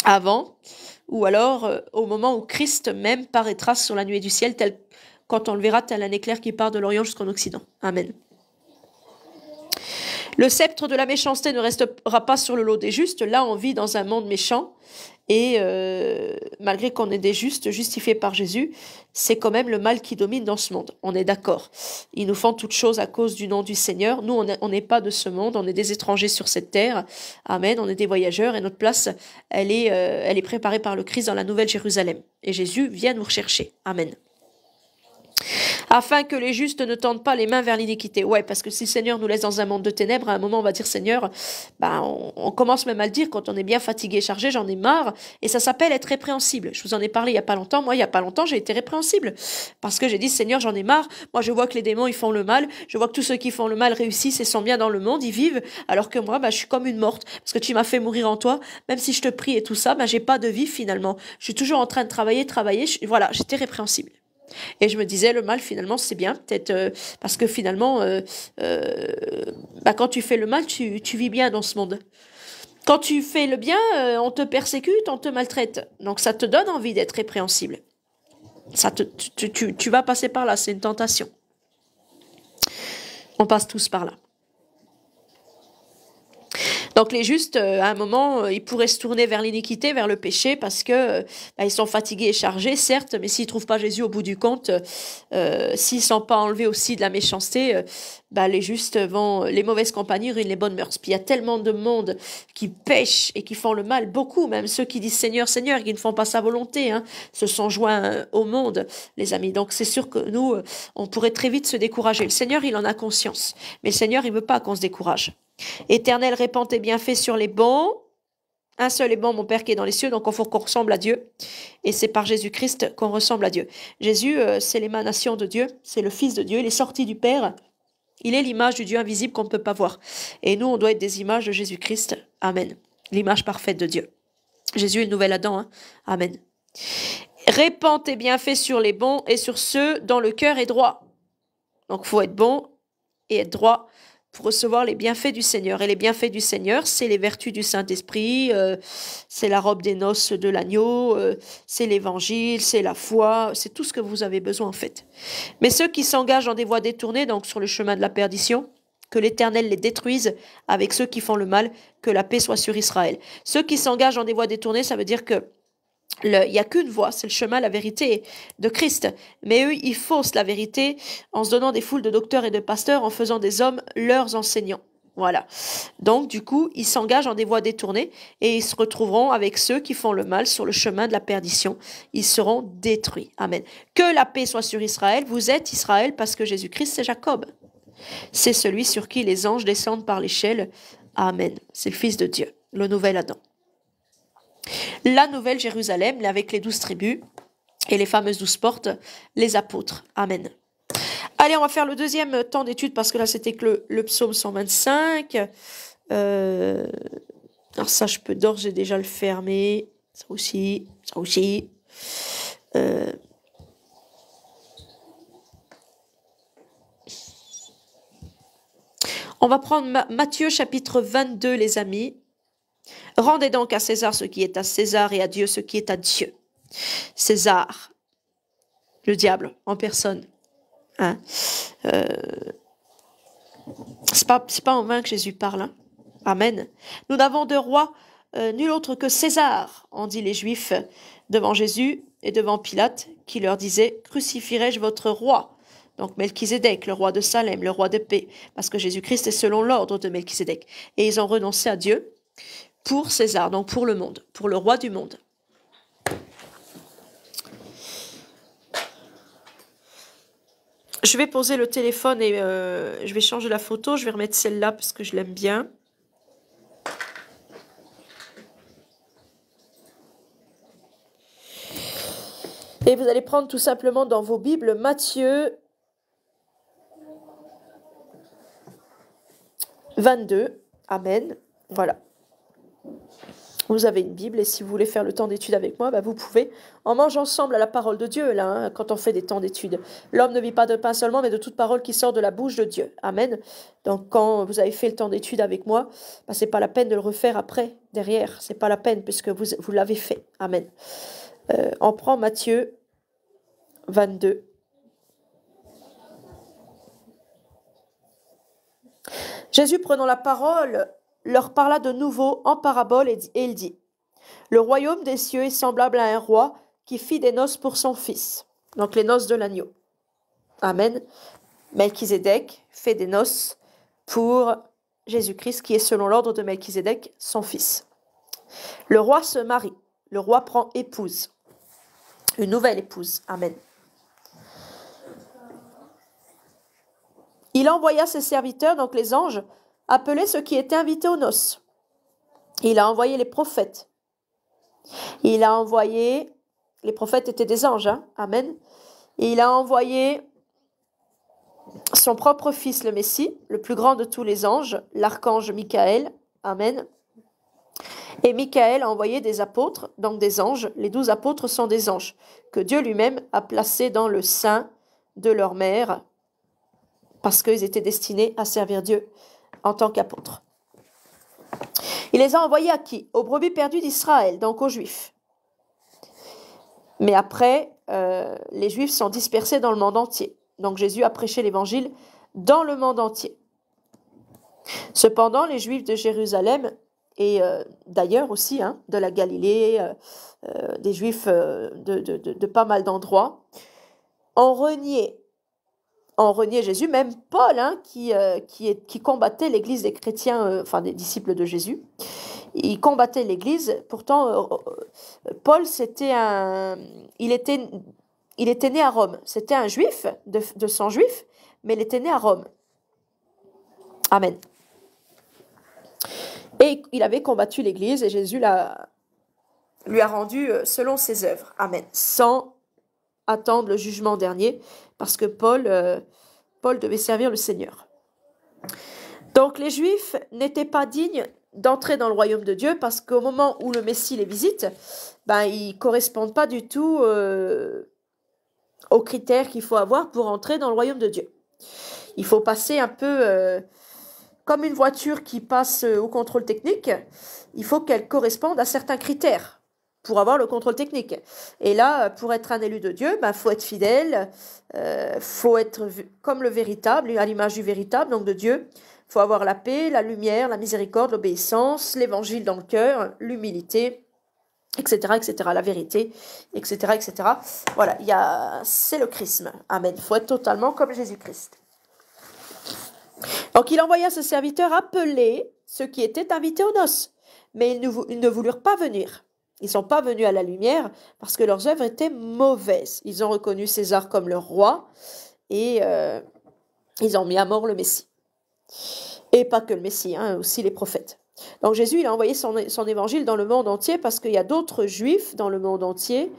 avant, ou alors euh, au moment où Christ même paraîtra sur la nuée du ciel, tel quand on le verra, tel un éclair qui part de l'Orient jusqu'en Occident. Amen. Le sceptre de la méchanceté ne restera pas sur le lot des justes. Là, on vit dans un monde méchant. Et euh, malgré qu'on est des justes, justifiés par Jésus, c'est quand même le mal qui domine dans ce monde. On est d'accord. Ils nous font toutes choses à cause du nom du Seigneur. Nous, on n'est pas de ce monde. On est des étrangers sur cette terre. Amen. On est des voyageurs et notre place, elle est, euh, elle est préparée par le Christ dans la Nouvelle Jérusalem. Et Jésus vient nous rechercher. Amen afin que les justes ne tendent pas les mains vers l'iniquité. Ouais, parce que si le Seigneur nous laisse dans un monde de ténèbres, à un moment on va dire Seigneur, ben on, commence même à le dire quand on est bien fatigué, chargé, j'en ai marre, et ça s'appelle être répréhensible. Je vous en ai parlé il y a pas longtemps. Moi, il y a pas longtemps, j'ai été répréhensible parce que j'ai dit Seigneur, j'en ai marre. Moi, je vois que les démons ils font le mal, je vois que tous ceux qui font le mal réussissent et sont bien dans le monde, ils vivent, alors que moi, ben, je suis comme une morte parce que tu m'as fait mourir en toi. Même si je te prie et tout ça, ben j'ai pas de vie finalement. Je suis toujours en train de travailler, travailler. voilà, j'étais répréhensible. Et je me disais, le mal, finalement, c'est bien, peut-être euh, parce que finalement, euh, euh, bah, quand tu fais le mal, tu, vis bien dans ce monde. Quand tu fais le bien, on te persécute, on te maltraite. Donc ça te donne envie d'être répréhensible. Ça te, tu, tu, tu vas passer par là, c'est une tentation. On passe tous par là. Donc les justes, euh, à un moment, euh, ils pourraient se tourner vers l'iniquité, vers le péché, parce que euh, bah, ils sont fatigués et chargés, certes, mais s'ils trouvent pas Jésus au bout du compte, euh, s'ils sont pas enlevés aussi de la méchanceté, bah, les justes vont, les mauvaises compagnies ruinent les bonnes mœurs. Puis il y a tellement de monde qui pêchent et qui font le mal, beaucoup, même ceux qui disent Seigneur, Seigneur, qui ne font pas sa volonté, hein, se sont joints au monde, les amis. Donc c'est sûr que nous, on pourrait très vite se décourager. Le Seigneur, il en a conscience, mais le Seigneur, il veut pas qu'on se décourage. Éternel, répand tes bienfaits sur les bons. Un seul est bon, mon Père qui est dans les cieux, donc il faut qu'on ressemble à Dieu. Et c'est par Jésus-Christ qu'on ressemble à Dieu. Jésus, euh, c'est l'émanation de Dieu, c'est le Fils de Dieu, il est sorti du Père. Il est l'image du Dieu invisible qu'on ne peut pas voir. Et nous, on doit être des images de Jésus-Christ. Amen. L'image parfaite de Dieu. Jésus est le nouvel Adam. Hein. Amen. Répand tes bienfaits sur les bons et sur ceux dont le cœur est droit. Donc, faut être bon et être droit pour recevoir les bienfaits du Seigneur. Et les bienfaits du Seigneur, c'est les vertus du Saint-Esprit, euh, c'est la robe des noces de l'agneau, euh, c'est l'évangile, c'est la foi, c'est tout ce que vous avez besoin en fait. Mais ceux qui s'engagent dans des voies détournées, donc sur le chemin de la perdition, que l'Éternel les détruise avec ceux qui font le mal, que la paix soit sur Israël. Ceux qui s'engagent dans des voies détournées, ça veut dire que il n'y a qu'une voie, c'est le chemin, la vérité de Christ. Mais eux, ils faussent la vérité en se donnant des foules de docteurs et de pasteurs, en faisant des hommes leurs enseignants. Voilà. Donc, du coup, ils s'engagent en des voies détournées et ils se retrouveront avec ceux qui font le mal sur le chemin de la perdition. Ils seront détruits. Amen. Que la paix soit sur Israël. Vous êtes Israël parce que Jésus-Christ, c'est Jacob. C'est celui sur qui les anges descendent par l'échelle. Amen. C'est le Fils de Dieu, le nouvel Adam la nouvelle Jérusalem, avec les douze tribus et les fameuses douze portes, les apôtres. Amen. Allez, on va faire le deuxième temps d'étude parce que là, c'était que le, psaume 125. Euh, alors ça, je peux d'ores et déjà le fermer. Ça aussi, ça aussi. Euh, on va prendre Matthieu chapitre 22, les amis. Rendez donc à César ce qui est à César et à Dieu ce qui est à Dieu. César, le diable en personne. Hein? Euh, c'est pas, en vain que Jésus parle. Hein. Amen. Nous n'avons de roi euh, nul autre que César, ont dit les Juifs devant Jésus et devant Pilate, qui leur disait Crucifierai-je votre roi? Donc Melchizedek, le roi de Salem, le roi de paix, parce que Jésus-Christ est selon l'ordre de Melchizedek. Et ils ont renoncé à Dieu pour César, donc pour le monde, pour le roi du monde. Je vais poser le téléphone et euh, je vais changer la photo. Je vais remettre celle-là parce que je l'aime bien. Et vous allez prendre tout simplement dans vos Bibles Matthieu 22. Amen. Voilà. Vous avez une Bible et si vous voulez faire le temps d'étude avec moi, bah, vous pouvez. On mange ensemble à la parole de Dieu, là, hein, quand on fait des temps d'étude. L'homme ne vit pas de pain seulement, mais de toute parole qui sort de la bouche de Dieu. Amen. Donc quand vous avez fait le temps d'étude avec moi, bah, c'est pas la peine de le refaire après, derrière. C'est pas la peine puisque vous, vous l'avez fait. Amen. Euh, on prend Matthieu 22. Jésus prenant la parole leur parla de nouveau en parabole et, il dit Le royaume des cieux est semblable à un roi qui fit des noces pour son fils. Donc les noces de l'agneau. Amen. Melchizedek fait des noces pour Jésus-Christ qui est selon l'ordre de Melchizedek son fils. Le roi se marie. Le roi prend épouse. Une nouvelle épouse. Amen. Il envoya ses serviteurs, donc les anges, appeler ceux qui étaient invités aux noces. Il a envoyé les prophètes. Il a envoyé, les prophètes étaient des anges, hein, Amen. Il a envoyé son propre fils, le Messie, le plus grand de tous les anges, l'archange Michael, Amen. Et Michael a envoyé des apôtres, donc des anges. Les douze apôtres sont des anges que Dieu lui-même a placés dans le sein de leur mère, parce qu'ils étaient destinés à servir Dieu en tant qu'apôtres. Il les a envoyés à qui? Aux brebis perdues d'Israël, donc aux Juifs. Mais après, euh, les Juifs sont dispersés dans le monde entier. Donc Jésus a prêché l'Évangile dans le monde entier. Cependant, les Juifs de Jérusalem et euh, d'ailleurs aussi hein, de la Galilée, euh, des Juifs de, pas mal d'endroits, ont renié en renié Jésus, même Paul, hein, qui, euh, qui, combattait l'Église des chrétiens, euh, enfin des disciples de Jésus, il combattait l'Église. Pourtant, euh, Paul, c'était un, il était, il était né à Rome. C'était un juif, de, de sang juif, mais il était né à Rome. Amen. Et il avait combattu l'Église et Jésus l'a, lui a rendu selon ses œuvres. Amen. Sans attendre le jugement dernier parce que Paul, euh, Paul devait servir le Seigneur. Donc les Juifs n'étaient pas dignes d'entrer dans le royaume de Dieu parce qu'au moment où le Messie les visite, ben, ils ne correspondent pas du tout euh, aux critères qu'il faut avoir pour entrer dans le royaume de Dieu. Il faut passer un peu euh, comme une voiture qui passe au contrôle technique, il faut qu'elle corresponde à certains critères pour avoir le contrôle technique. Et là, pour être un élu de Dieu, il ben, faut être fidèle, euh, faut être comme le véritable, à l'image du véritable, donc de Dieu. faut avoir la paix, la lumière, la miséricorde, l'obéissance, l'évangile dans le cœur, l'humilité, etc., etc., la vérité, etc., etc. Voilà, il y a, c'est le chrisme. Amen. Il faut être totalement comme Jésus-Christ. Donc il envoya ses serviteurs appeler ceux qui étaient invités aux noces, mais ils ne, ils ne voulurent pas venir. Ils ne sont pas venus à la lumière parce que leurs œuvres étaient mauvaises. Ils ont reconnu César comme leur roi et euh, ils ont mis à mort le Messie. Et pas que le Messie, hein, aussi les prophètes. Donc Jésus, il a envoyé son, évangile dans le monde entier parce qu'il y a d'autres juifs dans le monde entier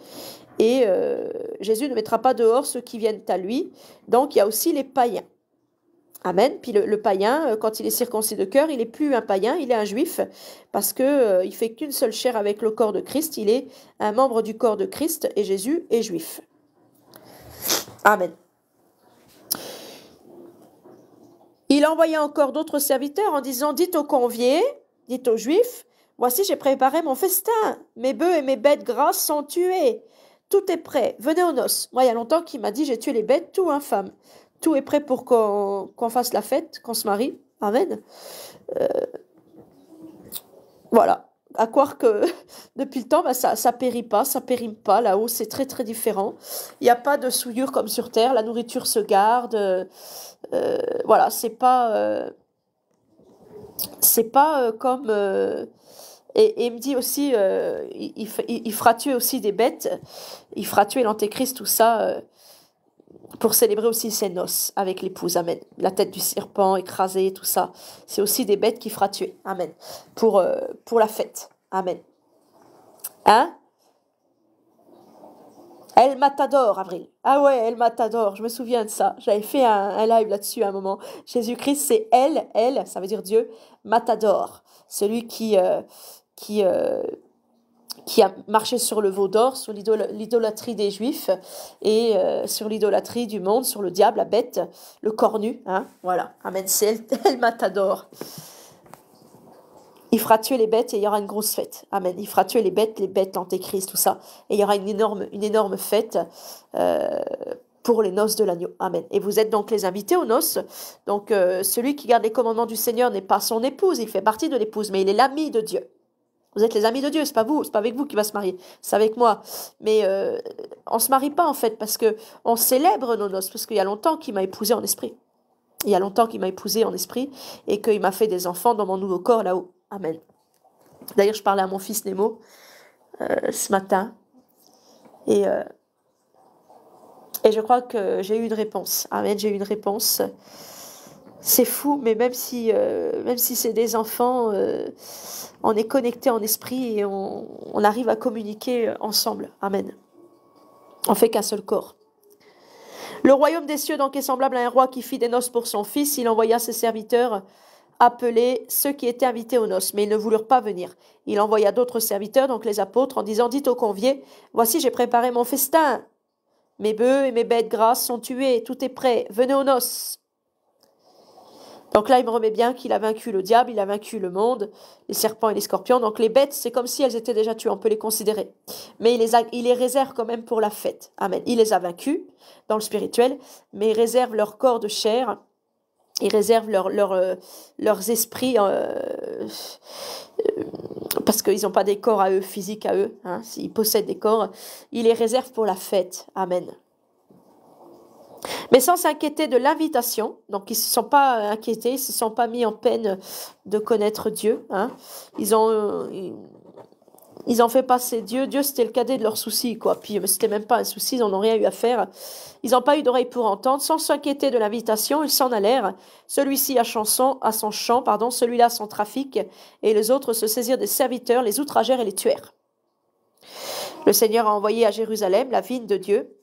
et euh, Jésus ne mettra pas dehors ceux qui viennent à lui. Donc il y a aussi les païens. Amen. Puis le, païen, euh, quand il est circoncis de cœur, il n'est plus un païen, il est un juif, parce que euh, il fait qu'une seule chair avec le corps de Christ. Il est un membre du corps de Christ et Jésus est juif. Amen. Il envoya encore d'autres serviteurs en disant Dites aux conviés, dites aux juifs, voici j'ai préparé mon festin, mes bœufs et mes bêtes grasses sont tués. Tout est prêt, venez aux noces. Moi, il y a longtemps qu'il m'a dit J'ai tué les bêtes, tout infâme tout est prêt pour qu'on fasse la fête, qu'on se marie. Amen. Euh, voilà. À croire que depuis le temps, bah, ça ne périt pas, ça périme pas. Là-haut, c'est très très différent. Il n'y a pas de souillure comme sur Terre. La nourriture se garde. Euh, voilà, c'est pas. Euh, c'est pas comme. Et, il me dit aussi, il, il, fera tuer aussi des bêtes, il fera tuer l'antéchrist, tout ça pour célébrer aussi ses noces avec l'épouse. Amen. La tête du serpent écrasée, tout ça. C'est aussi des bêtes qui fera tuer. Amen. Pour, euh, pour la fête. Amen. Hein? El Matador, Avril. Ah ouais, El Matador, je me souviens de ça. J'avais fait un, live là-dessus à un moment. Jésus-Christ, c'est El, El, ça veut dire Dieu, Matador. Celui qui, euh, qui, euh, qui a marché sur le veau d'or, sur l'idol- l'idolâtrie des Juifs et euh, sur l'idolâtrie du monde, sur le diable, la bête, le cornu. Hein, voilà, Amen, c'est El Matador. Il fera tuer les bêtes et il y aura une grosse fête. Amen. Il fera tuer les bêtes, les bêtes, l'antéchrist, tout ça. Et il y aura une énorme, une énorme fête euh, pour les noces de l'agneau. Amen. Et vous êtes donc les invités aux noces. Donc euh, celui qui garde les commandements du Seigneur n'est pas son épouse, il fait partie de l'épouse, mais il est l'ami de Dieu. Vous êtes les amis de Dieu, c'est pas vous, c'est pas avec vous qui va se marier, c'est avec moi. Mais euh, on se marie pas en fait parce que on célèbre nos noces, parce qu'il y a longtemps qu'il m'a épousé en esprit. Il y a longtemps qu'il m'a épousé en esprit et qu'il m'a fait des enfants dans mon nouveau corps là-haut. Amen. D'ailleurs, je parlais à mon fils Nemo euh, ce matin et euh, et je crois que j'ai eu une réponse. Amen, j'ai eu une réponse. C'est fou, mais même si, euh, même si c'est des enfants, euh, on est connecté en esprit et on, on arrive à communiquer ensemble. Amen. On fait qu'un seul corps. Le royaume des cieux donc est semblable à un roi qui fit des noces pour son fils. Il envoya ses serviteurs appeler ceux qui étaient invités aux noces, mais ils ne voulurent pas venir. Il envoya d'autres serviteurs, donc les apôtres, en disant Dites aux conviés Voici, j'ai préparé mon festin. Mes bœufs et mes bêtes grasses sont tués, tout est prêt, venez aux noces. Donc là, il me remet bien qu'il a vaincu le diable, il a vaincu le monde, les serpents et les scorpions. Donc les bêtes, c'est comme si elles étaient déjà tuées, on peut les considérer. Mais il les, réserve quand même pour la fête. Amen. Il les a vaincus dans le spirituel, mais il réserve leur corps de chair, il réserve leur, euh, leurs esprits, euh, euh, parce qu'ils n'ont pas des corps à eux, physiques à eux. Hein, S'ils possèdent des corps, il les réserve pour la fête. Amen mais sans s'inquiéter de l'invitation. Donc, ils ne se sont pas inquiétés, ils ne se sont pas mis en peine de connaître Dieu. hein. Ils ont. euh, ils- ont fait passer Dieu. Dieu, c'était le cadet de leurs soucis, quoi. Puis, euh, c'était même pas un souci, ils n'en ont rien eu à faire. Ils n'ont pas eu d'oreille pour entendre. Sans s'inquiéter de l'invitation, ils s'en allèrent. Celui-ci à chanson, à son chant, pardon, celui-là à son trafic, et les autres se saisirent des serviteurs, les outragèrent et les tuèrent. Le Seigneur a envoyé à Jérusalem la vigne de Dieu,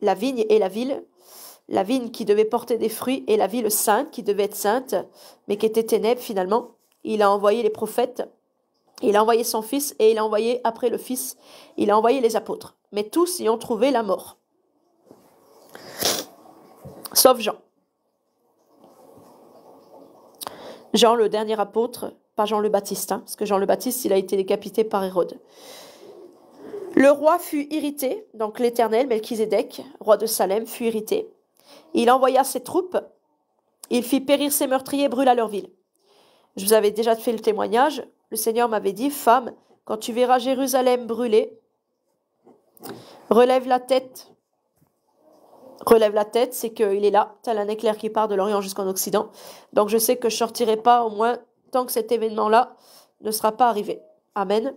la vigne et la ville, la vigne qui devait porter des fruits et la ville sainte qui devait être sainte, mais qui était ténèbres finalement. Il a envoyé les prophètes, il a envoyé son fils et il a envoyé après le fils, il a envoyé les apôtres. Mais tous y ont trouvé la mort. Sauf Jean. Jean, le dernier apôtre, pas Jean le Baptiste, hein, parce que Jean le Baptiste, il a été décapité par Hérode. Le roi fut irrité, donc l'Éternel, Melchizedek, roi de Salem, fut irrité. Il envoya ses troupes, il fit périr ses meurtriers et brûla leur ville. Je vous avais déjà fait le témoignage. Le Seigneur m'avait dit, femme, quand tu verras Jérusalem brûler, relève la tête. Relève la tête, c'est qu'il est là, tel un éclair qui part de l'Orient jusqu'en Occident. Donc je sais que je sortirai pas, au moins, tant que cet événement-là ne sera pas arrivé. Amen.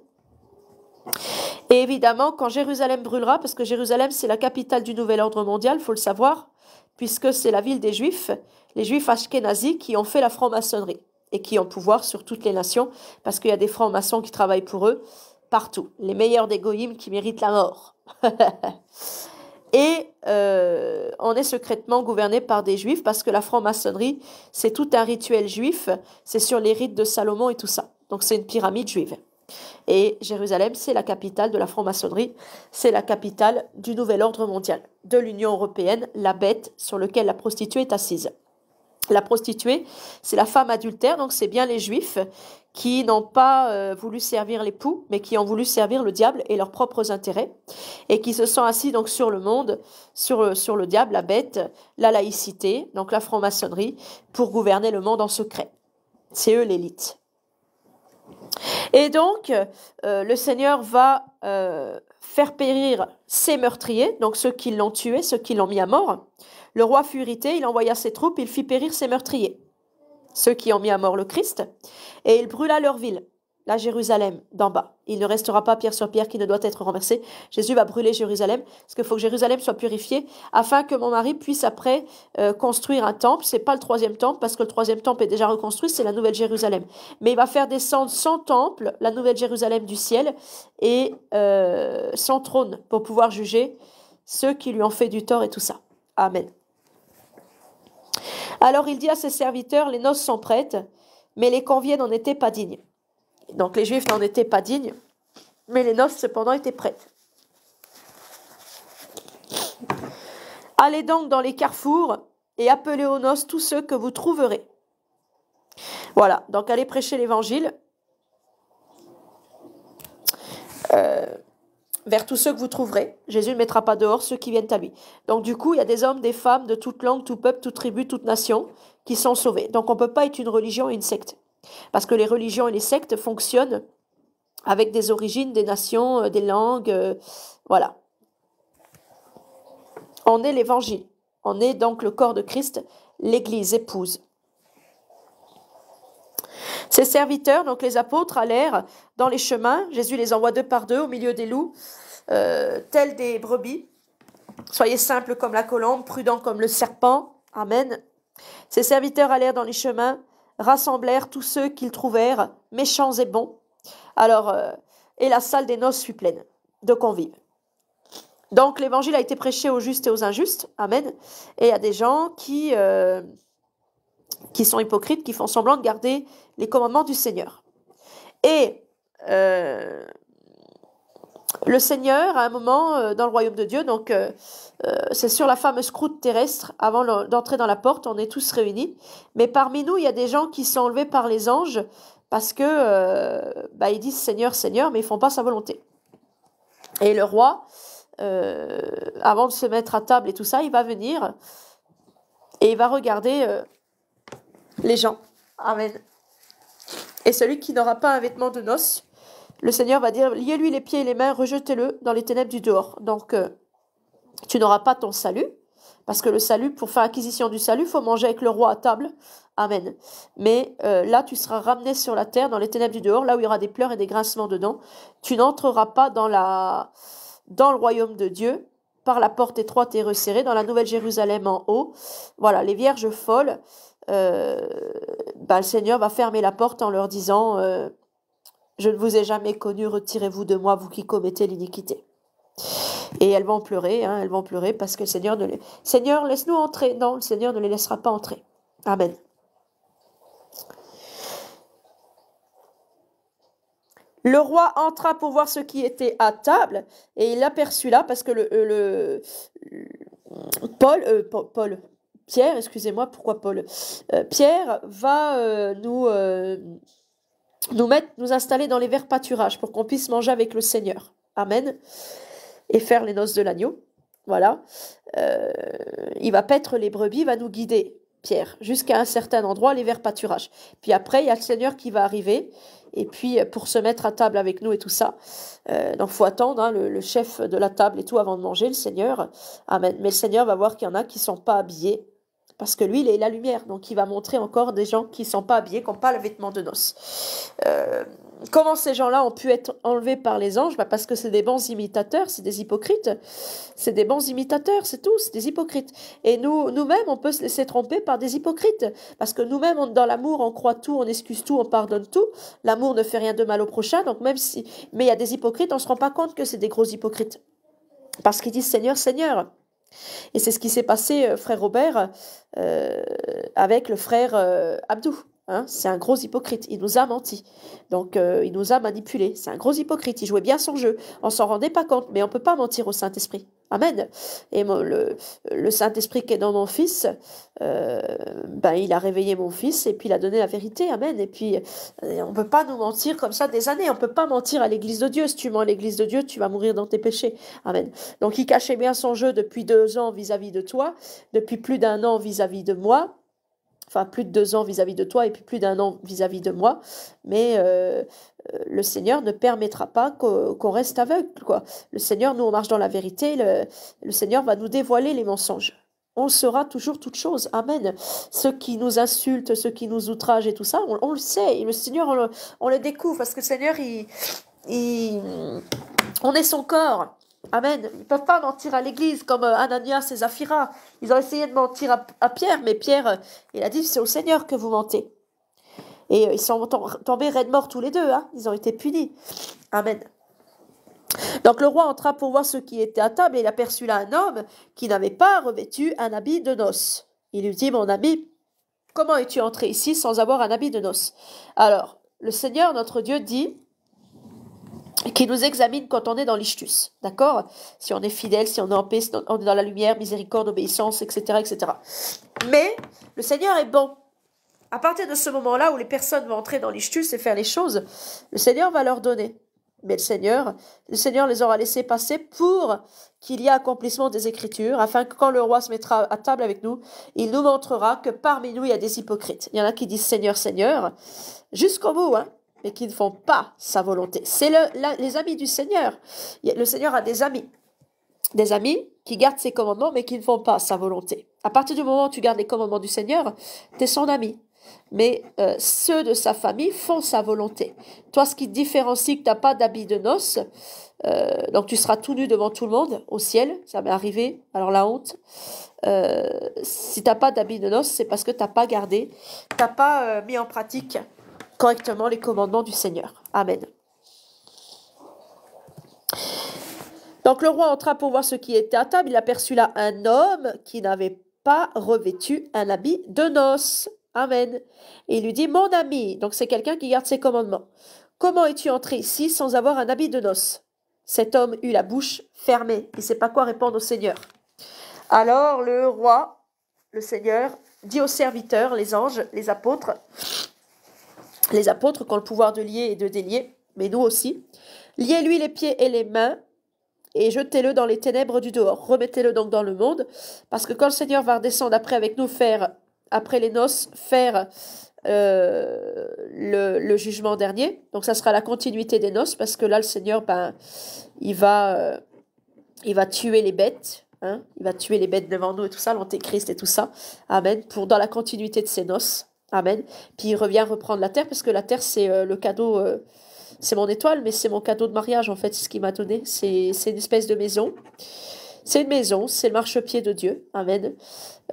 Et évidemment, quand Jérusalem brûlera, parce que Jérusalem, c'est la capitale du nouvel ordre mondial, faut le savoir, puisque c'est la ville des Juifs, les Juifs ashkénazis qui ont fait la franc-maçonnerie et qui ont pouvoir sur toutes les nations, parce qu'il y a des francs-maçons qui travaillent pour eux partout, les meilleurs des goïms qui méritent la mort. et euh, on est secrètement gouverné par des Juifs, parce que la franc-maçonnerie, c'est tout un rituel juif, c'est sur les rites de Salomon et tout ça. Donc c'est une pyramide juive. Et Jérusalem, c'est la capitale de la franc-maçonnerie, c'est la capitale du nouvel ordre mondial, de l'Union européenne, la bête sur laquelle la prostituée est assise. La prostituée, c'est la femme adultère, donc c'est bien les juifs qui n'ont pas euh, voulu servir l'époux, mais qui ont voulu servir le diable et leurs propres intérêts, et qui se sont assis donc sur le monde, sur, euh, sur le diable, la bête, la laïcité, donc la franc-maçonnerie, pour gouverner le monde en secret. C'est eux l'élite. Et donc, euh, le Seigneur va euh, faire périr ses meurtriers, donc ceux qui l'ont tué, ceux qui l'ont mis à mort. Le roi fut irrité, il envoya ses troupes, il fit périr ses meurtriers, ceux qui ont mis à mort le Christ, et il brûla leur ville, la Jérusalem d'en bas. Il ne restera pas pierre sur pierre qui ne doit être renversée. Jésus va brûler Jérusalem, parce qu'il faut que Jérusalem soit purifiée, afin que mon mari puisse après euh, construire un temple. C'est pas le troisième temple, parce que le troisième temple est déjà reconstruit, c'est la nouvelle Jérusalem. Mais il va faire descendre son temple, la nouvelle Jérusalem du ciel, et euh, son trône, pour pouvoir juger ceux qui lui ont fait du tort et tout ça. Amen. Alors il dit à ses serviteurs, les noces sont prêtes, mais les conviés n'en étaient pas dignes. Donc les Juifs n'en étaient pas dignes, mais les noces cependant étaient prêtes. Allez donc dans les carrefours et appelez aux noces tous ceux que vous trouverez. Voilà, donc allez prêcher l'évangile euh, vers tous ceux que vous trouverez. Jésus ne mettra pas dehors ceux qui viennent à lui. Donc du coup, il y a des hommes, des femmes de toute langue, tout peuple, toute tribu, toute nation qui sont sauvés. Donc on ne peut pas être une religion et une secte. Parce que les religions et les sectes fonctionnent avec des origines, des nations, euh, des langues. euh, voilà. On est l'évangile. On est donc le corps de Christ, l'Église épouse. Ses serviteurs, donc les apôtres, allèrent dans les chemins. Jésus les envoie deux par deux au milieu des loups, euh, tels des brebis. Soyez simples comme la colombe, prudents comme le serpent. Amen. Ses serviteurs allèrent dans les chemins, rassemblèrent tous ceux qu'ils trouvèrent, méchants et bons. Alors, euh, et la salle des noces fut pleine de convives. Donc, l'évangile a été prêché aux justes et aux injustes. Amen. Et a des gens qui, euh, qui sont hypocrites, qui font semblant de garder les commandements du Seigneur. Et euh, le Seigneur, à un moment, euh, dans le royaume de Dieu, donc euh, euh, c'est sur la fameuse croûte terrestre, avant d'entrer dans la porte, on est tous réunis. Mais parmi nous, il y a des gens qui sont enlevés par les anges parce que bah, ils disent Seigneur, Seigneur, mais ils font pas sa volonté. Et le roi, avant de se mettre à table et tout ça, il va venir et il va regarder les gens. Amen. Et celui qui n'aura pas un vêtement de noces, le Seigneur va dire liez-lui les pieds et les mains, rejetez-le dans les ténèbres du dehors. Donc, euh, tu n'auras pas ton salut, parce que le salut, pour faire acquisition du salut, faut manger avec le roi à table. Amen. Mais euh, là, tu seras ramené sur la terre, dans les ténèbres du dehors, là où il y aura des pleurs et des grincements dedans. Tu n'entreras pas dans, la, dans le royaume de Dieu par la porte étroite et resserrée, dans la nouvelle Jérusalem en haut. Voilà, les vierges folles, euh, bah, le Seigneur va fermer la porte en leur disant Je ne vous ai jamais connu, retirez-vous de moi, vous qui commettez l'iniquité. Et elles vont pleurer, hein, elles vont pleurer parce que le Seigneur ne les... Seigneur, laisse-nous entrer. Non, le Seigneur ne les laissera pas entrer. Amen. Le roi entra pour voir ce qui était à table et il aperçut là parce que le, Paul, euh, Pa- Paul, Pierre, excusez-moi, pourquoi Paul Euh, Pierre va euh, nous euh, nous mettre, nous installer dans les verts pâturages pour qu'on puisse manger avec le Seigneur. Amen. Et faire les noces de l'agneau. Voilà. Euh, il va paître les brebis, il va nous guider, Pierre, jusqu'à un certain endroit, les verts pâturages. Puis après, il y a le Seigneur qui va arriver, et puis euh, pour se mettre à table avec nous et tout ça. Euh, donc, faut attendre hein, le, chef de la table et tout avant de manger, le Seigneur. Amen. Mais le Seigneur va voir qu'il y en a qui sont pas habillés, parce que lui, il est la lumière. Donc, il va montrer encore des gens qui sont pas habillés, qui n'ont pas le vêtement de noces. Euh, comment ces gens-là ont pu être enlevés par les anges? Bah, Parce que c'est des bons imitateurs, c'est des hypocrites. C'est des bons imitateurs, c'est tout, c'est des hypocrites. Et nous, nous-mêmes, on peut se laisser tromper par des hypocrites. Parce que nous-mêmes, dans l'amour, on croit tout, on excuse tout, on pardonne tout. L'amour ne fait rien de mal au prochain. Donc même si, mais il y a des hypocrites, on ne se rend pas compte que c'est des gros hypocrites. Parce qu'ils disent Seigneur, Seigneur. Et c'est ce qui s'est passé, euh, frère Robert, euh, avec le frère euh, Abdou. Hein, c'est un gros hypocrite. Il nous a menti. Donc, euh, il nous a manipulés. C'est un gros hypocrite. Il jouait bien son jeu. On s'en rendait pas compte, mais on peut pas mentir au Saint-Esprit. Amen. Et le, Saint-Esprit qui est dans mon fils, euh, ben, il a réveillé mon fils et puis il a donné la vérité. Amen. Et puis, euh, on peut pas nous mentir comme ça des années. On peut pas mentir à l'église de Dieu. Si tu mens à l'église de Dieu, tu vas mourir dans tes péchés. Amen. Donc, il cachait bien son jeu depuis deux ans vis-à-vis de toi, depuis plus d'un an vis-à-vis de moi enfin plus de deux ans vis-à-vis de toi et puis plus d'un an vis-à-vis de moi, mais euh, euh, le Seigneur ne permettra pas qu'o- qu'on reste aveugle. Quoi. Le Seigneur, nous, on marche dans la vérité, le, Seigneur va nous dévoiler les mensonges. On saura toujours toutes choses. Amen. Ceux qui nous insultent, ceux qui nous outragent et tout ça, on, le sait. Le Seigneur, on le, découvre parce que le Seigneur, on est son corps. Amen. Ils ne peuvent pas mentir à l'église comme euh, Ananias et Zaphira. Ils ont essayé de mentir à, Pierre, mais Pierre, euh, il a dit c'est au Seigneur que vous mentez. Et euh, ils sont tom- tombés raides morts tous les deux. Hein. Ils ont été punis. Amen. Donc le roi entra pour voir ce qui était à table et il aperçut là un homme qui n'avait pas revêtu un habit de noces. Il lui dit, mon ami, comment es-tu entré ici sans avoir un habit de noces? Alors, le Seigneur, notre Dieu, dit qu'il nous examine quand on est dans l'ishtus, d'accord? Si on est fidèle, si on est en paix, si on est dans la lumière, miséricorde, obéissance, etc., etc. Mais le Seigneur est bon. À partir de ce moment-là où les personnes vont entrer dans l'ishtus et faire les choses, le Seigneur va leur donner. Mais le Seigneur, le Seigneur les aura laissés passer pour qu'il y ait accomplissement des Écritures, afin que quand le roi se mettra à table avec nous, il nous montrera que parmi nous, il y a des hypocrites. Il y en a qui disent Seigneur, Seigneur, jusqu'au bout, hein, mais qui ne font pas sa volonté. C'est le, les amis du Seigneur. Le Seigneur a des amis. Des amis qui gardent ses commandements, mais qui ne font pas sa volonté. À partir du moment où tu gardes les commandements du Seigneur, tu es son ami mais euh, ceux de sa famille font sa volonté. Toi, ce qui te différencie que tu n'as pas d'habit de noces, euh, donc tu seras tout nu devant tout le monde au ciel, ça m'est arrivé, alors la honte. Euh, si tu n'as pas d'habit de noces, c'est parce que tu n'as pas gardé, tu n'as pas mis en pratique correctement les commandements du Seigneur. Amen. Donc le roi entra pour voir ce qui était à table. Il aperçut là un homme qui n'avait pas revêtu un habit de noces. Amen. Et il lui dit, mon ami, donc c'est quelqu'un qui garde ses commandements, comment es-tu entré ici sans avoir un habit de noces? Cet homme eut la bouche fermée, il ne sait pas quoi répondre au Seigneur. Alors le roi, le Seigneur, dit aux serviteurs, les anges, les apôtres, les apôtres qui ont le pouvoir de lier et de délier, mais nous aussi, liez-lui les pieds et les mains et jetez-le dans les ténèbres du dehors. Remettez-le donc dans le monde, parce que quand le Seigneur va redescendre après avec nous faire après les noces, faire euh, le, jugement dernier. Donc ça sera la continuité des noces, parce que là, le Seigneur, ben, il va, euh, il va tuer les bêtes. Hein, il va tuer les bêtes devant nous et tout ça, l'antéchrist et tout ça. Amen. Pour dans la continuité de ces noces. Amen. Puis il revient reprendre la terre, parce que la terre, c'est euh, le cadeau, c'est mon étoile, mais c'est mon cadeau de mariage, en fait, ce qu'il m'a donné. C'est une espèce de maison. C'est une maison, c'est le marchepied de Dieu. Amen.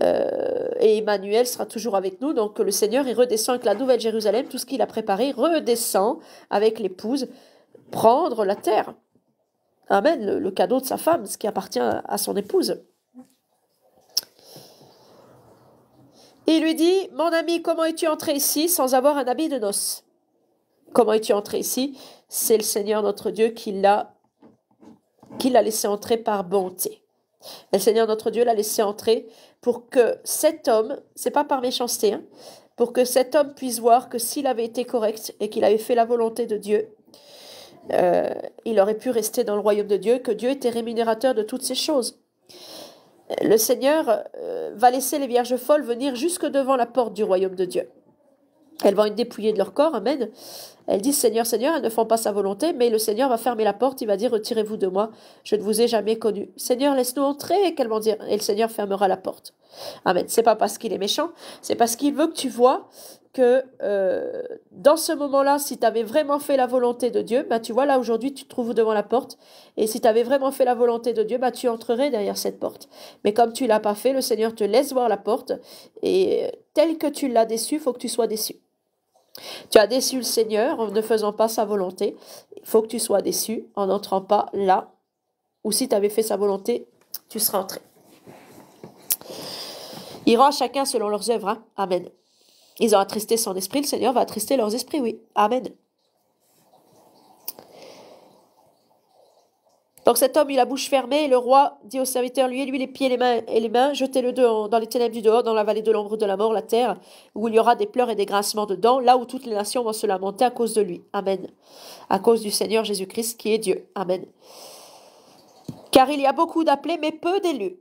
Euh, et Emmanuel sera toujours avec nous. Donc le Seigneur, il redescend avec la nouvelle Jérusalem, tout ce qu'il a préparé, redescend avec l'épouse, prendre la terre. Amen, le, cadeau de sa femme, ce qui appartient à son épouse. Il lui dit, mon ami, comment es-tu entré ici sans avoir un habit de noces? Comment es-tu entré ici? C'est le Seigneur notre Dieu qui l'a laissé entrer par bonté. le Seigneur notre Dieu l'a laissé entrer pour que cet homme, c'est pas par méchanceté, hein, pour que cet homme puisse voir que s'il avait été correct et qu'il avait fait la volonté de Dieu, euh, il aurait pu rester dans le royaume de Dieu, que Dieu était rémunérateur de toutes ces choses. Le Seigneur euh, va laisser les vierges folles venir jusque devant la porte du royaume de Dieu. Elles vont être dépouillées de leur corps, amen. Elles disent Seigneur, Seigneur, elles ne font pas sa volonté, mais le Seigneur va fermer la porte, il va dire Retirez-vous de moi, je ne vous ai jamais connu. Seigneur, laisse-nous entrer, vont et le Seigneur fermera la porte. Amen. C'est pas parce qu'il est méchant, c'est parce qu'il veut que tu vois que euh, dans ce moment-là, si tu avais vraiment fait la volonté de Dieu, bah, tu vois, là aujourd'hui, tu te trouves devant la porte, et si tu avais vraiment fait la volonté de Dieu, bah, tu entrerais derrière cette porte. Mais comme tu l'as pas fait, le Seigneur te laisse voir la porte, et tel que tu l'as déçu, faut que tu sois déçu. Tu as déçu le Seigneur en ne faisant pas sa volonté. Il faut que tu sois déçu en n'entrant pas là ou si tu avais fait sa volonté, tu serais entré. Il rend chacun selon leurs œuvres. Hein. Amen. Ils ont attristé son esprit, le Seigneur va attrister leurs esprits, oui. Amen. Donc cet homme, il a la bouche fermée, et le roi dit au serviteur, lui, lui les pieds les mains, et les mains, jetez-le dans les ténèbres du dehors, dans la vallée de l'ombre de la mort, la terre, où il y aura des pleurs et des grincements dedans, là où toutes les nations vont se lamenter à cause de lui. Amen. À cause du Seigneur Jésus-Christ qui est Dieu. Amen. Car il y a beaucoup d'appelés, mais peu d'élus.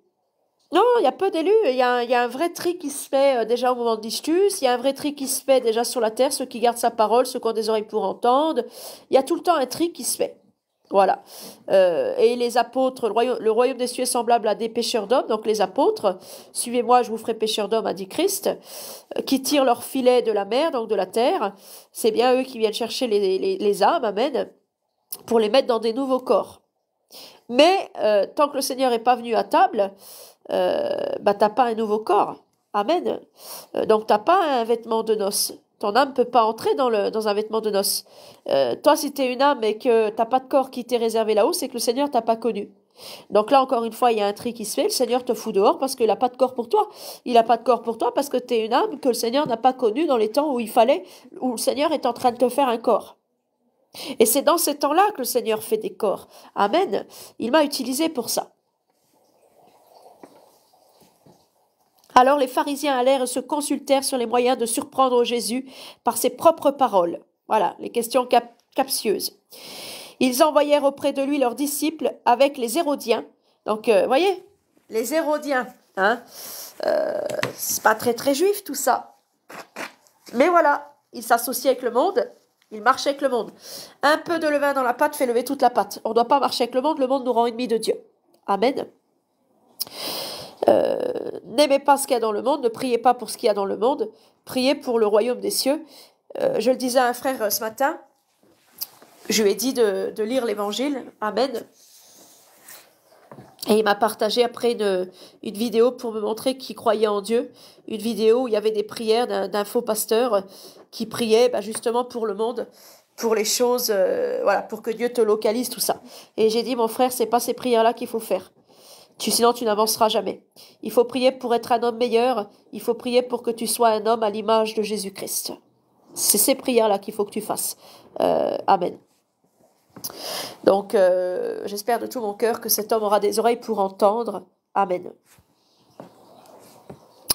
Non, il y a peu d'élus. Il y, a un, vrai tri qui se fait euh, déjà au moment de l'istus. Il y a un vrai tri qui se fait déjà sur la terre, ceux qui gardent sa parole, ceux qui ont des oreilles pour entendre. Il y a tout le temps un tri qui se fait. Voilà. Euh, et les apôtres, le royaume, des cieux est semblable à des pêcheurs d'hommes. Donc les apôtres, suivez-moi, je vous ferai pêcheurs d'hommes, a dit Christ, euh, qui tirent leur filet de la mer, donc de la terre. C'est bien eux qui viennent chercher les, âmes, amen, pour les mettre dans des nouveaux corps. Mais tant que le Seigneur n'est pas venu à table, bah, t'as pas un nouveau corps. Amen. donc t'as pas un vêtement de noces. Ton âme peut pas entrer dans, le, dans un vêtement de noces. Euh, toi, si tu es une âme et que t'as pas de corps qui t'est réservé là-haut, c'est que le Seigneur t'a pas connu. Donc là, encore une fois, il y a un tri qui se fait. Le Seigneur te fout dehors parce qu'il n'a pas de corps pour toi. Il n'a pas de corps pour toi parce que tu es une âme que le Seigneur n'a pas connue dans les temps où il fallait, où le Seigneur est en train de te faire un corps. Et c'est dans ces temps-là que le Seigneur fait des corps. Amen. Il m'a utilisé pour ça. Alors les pharisiens allèrent et se consultèrent sur les moyens de surprendre Jésus par ses propres paroles. Voilà, les questions captieuses. Ils envoyèrent auprès de lui leurs disciples avec les Hérodiens. Donc, vous voyez, les Hérodiens, hein, euh, c'est pas très très juif tout ça. Mais voilà, ils s'associent avec le monde, ils marchent avec le monde. Un peu de levain dans la pâte fait lever toute la pâte. On ne doit pas marcher avec le monde, le monde nous rend ennemis de Dieu. Amen. Euh, n'aimez pas ce qu'il y a dans le monde, ne priez pas pour ce qu'il y a dans le monde, priez pour le royaume des cieux. Euh, je le disais à un frère euh, ce matin, je lui ai dit de, lire l'évangile, Amen. Et il m'a partagé après une, vidéo pour me montrer qu'il croyait en Dieu, une vidéo où il y avait des prières d'un faux pasteur qui priait bah, justement pour le monde, pour les choses, voilà, pour que Dieu te localise, tout ça. Et j'ai dit, mon frère, c'est pas ces prières-là qu'il faut faire. Tu, sinon, tu n'avanceras jamais. Il faut prier pour être un homme meilleur. Il faut prier pour que tu sois un homme à l'image de Jésus-Christ. C'est ces prières-là qu'il faut que tu fasses. Euh, amen. Donc, euh, j'espère de tout mon cœur que cet homme aura des oreilles pour entendre. Amen.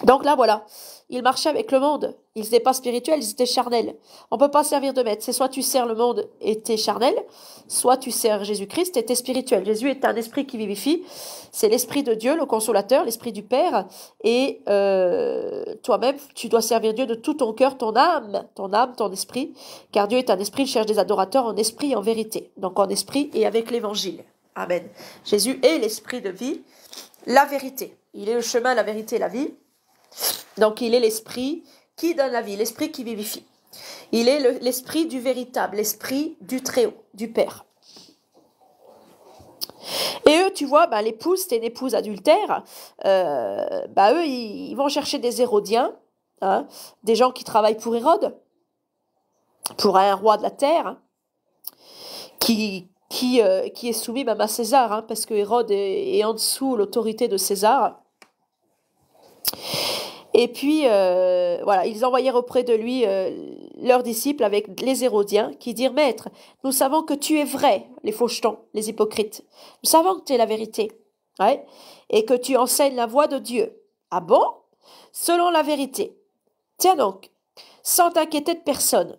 Donc là, voilà. Ils marchaient avec le monde. Ils n'étaient pas spirituels, ils étaient charnels. On ne peut pas servir de maître. C'est soit tu sers le monde et tu es charnel, soit tu sers Jésus-Christ et tu es spirituel. Jésus est un esprit qui vivifie. C'est l'esprit de Dieu, le consolateur, l'esprit du Père. Et euh, toi-même, tu dois servir Dieu de tout ton cœur, ton âme, ton âme, ton esprit. Car Dieu est un esprit, il cherche des adorateurs en esprit et en vérité. Donc en esprit et avec l'évangile. Amen. Jésus est l'esprit de vie, la vérité. Il est le chemin, la vérité et la vie. Donc il est l'esprit qui donne la vie, l'esprit qui vivifie. Il est l'esprit du véritable, l'esprit du Très-Haut, du Père. Et eux, tu vois, bah, l'épouse, c'était une épouse adultère, euh, bah, eux, ils, vont chercher des Hérodiens, hein, des gens qui travaillent pour Hérode, pour un roi de la terre, qui, euh, est soumis même à César, hein, parce que Hérode est en dessous l'autorité de César. Et puis, euh, voilà, ils envoyèrent auprès de lui euh, leurs disciples avec les Hérodiens, qui dirent, Maître, nous savons que tu es vrai, les fauchetons, les hypocrites. Nous savons que tu es la vérité, ouais, et que tu enseignes la voie de Dieu. Ah bon? Selon la vérité. Tiens donc, sans t'inquiéter de personne.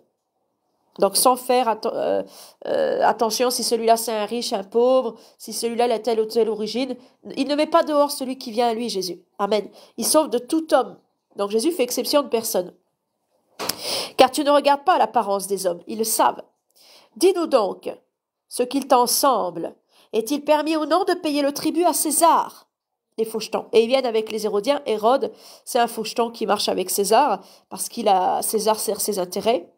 Donc sans faire euh, attention si celui-là c'est un riche, un pauvre, si celui-là a telle ou telle origine. Il ne met pas dehors celui qui vient à lui, Jésus. Amen. Il sauve de tout homme. Donc Jésus fait exception de personne. Car tu ne regardes pas l'apparence des hommes, ils le savent. Dis-nous donc, ce qu'il t'en semble, est-il permis ou non de payer le tribut à César? Les fauchetons. Et ils viennent avec les Hérodiens. Hérode, c'est un faucheton qui marche avec César, parce qu'il a César sert ses intérêts.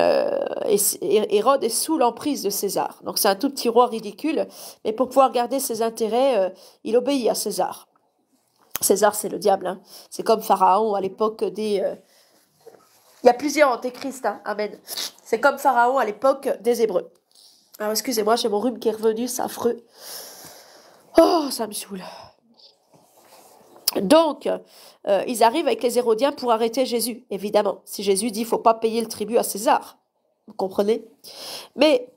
Euh, et Hérode est sous l'emprise de César. Donc c'est un tout petit roi ridicule, mais pour pouvoir garder ses intérêts, euh, il obéit à César. César, c'est le diable. Hein. C'est comme Pharaon à l'époque des. Euh, il y a plusieurs antéchrists. Hein. Amen. C'est comme Pharaon à l'époque des Hébreux. Alors excusez-moi, j'ai mon rhume qui est revenu, c'est affreux. Oh, ça me saoule. Donc, euh, ils arrivent avec les Hérodiens pour arrêter Jésus, évidemment. Si Jésus dit, il faut pas payer le tribut à César, vous comprenez? Mais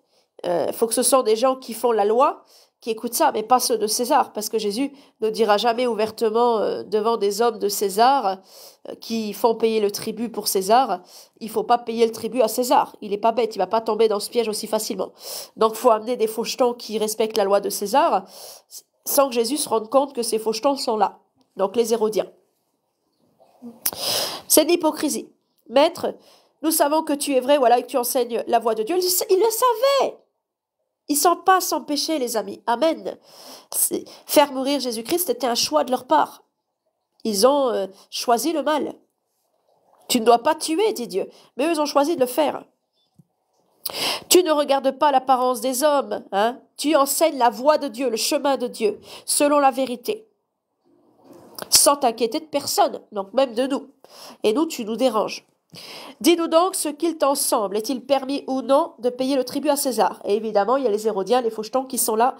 il euh, faut que ce sont des gens qui font la loi qui écoutent ça, mais pas ceux de César, parce que Jésus ne dira jamais ouvertement euh, devant des hommes de César qui font payer le tribut pour César, il faut pas payer le tribut à César. Il est pas bête, il va pas tomber dans ce piège aussi facilement. Donc faut amener des fauchetons qui respectent la loi de César, sans que Jésus se rende compte que ces fauchetons sont là. Donc les Hérodiens. C'est l'hypocrisie. Maître, nous savons que tu es vrai, voilà, et que tu enseignes la voie de Dieu. Il le savait. Ils sont pas sans péché, les amis. Amen. Faire mourir Jésus-Christ était un choix de leur part. Ils ont euh, choisi le mal. Tu ne dois pas tuer, dit Dieu, mais eux ont choisi de le faire. Tu ne regardes pas l'apparence des hommes, hein? tu enseignes la voie de Dieu, le chemin de Dieu, selon la vérité, sans t'inquiéter de personne, donc même de nous. Et nous, tu nous déranges. Dis-nous donc ce qu'il t'en semble. Est-il permis ou non de payer le tribut à César? Et évidemment, il y a les Hérodiens, les fauchetons qui sont là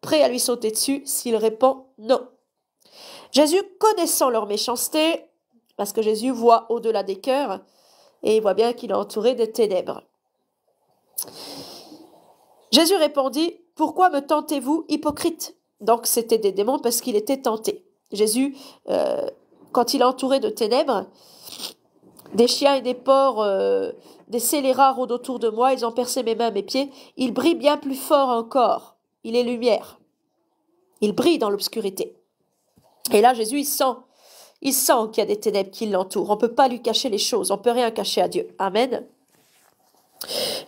prêts à lui sauter dessus s'il répond non. Jésus, connaissant leur méchanceté, parce que Jésus voit au-delà des cœurs, et il voit bien qu'il est entouré de ténèbres. Jésus répondit, Pourquoi me tentez-vous, hypocrite? Donc c'était des démons parce qu'il était tenté. Jésus, euh, quand il est entouré de ténèbres, des chiens et des porcs, euh, des scélérats rôdent autour de moi, ils ont percé mes mains, mes pieds, il brille bien plus fort encore. Il est lumière. Il brille dans l'obscurité. Et là, Jésus, sent, il sent qu'il y a des ténèbres qui l'entourent. On ne peut pas lui cacher les choses, on ne peut rien cacher à Dieu. Amen.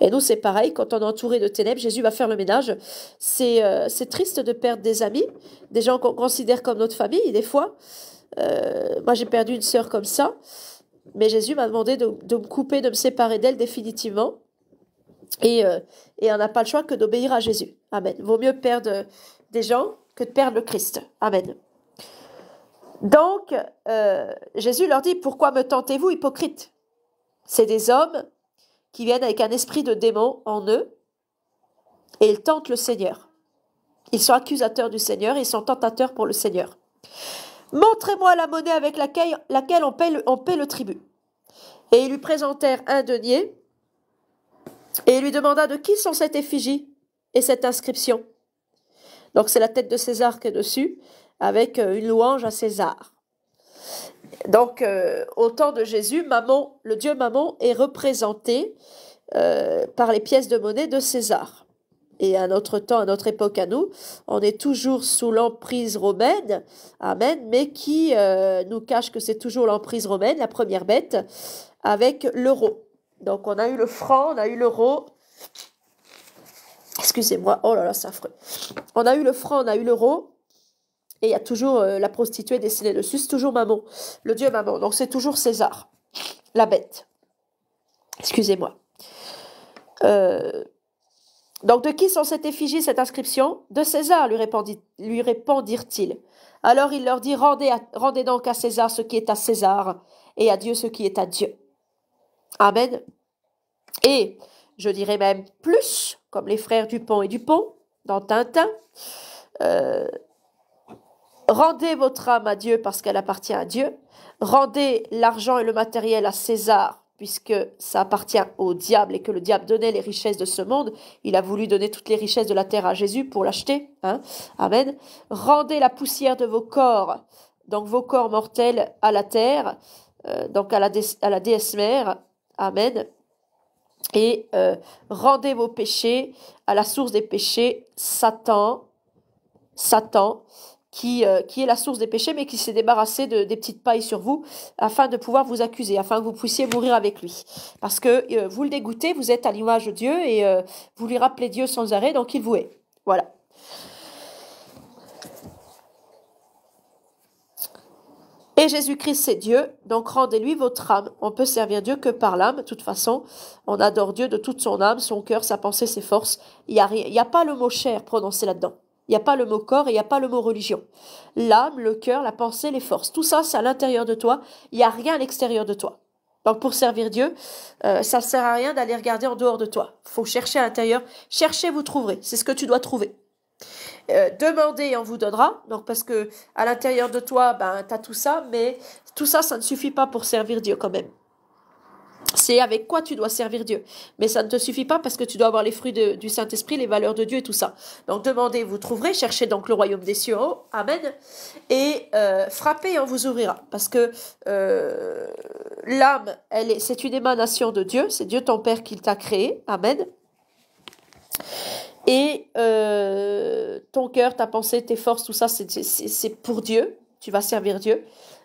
Et nous, c'est pareil, quand on est entouré de ténèbres, Jésus va faire le ménage. C'est euh, triste de perdre des amis, des gens qu'on considère comme notre famille, des fois. Euh, moi, j'ai perdu une sœur comme ça, mais Jésus m'a demandé de, de, me couper, de me séparer d'elle définitivement. Et, euh, et on n'a pas le choix que d'obéir à Jésus. Amen. Vaut mieux perdre des gens que de perdre le Christ. Amen. Donc, euh, Jésus leur dit, pourquoi me tentez-vous, hypocrite? C'est des hommes qui viennent avec un esprit de démon en eux et ils tentent le Seigneur. Ils sont accusateurs du Seigneur, ils sont tentateurs pour le Seigneur. Montrez-moi la monnaie avec laquelle, on, paie le, on paie le tribut. Et ils lui présentèrent un denier et il lui demanda de qui sont cette effigie et cette inscription. Donc c'est la tête de César qui est dessus, avec une louange à César. Donc, euh, au temps de Jésus, Mammon, le dieu Mammon est représenté euh, par les pièces de monnaie de César. Et à notre temps, à notre époque à nous, on est toujours sous l'emprise romaine, amen, mais qui euh, nous cache que c'est toujours l'emprise romaine, la première bête, avec l'euro. Donc on a eu le franc, on a eu l'euro. Excusez-moi, oh là là, c'est affreux. On a eu le franc, on a eu l'euro, et il y a toujours euh, la prostituée dessinée dessus, c'est toujours Mammon, le dieu Mammon. Donc c'est toujours César, la bête. Excusez-moi. Euh, donc de qui sont cette effigie, cette inscription? De César, lui, répondirent-ils. Alors il leur dit, rendez donc à César ce qui est à César, et à Dieu ce qui est à Dieu. Amen. Et je dirais même plus, comme les frères Dupont et Dupont, dans Tintin, euh, Rendez votre âme à Dieu parce qu'elle appartient à Dieu. Rendez l'argent et le matériel à César puisque ça appartient au diable et que le diable donnait les richesses de ce monde. Il a voulu donner toutes les richesses de la terre à Jésus pour l'acheter. Hein Amen. Rendez la poussière de vos corps, donc vos corps mortels, à la terre, euh, donc à la, déesse mère. Amen. Et euh, rendez vos péchés à la source des péchés, Satan. Satan qui, euh, qui est la source des péchés, mais qui s'est débarrassé de, des petites pailles sur vous, afin de pouvoir vous accuser, afin que vous puissiez mourir avec lui. Parce que euh, vous le dégoûtez, vous êtes à l'image de Dieu, et euh, vous lui rappelez Dieu sans arrêt, donc il vous est. Voilà. Et Jésus-Christ, c'est Dieu, donc rendez-lui votre âme. On peut servir Dieu que par l'âme. De toute façon, on adore Dieu de toute son âme, son cœur, sa pensée, ses forces. Il n'y a, pas le mot chair prononcé là-dedans. Il n'y a pas le mot corps et il n'y a pas le mot religion. L'âme, le cœur, la pensée, les forces, tout ça, c'est à l'intérieur de toi. Il n'y a rien à l'extérieur de toi. Donc pour servir Dieu, euh, ça ne sert à rien d'aller regarder en dehors de toi. faut chercher à l'intérieur. Cherchez, vous trouverez. C'est ce que tu dois trouver. Euh, demandez et on vous donnera. Donc parce que à l'intérieur de toi, ben, tu as tout ça, mais tout ça, ça ne suffit pas pour servir Dieu quand même. C'est avec quoi tu dois servir Dieu. Mais ça ne te suffit pas parce que tu dois avoir les fruits du Saint-Esprit, les valeurs de Dieu et tout ça. Donc demandez, vous trouverez, cherchez donc le royaume des cieux en haut. Amen. Et euh, frappez on vous ouvrira. Parce que euh, l'âme, elle est, c'est une émanation de Dieu. C'est Dieu ton Père qui t'a créé. Amen. Et euh, ton cœur, ta pensée, tes forces, tout ça, c'est pour Dieu. Tu vas servir Dieu.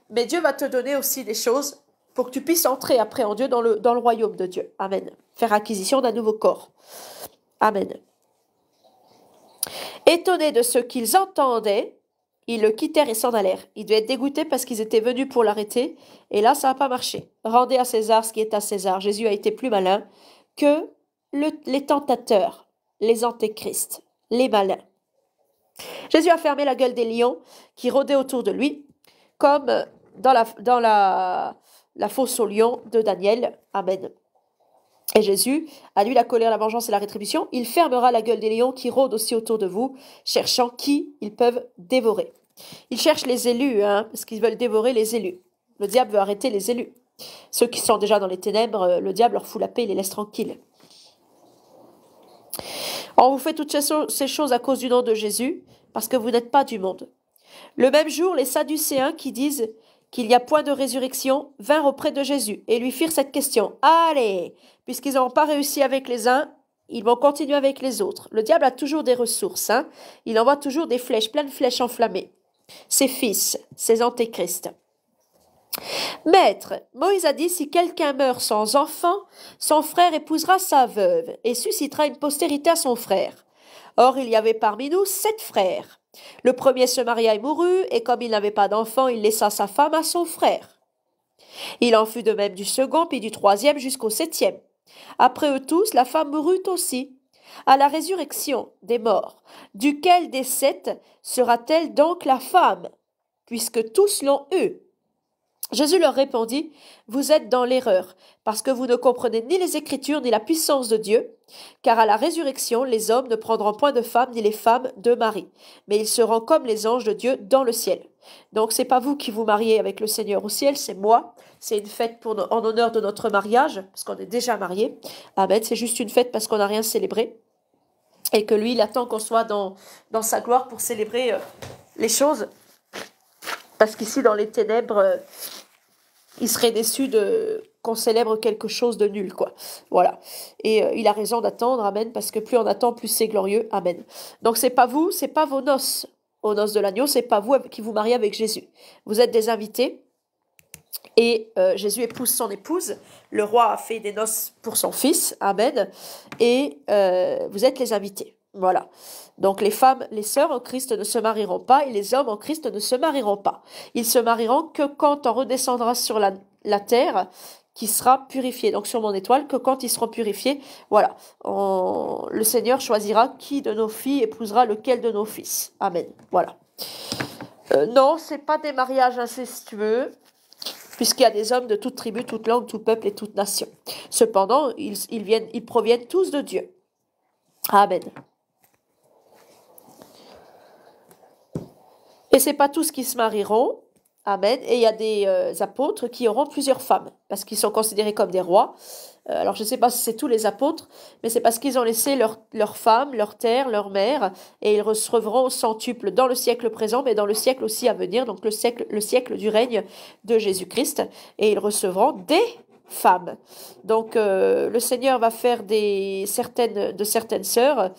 Mais Dieu va te donner aussi des choses pour que tu puisses entrer après en Dieu dans le, dans le royaume de Dieu. Amen. Faire acquisition d'un nouveau corps. Amen. Étonnés de ce qu'ils entendaient, ils le quittèrent et s'en allèrent. Ils devaient être dégoûtés parce qu'ils étaient venus pour l'arrêter. Et là, ça n'a pas marché. Rendez à César ce qui est à César. Jésus a été plus malin que le, les tentateurs, les antéchrists, les malins. Jésus a fermé la gueule des lions qui rôdaient autour de lui, comme dans la, dans la, la fosse au lion de Daniel. Amen. Et Jésus, à lui la colère, la vengeance et la rétribution, il fermera la gueule des lions qui rôdent aussi autour de vous, cherchant qui ils peuvent dévorer. Ils cherchent les élus, hein, parce qu'ils veulent dévorer les élus. Le diable veut arrêter les élus. Ceux qui sont déjà dans les ténèbres, euh, le diable leur fout la paix et les laisse tranquilles. On vous fait toutes ces choses à cause du nom de Jésus, parce que vous n'êtes pas du monde. Le même jour, les Sadducéens qui disent qu'il n'y a point de résurrection vinrent auprès de Jésus et lui firent cette question. Allez, puisqu'ils n'ont pas réussi avec les uns, ils vont continuer avec les autres. Le diable a toujours des ressources. Hein. Il envoie toujours des flèches, plein de flèches enflammées. Ses fils, ses antéchrists. Maître, Moïse a dit, si quelqu'un meurt sans enfant, son frère épousera sa veuve et suscitera une postérité à son frère. Or, il y avait parmi nous sept frères. Le premier se maria et mourut, et comme il n'avait pas d'enfant, il laissa sa femme à son frère. Il en fut de même du second, puis du troisième jusqu'au septième. Après eux tous, la femme mourut aussi. À la résurrection des morts, duquel des sept sera-t-elle donc la femme, puisque tous l'ont eu Jésus leur répondit, Vous êtes dans l'erreur, parce que vous ne comprenez ni les Écritures ni la puissance de Dieu, car à la résurrection les hommes ne prendront point de femmes ni les femmes de mari, mais ils seront comme les anges de Dieu dans le ciel. Donc c'est pas vous qui vous mariez avec le Seigneur au ciel, c'est moi. C'est une fête pour en honneur de notre mariage, parce qu'on est déjà mariés. Amen. C'est juste une fête parce qu'on n'a rien célébré. Et que lui, il attend qu'on soit dans, dans sa gloire pour célébrer euh, les choses. Parce qu'ici, dans les ténèbres, euh, il serait déçu de qu'on célèbre quelque chose de nul, quoi. Voilà. Et euh, il a raison d'attendre, amen, parce que plus on attend, plus c'est glorieux, amen. Donc c'est pas vous, c'est pas vos noces aux noces de l'agneau, c'est pas vous qui vous mariez avec Jésus. Vous êtes des invités. Et euh, Jésus épouse son épouse. Le roi a fait des noces pour son fils. Amen. Et vous êtes les invités. Voilà. Donc les femmes, les sœurs en Christ ne se marieront pas et les hommes en Christ ne se marieront pas. Ils se marieront que quand on redescendra sur la, terre qui sera purifiée. Donc sur mon étoile, que quand ils seront purifiés, voilà, le Seigneur choisira qui de nos filles épousera lequel de nos fils. Amen. Voilà. Euh, non, c'est pas des mariages incestueux, puisqu'il y a des hommes de toute tribu, toute langue, tout peuple et toute nation. Cependant, ils, ils, viennent, ils proviennent tous de Dieu. Amen. Et c'est pas tous qui se marieront. Amen. Et il y a des euh, apôtres qui auront plusieurs femmes, parce qu'ils sont considérés comme des rois. Euh, alors je ne sais pas si c'est tous les apôtres, mais c'est parce qu'ils ont laissé leurs leur femmes, leur terre, leur mère, et ils recevront centuple dans le siècle présent, mais dans le siècle aussi à venir, donc le siècle, le siècle du règne de Jésus-Christ, et ils recevront des femmes. Donc euh, le Seigneur va faire des, certaines, de certaines sœurs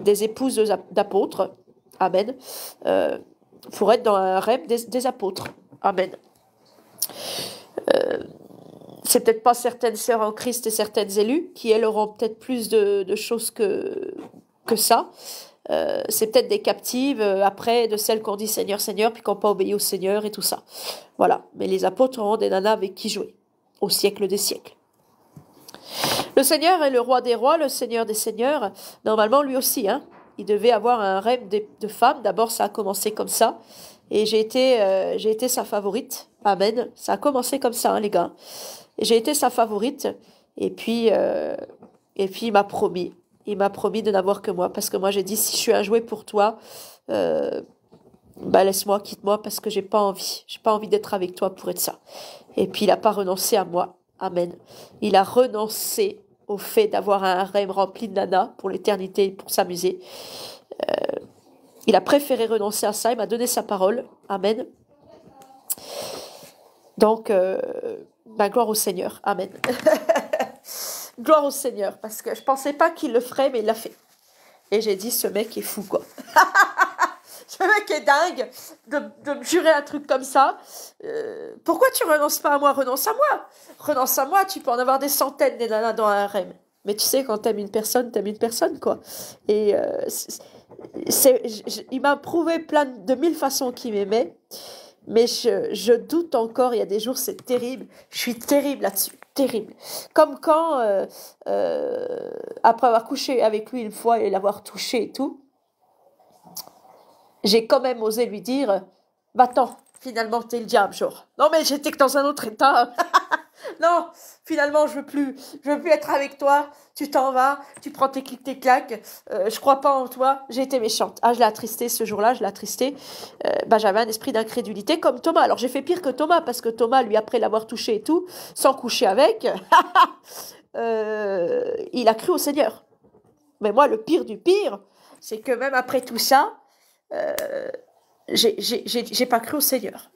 des épouses d'apôtres Amen. Euh, pour être dans un rêve des, apôtres. Amen. Euh, c'est peut-être pas certaines sœurs en Christ et certaines élues qui, elles, auront peut-être plus de, choses que, que ça. Euh, c'est peut-être des captives après de celles qu'on dit Seigneur, Seigneur, puis qui n'ont pas obéi au Seigneur et tout ça. Voilà. Mais les apôtres auront des nanas avec qui jouer au siècle des siècles. Le Seigneur est le roi des rois, le Seigneur des seigneurs. Normalement, lui aussi, hein il devait avoir un rêve de, femme. D'abord, ça a commencé comme ça. Et j'ai été, euh, été sa favorite. Amen. Ça a commencé comme ça, hein, les gars. J'ai été sa favorite. Et puis, euh, et puis il m'a promis. Il m'a promis de n'avoir que moi. Parce que moi, j'ai dit, si je suis un jouet pour toi, euh, bah laisse-moi, quitte-moi, parce que j'ai pas envie. J'ai pas envie d'être avec toi pour être ça. Et puis, il n'a pas renoncé à moi. Amen. Il a renoncé au fait d'avoir un rêve rempli de nana pour l'éternité, pour s'amuser. Euh, il a préféré renoncer à ça, il m'a donné sa parole. Amen. Donc, euh, gloire au Seigneur. Amen. gloire au Seigneur, parce que je pensais pas qu'il le ferait, mais il l'a fait. Et j'ai dit, ce mec est fou, quoi. ce mec est dingue de, me jurer un truc comme ça. Euh, pourquoi tu renonces pas à moi? Renonce à moi. Renonce à moi, tu peux en avoir des centaines des nanas dans un REM. Mais tu sais, quand t'aimes une personne, t'aimes une personne, quoi. Et euh, c'est, il m'a prouvé plein de mille façons qu'il m'aimait. Mais je, je, doute encore, il y a des jours, c'est terrible. Je suis terrible là-dessus, terrible. Comme quand, euh, après avoir couché avec lui une fois et l'avoir touché et tout, j'ai quand même osé lui dire Va-t'en, finalement, t'es le diable, genre. Non, mais j'étais que dans un autre état. Non, finalement, je veux plus, je veux plus être avec toi. Tu t'en vas, tu prends tes clics, tes claques. Euh, je crois pas en toi. J'ai été méchante. Ah, je l'ai attristé ce jour-là, je l'ai attristé. Euh, j'avais un esprit d'incrédulité comme Thomas. Alors, j'ai fait pire que Thomas parce que Thomas, lui, après l'avoir touché et tout, sans coucher avec, euh, il a cru au Seigneur. Mais moi, le pire du pire, c'est que même après tout ça, euh, j'ai pas cru au Seigneur.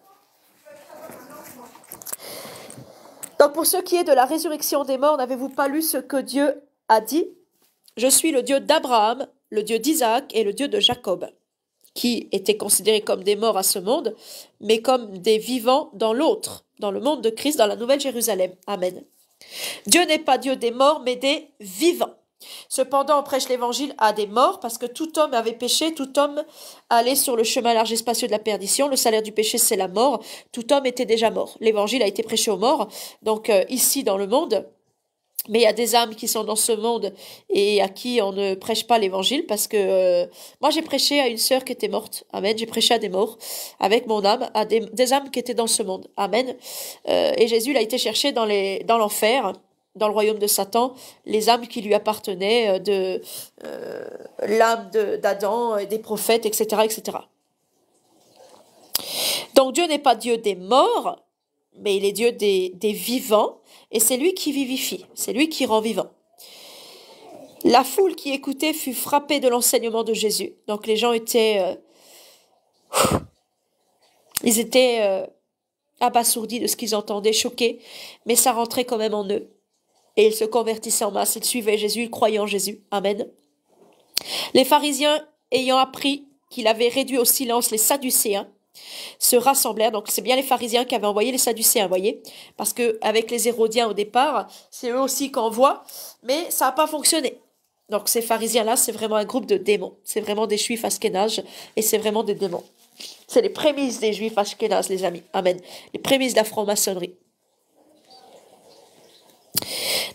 Donc pour ce qui est de la résurrection des morts, n'avez-vous pas lu ce que Dieu a dit? Je suis le Dieu d'Abraham, le Dieu d'Isaac et le Dieu de Jacob, qui étaient considérés comme des morts à ce monde, mais comme des vivants dans l'autre, dans le monde de Christ, dans la Nouvelle Jérusalem. Amen. Dieu n'est pas Dieu des morts, mais des vivants. Cependant, on prêche l'évangile à des morts parce que tout homme avait péché, tout homme allait sur le chemin large et spacieux de la perdition. Le salaire du péché, c'est la mort. Tout homme était déjà mort. L'évangile a été prêché aux morts, donc euh, ici dans le monde. Mais il y a des âmes qui sont dans ce monde et à qui on ne prêche pas l'évangile parce que euh, moi j'ai prêché à une sœur qui était morte. Amen. J'ai prêché à des morts avec mon âme, à des, âmes qui étaient dans ce monde. Amen. Euh, et Jésus l'a été cherché dans les dans l'enfer dans le royaume de Satan, les âmes qui lui appartenaient, euh, de euh, l'âme de- d'Adam, et des prophètes, etc., etc. Donc Dieu n'est pas Dieu des morts, mais il est Dieu des, des vivants, et c'est lui qui vivifie, c'est lui qui rend vivant. La foule qui écoutait fut frappée de l'enseignement de Jésus. Donc les gens étaient, euh, ils étaient euh, abasourdis de ce qu'ils entendaient, choqués, mais ça rentrait quand même en eux. Et ils se convertissaient en masse, ils suivaient Jésus, ils croyaient en Jésus. Amen. Les pharisiens, ayant appris qu'il avait réduit au silence les sadducéens, se rassemblèrent. Donc c'est bien les pharisiens qui avaient envoyé les sadducéens, voyez, parce que avec les hérodiens au départ, c'est eux aussi qu'on voit, mais ça n'a pas fonctionné. Donc ces pharisiens-là, c'est vraiment un groupe de démons. C'est vraiment des juifs askénages et c'est vraiment des démons. C'est les prémices des juifs askénazes, les amis. Amen. Les prémices de la franc-maçonnerie.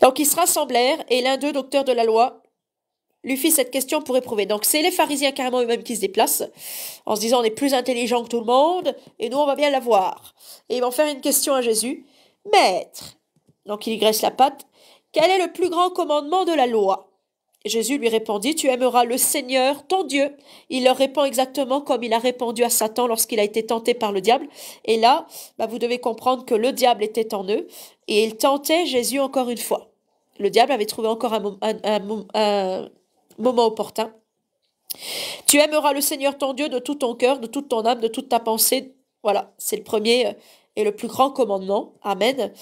Donc ils se rassemblèrent et l'un d'eux, docteur de la loi, lui fit cette question pour éprouver. Donc c'est les pharisiens carrément eux-mêmes qui se déplacent en se disant on est plus intelligent que tout le monde et nous on va bien l'avoir. Et ils vont faire une question à Jésus. Maître, donc il y graisse la patte, quel est le plus grand commandement de la loi? Jésus lui répondit, tu aimeras le Seigneur, ton Dieu. Il leur répond exactement comme il a répondu à Satan lorsqu'il a été tenté par le diable. Et là, bah, vous devez comprendre que le diable était en eux et il tentait Jésus encore une fois. Le diable avait trouvé encore un, mom- un- un mom- un moment opportun. Tu aimeras le Seigneur ton Dieu de tout ton cœur, de toute ton âme, de toute ta pensée. Voilà, c'est le premier euh, et le plus grand commandement. Amen.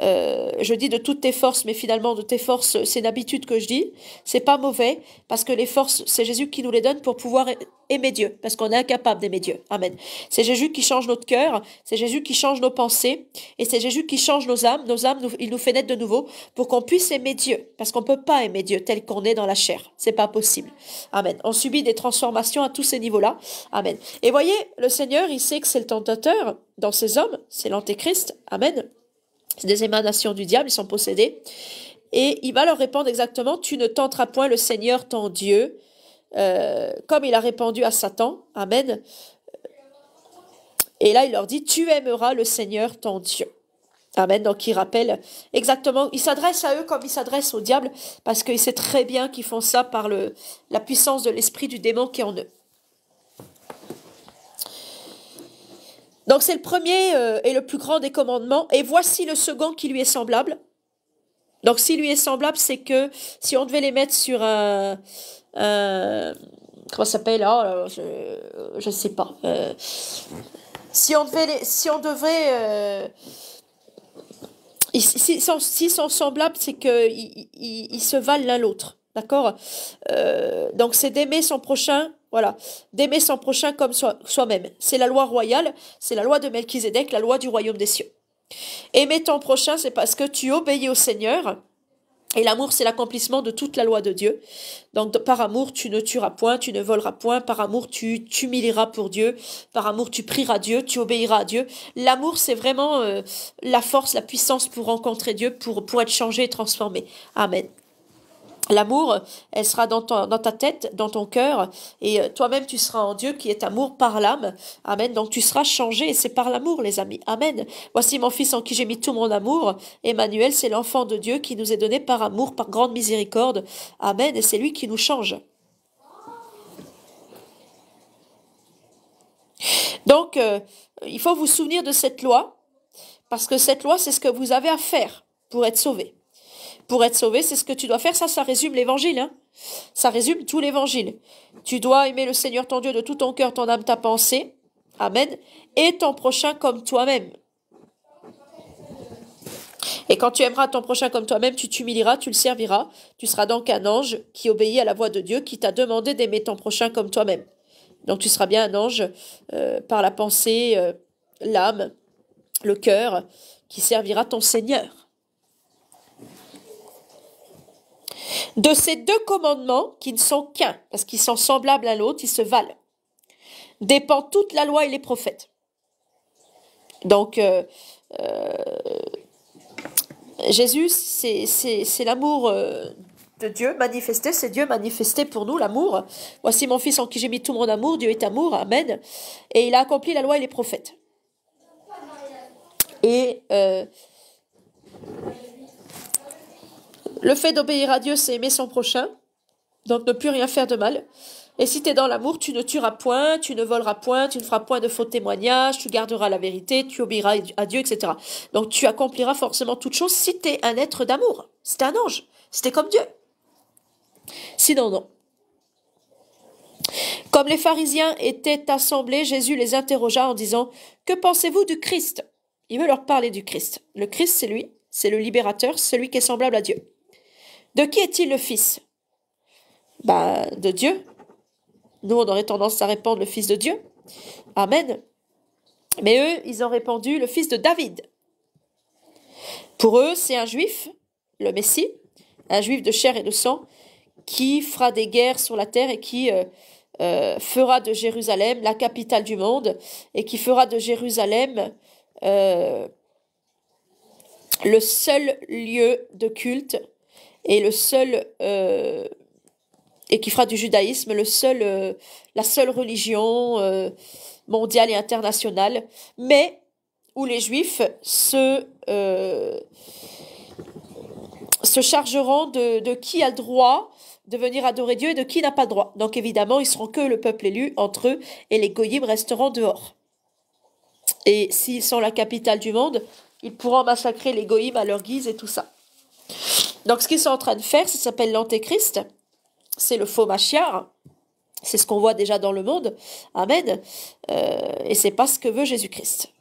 Euh, je dis de toutes tes forces, mais finalement de tes forces, c'est une habitude que je dis. C'est pas mauvais parce que les forces, c'est Jésus qui nous les donne pour pouvoir aimer Dieu, parce qu'on est incapable d'aimer Dieu. Amen. C'est Jésus qui change notre cœur, c'est Jésus qui change nos pensées, et c'est Jésus qui change nos âmes. Nos âmes, il nous fait naître de nouveau pour qu'on puisse aimer Dieu, parce qu'on peut pas aimer Dieu tel qu'on est dans la chair. C'est pas possible. Amen. On subit des transformations à tous ces niveaux-là. Amen. Et voyez, le Seigneur, il sait que c'est le tentateur dans ces hommes, c'est l'antéchrist. Amen. C'est des émanations du diable, ils sont possédés. Et il va leur répondre exactement, tu ne tenteras point le Seigneur ton Dieu, euh, comme il a répondu à Satan. Amen. Et là, il leur dit, tu aimeras le Seigneur ton Dieu. Amen. Donc, il rappelle exactement, il s'adresse à eux comme il s'adresse au diable, parce qu'il sait très bien qu'ils font ça par le, la puissance de l'esprit du démon qui est en eux. Donc, c'est le premier euh, et le plus grand des commandements. Et voici le second qui lui est semblable. Donc, s'il lui est semblable, c'est que si on devait les mettre sur un. Un- comment ça s'appelle? Là Je ne sais pas. Euh, si on devait si on euh, ils- S'ils sont, semblables, c'est qu'ils ils, ils se valent l'un l'autre. D'accord? Euh, Donc, c'est d'aimer son prochain, voilà, d'aimer son prochain comme soi- soi-même. c'est la loi royale, c'est la loi de Melchizedek, la loi du royaume des cieux. Aimer ton prochain, c'est parce que tu obéis au Seigneur. Et l'amour, c'est l'accomplissement de toute la loi de Dieu. Donc, par amour, tu ne tueras point, tu ne voleras point. Par amour, tu t'humilieras pour Dieu. Par amour, tu prieras Dieu, tu obéiras à Dieu. L'amour, c'est vraiment euh, la force, la puissance pour rencontrer Dieu, pour, pour être changé et transformé. Amen. L'amour, elle sera dans, ta tête, dans ton cœur, et euh, toi-même tu seras en Dieu qui est amour par l'âme. Amen. Donc tu seras changé, et c'est par l'amour, les amis. Amen. Voici mon fils en qui j'ai mis tout mon amour. Emmanuel, c'est l'enfant de Dieu qui nous est donné par amour, par grande miséricorde. Amen. Et c'est lui qui nous change. Donc, euh, il faut vous souvenir de cette loi, parce que cette loi, c'est ce que vous avez à faire pour être sauvé. Pour être sauvé, c'est ce que tu dois faire. Ça, ça résume l'évangile. Hein. Ça résume tout l'évangile. Tu dois aimer le Seigneur ton Dieu de tout ton cœur, ton âme, ta pensée. Amen. Et ton prochain comme toi-même. Et quand tu aimeras ton prochain comme toi-même, tu t'humilieras, tu le serviras. Tu seras donc un ange qui obéit à la voix de Dieu, qui t'a demandé d'aimer ton prochain comme toi-même. Donc tu seras bien un ange euh, par la pensée, euh, l'âme, le cœur, qui servira ton Seigneur. De ces deux commandements, qui ne sont qu'un, parce qu'ils sont semblables à l'autre, ils se valent, dépend toute la loi et les prophètes. Donc, euh, euh, Jésus, c'est l'amour euh, de Dieu manifesté, c'est Dieu manifesté pour nous, l'amour. Voici mon Fils en qui j'ai mis tout mon amour, Dieu est amour, Amen. Et il a accompli la loi et les prophètes. Et le fait d'obéir à Dieu, c'est aimer son prochain, donc ne plus rien faire de mal. Et si tu es dans l'amour, tu ne tueras point, tu ne voleras point, tu ne feras point de faux témoignages, tu garderas la vérité, tu obéiras à Dieu, etc. Donc tu accompliras forcément toutes choses si tu es un être d'amour, si tu un ange, si tu comme Dieu. Sinon, non. Comme les pharisiens étaient assemblés, Jésus les interrogea en disant Que pensez-vous du Christ? Il veut leur parler du Christ. Le Christ, c'est lui, c'est le libérateur, celui qui est semblable à Dieu. De qui est-il le Fils? Bah, de Dieu. Nous, on aurait tendance à répondre le Fils de Dieu. Amen. Mais eux, ils ont répondu le Fils de David. Pour eux, c'est un juif, le Messie, un juif de chair et de sang, qui fera des guerres sur la terre et qui euh, euh, fera de Jérusalem la capitale du monde et qui fera de Jérusalem euh, le seul lieu de culte et le seul euh, et qui fera du judaïsme le seul euh, la seule religion euh, mondiale et internationale mais où les juifs se se chargeront de, de qui a le droit de venir adorer Dieu et de qui n'a pas le droit. Donc évidemment, ils seront que le peuple élu entre eux et les goyim resteront dehors. Et s'ils sont la capitale du monde, ils pourront massacrer les goyim à leur guise et tout ça. Donc ce qu'ils sont en train de faire, ça s'appelle l'antéchrist. C'est le faux machiar. C'est ce qu'on voit déjà dans le monde. Amen. Euh, et c'est pas ce que veut Jésus-Christ.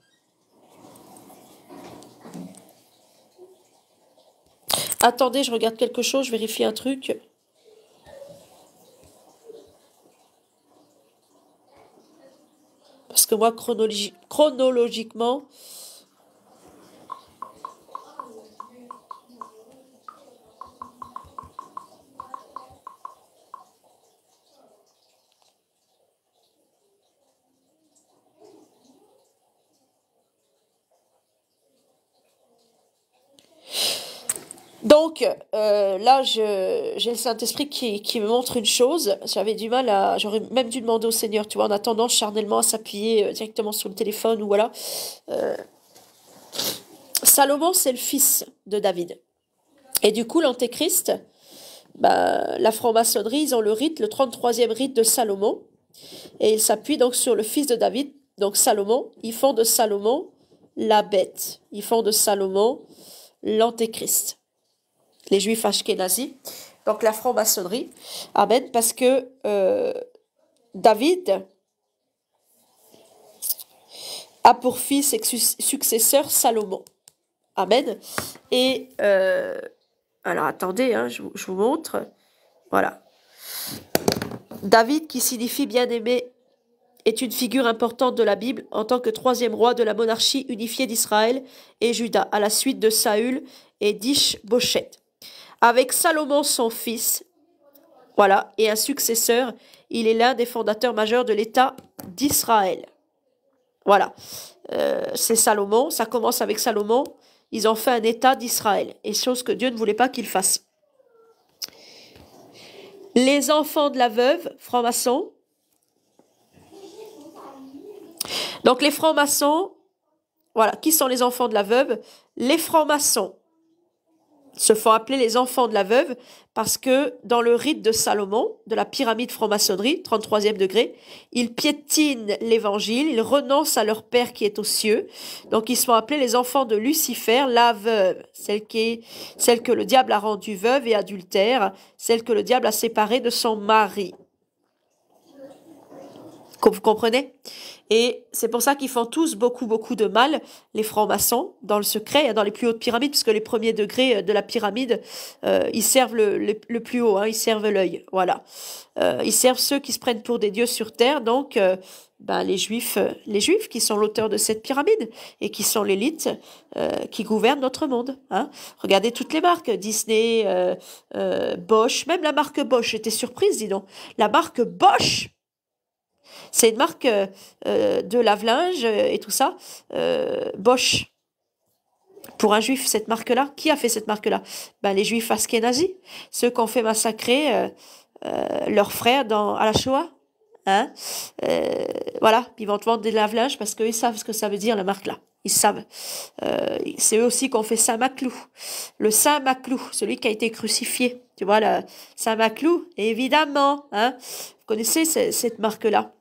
Attendez, je regarde quelque chose, je vérifie un truc. Parce que moi, chronologi- chronologiquement, Donc euh, là, j'ai le Saint-Esprit qui, qui me montre une chose. J'avais du mal à, j'aurais même dû demander au Seigneur, tu vois, en attendant charnellement à s'appuyer euh, directement sur le téléphone ou voilà. Euh, Salomon, c'est le fils de David. Et du coup, l'Antéchrist, bah, la franc-maçonnerie, ils ont le rite, le 33e rite de Salomon. Et ils s'appuient donc sur le fils de David, donc Salomon. Ils font de Salomon la bête. Ils font de Salomon l'Antéchrist les juifs ashkénazis, donc la franc-maçonnerie. Amen, parce que euh, David a pour fils et su- successeur Salomon. Amen. Et euh, alors attendez, hein, je, vous- montre. Voilà. David, qui signifie bien-aimé, est une figure importante de la Bible en tant que troisième roi de la monarchie unifiée d'Israël et Juda, à la suite de Saül et d'Ish-Boshet. Avec Salomon, son fils, voilà, et un successeur, il est l'un des fondateurs majeurs de l'État d'Israël. Voilà, Euh, c'est Salomon, ça commence avec Salomon, ils ont fait un État d'Israël, et chose que Dieu ne voulait pas qu'ils fassent. Les enfants de la veuve, francs-maçons. Donc les francs-maçons, voilà, qui sont les enfants de la veuve? Les francs-maçons se font appeler les enfants de la veuve parce que dans le rite de Salomon, de la pyramide franc-maçonnerie, 33e degré, ils piétinent l'évangile, ils renoncent à leur Père qui est aux cieux. Donc ils sont appelés les enfants de Lucifer, la veuve, celle, celle que le diable a rendue veuve et adultère, celle que le diable a séparée de son mari. Vous comprenez? Et c'est pour ça qu'ils font tous beaucoup, beaucoup de mal, les francs-maçons, dans le secret, dans les plus hautes pyramides, puisque les premiers degrés de la pyramide, euh, ils servent le, le, plus haut, hein, ils servent l'œil, voilà. Euh, ils servent ceux qui se prennent pour des dieux sur terre, donc euh, ben, les juifs, euh, les juifs qui sont l'auteur de cette pyramide et qui sont l'élite euh, qui gouverne notre monde. Hein. Regardez toutes les marques, Disney, euh, Bosch, même la marque Bosch. J'étais surprise, dis donc. La marque Bosch c'est une marque euh, euh, de lave-linge et tout ça. Euh, Bosch. Pour un juif, cette marque-là, qui a fait cette marque-là? Ben, Les juifs askénazis, ceux qui ont fait massacrer leurs frères dans, à la Shoah. Hein voilà, ils vont te vendre des lave-linges parce qu'ils savent ce que ça veut dire, la marque-là. Ils savent. Euh, c'est eux aussi qui ont fait Saint-Maclou. Le Saint-Maclou, celui qui a été crucifié. Tu vois, le Saint-Maclou, évidemment. Hein, vous connaissez cette marque-là.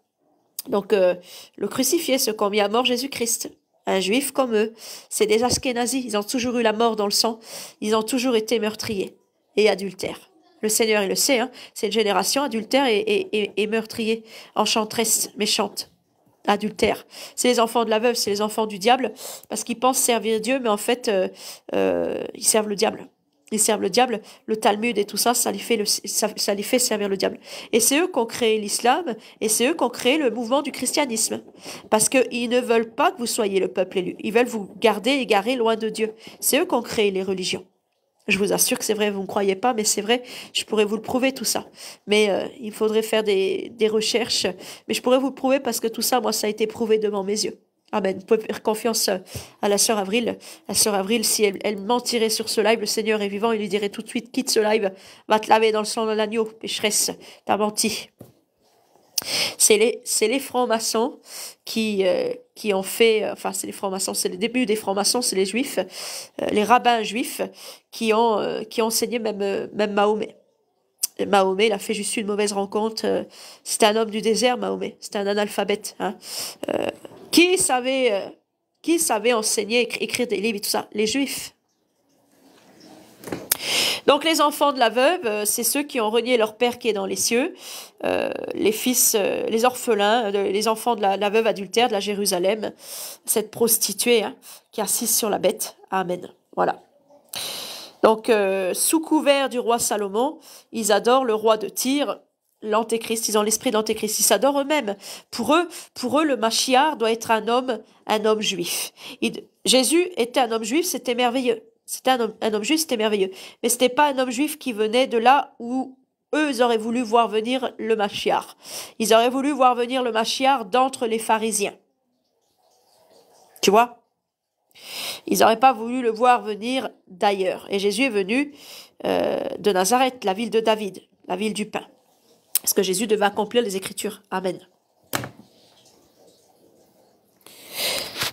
Donc, euh, le crucifié, ce qu'ont mis à mort Jésus-Christ. Un juif comme eux. C'est des Ashkénazis. Ils ont toujours eu la mort dans le sang. Ils ont toujours été meurtriers et adultères. Le Seigneur, il le sait, hein, c'est une génération adultère et meurtrier, enchanteresse, méchante adultère. C'est les enfants de la veuve, c'est les enfants du diable, parce qu'ils pensent servir Dieu, mais en fait, euh, euh, ils servent le diable. Ils servent le diable, le Talmud et tout ça, ça les fait, le, ça, ça fait servir le diable. Et c'est eux qui ont créé l'islam, et c'est eux qui ont créé le mouvement du christianisme. Parce qu'ils ne veulent pas que vous soyez le peuple élu. Ils veulent vous garder égarés loin de Dieu. C'est eux qui ont créé les religions. Je vous assure que c'est vrai, vous ne croyez pas, mais c'est vrai, je pourrais vous le prouver tout ça. Mais euh, il faudrait faire des, des recherches, mais je pourrais vous le prouver parce que tout ça, moi, ça a été prouvé devant mes yeux. Amen. Vous pouvez faire confiance à la sœur Avril. La sœur Avril, si elle, mentirait sur ce live, le Seigneur est vivant, il lui dirait tout de suite, quitte ce live, va te laver dans le sang de l'agneau, pécheresse, t'as menti. C'est les, les francs-maçons qui, euh, qui ont fait, euh, enfin, c'est les francs-maçons, c'est le début des francs-maçons, c'est les juifs, euh, les rabbins juifs qui ont, euh, qui ont enseigné même, euh, même Mahomet. Et Mahomet, il a fait juste une mauvaise rencontre. euh, C'était un homme du désert, Mahomet. C'était un analphabète. Hein. Euh, qui savait, euh, qui savait enseigner, écri- écrire des livres et tout ça? Les juifs. Donc les enfants de la veuve, c'est ceux qui ont renié leur père qui est dans les cieux, les fils, les orphelins, les enfants de la, veuve adultère de la Jérusalem, cette prostituée hein, qui assise sur la bête. Amen. Voilà. Donc euh, sous couvert du roi Salomon, ils adorent le roi de Tyr, l'antéchrist. Ils ont l'esprit d'antéchrist. Ils s'adorent eux-mêmes. Pour eux, pour eux, le Machiar doit être un homme, un homme juif. Jésus était un homme juif, c'était merveilleux. C'était un homme, un homme juif, c'était merveilleux. Mais c'était pas un homme juif qui venait de là où eux, auraient voulu voir venir le Machiar. Ils auraient voulu voir venir le Machiar d'entre les pharisiens. Tu vois? Ils n'auraient pas voulu le voir venir d'ailleurs. Et Jésus est venu euh, de Nazareth, la ville de David, la ville du pain. Parce que Jésus devait accomplir les Écritures. Amen.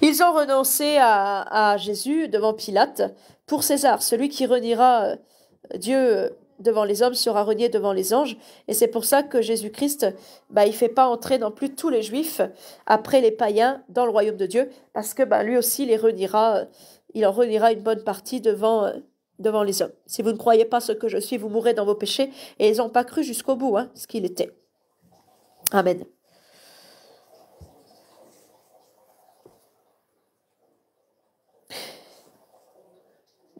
Ils ont renoncé à, à Jésus devant Pilate pour César. Celui qui reniera euh, Dieu devant les hommes sera renié devant les anges. Et c'est pour ça que Jésus-Christ, bah, il fait pas entrer non plus tous les juifs après les païens dans le royaume de Dieu, parce que bah, lui aussi les reniera, euh, il en reniera une bonne partie devant, euh, devant les hommes. Si vous ne croyez pas ce que je suis, vous mourrez dans vos péchés. Et ils n'ont pas cru jusqu'au bout hein, ce qu'il était. Amen.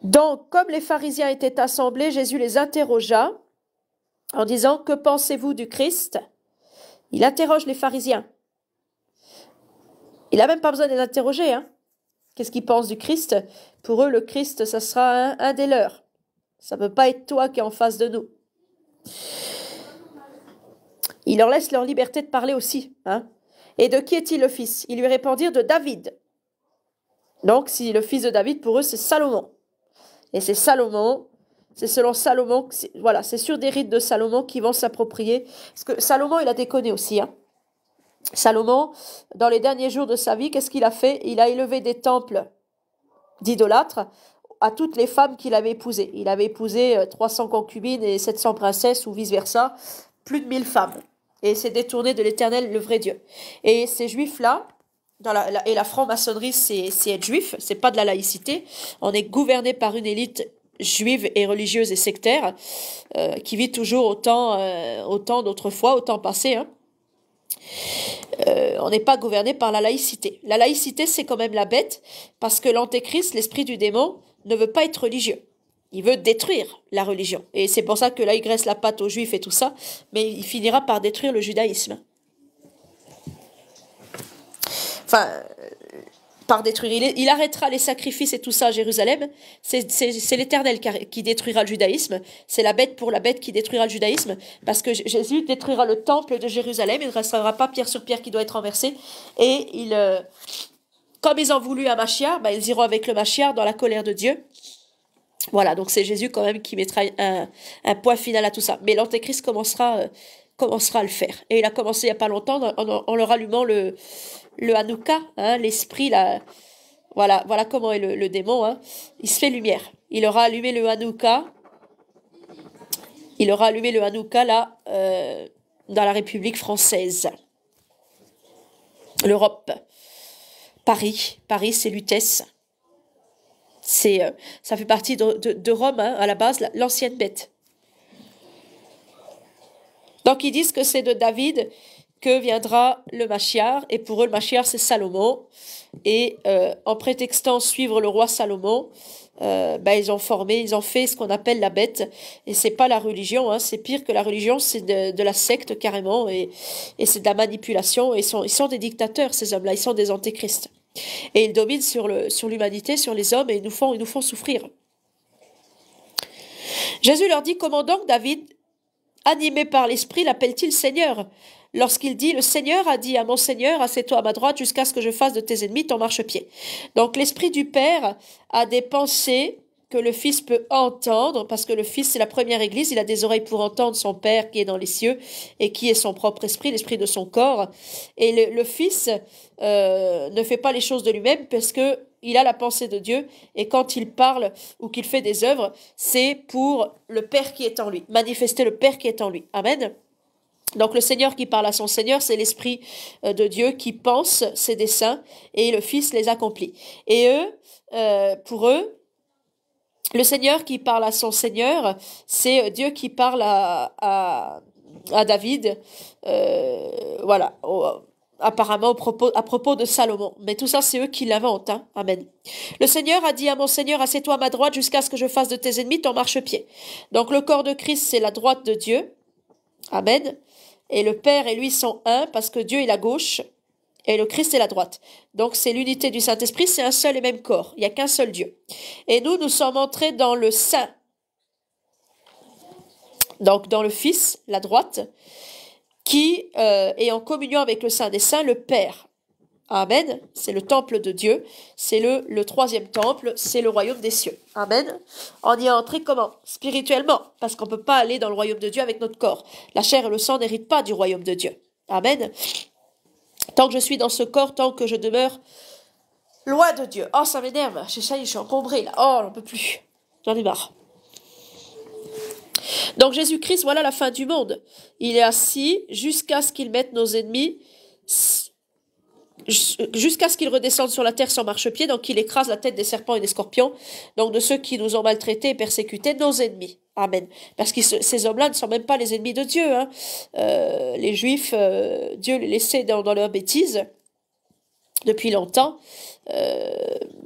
Donc, comme les pharisiens étaient assemblés, Jésus les interrogea en disant Que pensez-vous du Christ? Il interroge les pharisiens. Il n'a même pas besoin de les interroger. Hein. Qu'est-ce qu'ils pensent du Christ? Pour eux, le Christ, ça sera un, des leurs. Ça ne peut pas être toi qui es en face de nous. Il leur laisse leur liberté de parler aussi. Hein. Et de qui est-il le fils? Ils lui répondirent de David. Donc, si le fils de David, pour eux, c'est Salomon. Et c'est Salomon C'est selon Salomon, voilà, c'est sur des rites de Salomon qui vont s'approprier. Parce que Salomon, il a déconné aussi. Hein. Salomon, dans les derniers jours de sa vie, qu'est-ce qu'il a fait? Il a élevé des temples d'idolâtres à toutes les femmes qu'il avait épousées. Il avait épousé euh, 300 concubines et 700 princesses ou vice-versa, plus de 1000 femmes. Et s'est détourné de l'éternel, le vrai Dieu. Et ces juifs-là, et la franc-maçonnerie, c'est c'est être juif, c'est pas de la laïcité. On est gouverné par une élite juive et religieuse et sectaire euh, qui vit toujours autant, euh, autant d'autrefois, autant passé. Hein. Euh, on n'est pas gouverné par la laïcité. La laïcité, c'est quand même la bête, parce que l'antéchrist, l'esprit du démon, ne veut pas être religieux. Il veut détruire la religion. Et c'est pour ça que là, il graisse la patte aux juifs et tout ça, mais il finira par détruire le judaïsme. Enfin, euh, par détruire. Il, arrêtera les sacrifices et tout ça à Jérusalem. C'est l'Éternel qui, détruira le judaïsme. C'est la bête pour la bête qui détruira le judaïsme. Parce que Jésus détruira le temple de Jérusalem. Il ne restera pas pierre sur pierre qui doit être renversé. Et il, euh, comme ils ont voulu un Machiar, bah, ils iront avec le Machiar dans la colère de Dieu. Voilà, donc c'est Jésus quand même qui mettra un, un point final à tout ça. Mais l'Antéchrist commencera, euh, commencera à le faire. Et il a commencé il n'y a pas longtemps en, en- leur allumant le, le Hanouka, hein, l'esprit, là. Voilà, voilà comment est le, démon. Hein. Il se fait lumière. Il aura allumé le Hanouka. Il aura allumé le Hanouka là, euh, dans la République française. L'Europe. Paris. Paris, c'est Lutèce. C'est, euh, ça fait partie de, de- Rome, hein, à la base, la- l'ancienne bête. Donc ils disent que c'est de David que viendra le Machiar, et pour eux le Machiar c'est Salomon. Et euh, en prétextant suivre le roi Salomon, euh, ben, ils ont formé, ils ont fait ce qu'on appelle la bête. Et c'est pas la religion, hein, c'est pire que la religion, c'est de, la secte carrément, et, c'est de la manipulation. Et ils sont, des dictateurs ces hommes-là, ils sont des antéchrists. Et ils dominent sur l'humanité, sur les hommes, et ils nous font souffrir. Jésus leur dit comment donc David animé par l'Esprit, l'appelle-t-il Seigneur? Lorsqu'il dit, le Seigneur a dit à mon Seigneur, assieds-toi à ma droite jusqu'à ce que je fasse de tes ennemis ton marchepied. Donc l'Esprit du Père a des pensées que le Fils peut entendre, parce que le Fils, c'est la première Église, il a des oreilles pour entendre son Père qui est dans les cieux et qui est son propre esprit, l'esprit de son corps. Et le, Fils euh, ne fait pas les choses de lui-même parce que il a la pensée de Dieu et quand il parle ou qu'il fait des œuvres, c'est pour le Père qui est en lui, manifester le Père qui est en lui. Amen. Donc le Seigneur qui parle à son Seigneur, c'est l'Esprit euh, de Dieu qui pense ses desseins et le Fils les accomplit. Et eux, euh, pour eux, le Seigneur qui parle à son Seigneur, c'est Dieu qui parle à, David, euh, voilà, apparemment à propos de Salomon. Mais tout ça, c'est eux qui l'inventent. Hein. Amen. Le Seigneur a dit à mon Seigneur, assieds-toi à ma droite jusqu'à ce que je fasse de tes ennemis ton marchepied. Donc le corps de Christ, c'est la droite de Dieu. Amen. Et le Père et lui sont un parce que Dieu est la gauche et le Christ est la droite. Donc c'est l'unité du Saint-Esprit, c'est un seul et même corps. Il n'y a qu'un seul Dieu. Et nous, nous sommes entrés dans le Saint. Donc dans le Fils, la droite, qui euh, est en communion avec le Saint des Saints, le Père. Amen. C'est le temple de Dieu. C'est le, le troisième temple. C'est le royaume des cieux. Amen. On y est entré comment? Spirituellement. Parce qu'on ne peut pas aller dans le royaume de Dieu avec notre corps. La chair et le sang n'héritent pas du royaume de Dieu. Amen. Tant que je suis dans ce corps, tant que je demeure loin de Dieu. Oh, ça m'énerve. Je, je suis encombré là. Oh, j'en peux plus. J'en ai marre. Donc Jésus-Christ, voilà la fin du monde. Il est assis jusqu'à ce qu'il mette nos ennemis jusqu'à ce qu'il redescende sur la terre sans marchepied, donc qu'il écrase la tête des serpents et des scorpions, donc de ceux qui nous ont maltraités et persécutés, nos ennemis. Amen. Parce que ces hommes-là ne sont même pas les ennemis de Dieu. Hein. Euh, les Juifs, euh, Dieu les laissait dans, leur bêtise depuis longtemps, euh,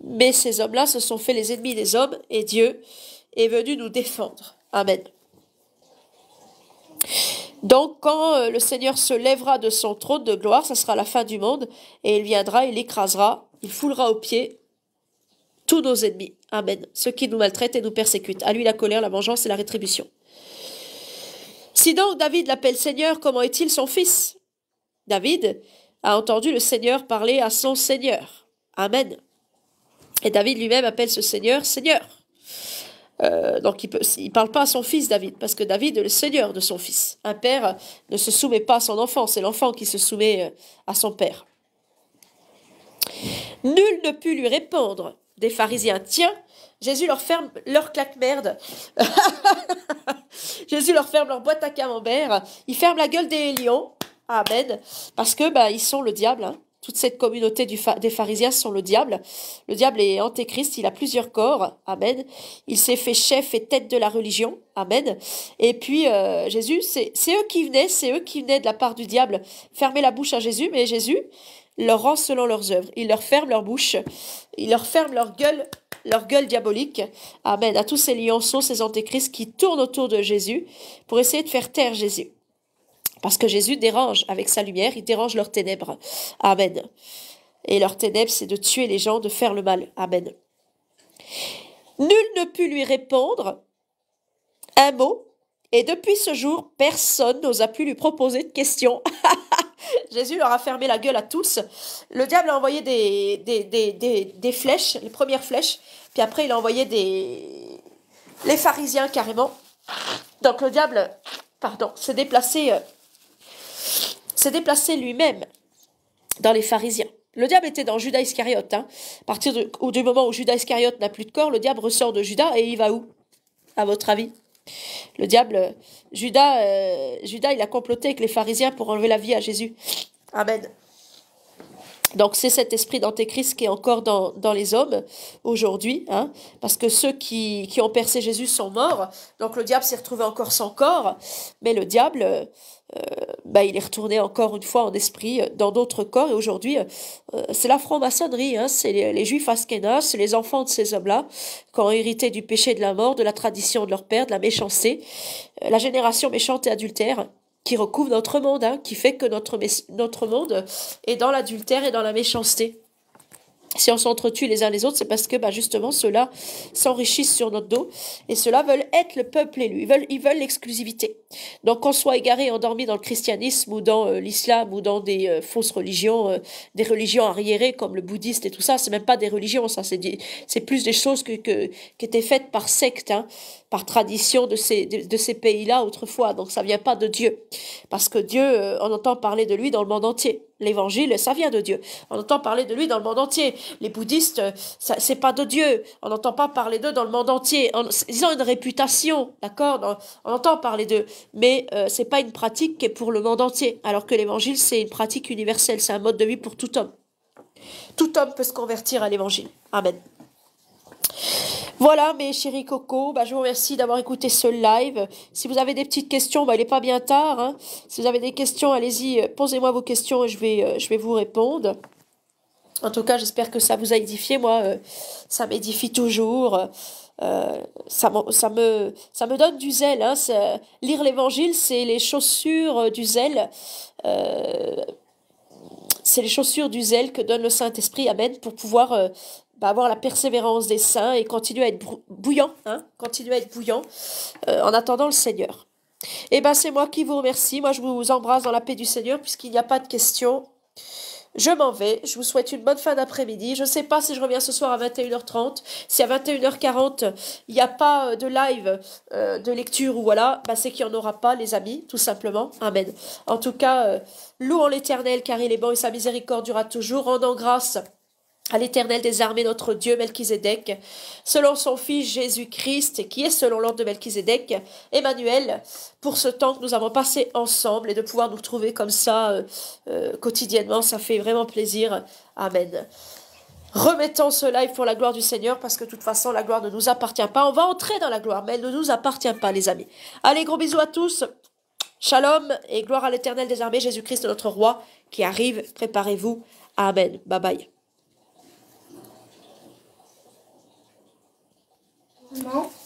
mais ces hommes-là se sont fait les ennemis des hommes et Dieu est venu nous défendre. Amen. Donc, quand euh, le Seigneur se lèvera de son trône de gloire, ça sera la fin du monde, et il viendra, il écrasera, il foulera aux pieds tous nos ennemis. Amen. Ceux qui nous maltraitent et nous persécutent. À lui la colère, la vengeance et la rétribution. Si donc David l'appelle Seigneur, comment est-il son fils? David a entendu le Seigneur parler à son Seigneur. Amen. Et David lui-même appelle ce Seigneur Seigneur. Euh, donc il ne parle pas à son fils David, parce que David est le seigneur de son fils. Un père ne se soumet pas à son enfant, c'est l'enfant qui se soumet euh, à son père. Nul ne put lui répondre des pharisiens. Tiens, Jésus leur ferme leur claque-merde. Jésus leur ferme leur boîte à camembert. Il ferme la gueule des lions. Amen. Parce que bah, ils sont le diable. Hein. Toute cette communauté des pharisiens sont le diable. Le diable est antéchrist, il a plusieurs corps. Amen. Il s'est fait chef et tête de la religion. Amen. Et puis euh, Jésus, c'est eux qui venaient, c'est eux qui venaient de la part du diable fermer la bouche à Jésus, mais Jésus leur rend selon leurs œuvres. Il leur ferme leur bouche, il leur ferme leur gueule, leur gueule diabolique. Amen. À tous ces lionceaux, ces antéchrists qui tournent autour de Jésus pour essayer de faire taire Jésus. Parce que Jésus dérange avec sa lumière, il dérange leurs ténèbres. Amen. Et leurs ténèbres, c'est de tuer les gens, de faire le mal. Amen. Nul ne put lui répondre un mot, et depuis ce jour, personne n'osa plus lui proposer de questions. Jésus leur a fermé la gueule à tous. Le diable a envoyé des, des, des, des, flèches, les premières flèches, puis après il a envoyé des les pharisiens carrément. Donc le diable, pardon, s'est déplacé, euh, s'est déplacé lui-même dans les pharisiens. Le diable était dans Judas Iscariote. Hein. À partir du moment où Judas Iscariote n'a plus de corps, le diable ressort de Judas et il va où À votre avis? Le diable, Judas, euh, Judas, il a comploté avec les pharisiens pour enlever la vie à Jésus. Amen. Donc c'est cet esprit d'antéchrist qui est encore dans, dans les hommes aujourd'hui, hein, parce que ceux qui, qui ont percé Jésus sont morts, donc le diable s'est retrouvé encore sans corps, mais le diable, euh, bah, il est retourné encore une fois en esprit euh, dans d'autres corps. Et aujourd'hui, euh, c'est la franc-maçonnerie, hein, c'est les, juifs askénas, c'est les enfants de ces hommes-là qui ont hérité du péché de la mort, de la tradition de leur père, de la méchanceté, la génération méchante et adultère qui recouvre notre monde, hein, qui fait que notre, notre monde est dans l'adultère et dans la méchanceté. Si on s'entretue les uns les autres, c'est parce que bah, justement ceux-là s'enrichissent sur notre dos et ceux-là veulent être le peuple élu, ils veulent ils veulent l'exclusivité. Donc qu'on soit égaré, endormi dans le christianisme ou dans euh, l'islam ou dans des euh, fausses religions, euh, des religions arriérées comme le bouddhiste et tout ça, c'est même pas des religions, ça c'est plus des choses que, que qui étaient faites par secte, hein, par tradition de ces de, ces pays-là autrefois. Donc ça vient pas de Dieu, parce que Dieu, on entend parler de lui dans le monde entier. L'évangile, ça vient de Dieu. On entend parler de lui dans le monde entier. Les bouddhistes, c'est pas de Dieu. On n'entend pas parler d'eux dans le monde entier. ils ont une réputation, d'accord? On entend parler d'eux, mais euh, c'est pas une pratique qui est pour le monde entier. Alors que l'évangile, c'est une pratique universelle. C'est un mode de vie pour tout homme. Tout homme peut se convertir à l'évangile. Amen. Voilà mes chéris Coco, bah, je vous remercie d'avoir écouté ce live. Si vous avez des petites questions, bah, il n'est pas bien tard. Hein. Si vous avez des questions, allez-y, euh, posez-moi vos questions et je vais, euh, je vais vous répondre. En tout cas, j'espère que ça vous a édifié. Moi, euh, ça m'édifie toujours. ça, ça, me, ça me donne du zèle. Hein. Lire l'évangile, c'est les chaussures du zèle. c'est les chaussures du zèle que donne le Saint-Esprit, Amen, pour pouvoir avoir la persévérance des saints et continuer à être bouillant, hein, continuer à être bouillant euh, en attendant le Seigneur. Eh ben c'est moi qui vous remercie. Moi je vous embrasse dans la paix du Seigneur puisqu'il n'y a pas de questions. Je m'en vais. Je vous souhaite une bonne fin d'après-midi. Je ne sais pas si je reviens ce soir à 21h30. Si à 21h40, il n'y a pas euh, de live euh, de lecture ou voilà, bah, c'est qu'il n'y en aura pas, les amis, tout simplement. Amen. En tout cas, louons l'Éternel car il est bon et sa miséricorde durera toujours. Rendant grâce à l'éternel des armées, notre Dieu, Melchizedek, selon son Fils Jésus-Christ, qui est selon l'ordre de Melchizedek, Emmanuel, pour ce temps que nous avons passé ensemble et de pouvoir nous retrouver comme ça euh, euh, quotidiennement, ça fait vraiment plaisir. Amen. Remettons ce live pour la gloire du Seigneur, parce que de toute façon, la gloire ne nous appartient pas. On va entrer dans la gloire, mais elle ne nous appartient pas, les amis. Allez, gros bisous à tous. Shalom et gloire à l'éternel des armées, Jésus-Christ, notre roi, qui arrive. Préparez-vous. Amen. Bye bye. Non.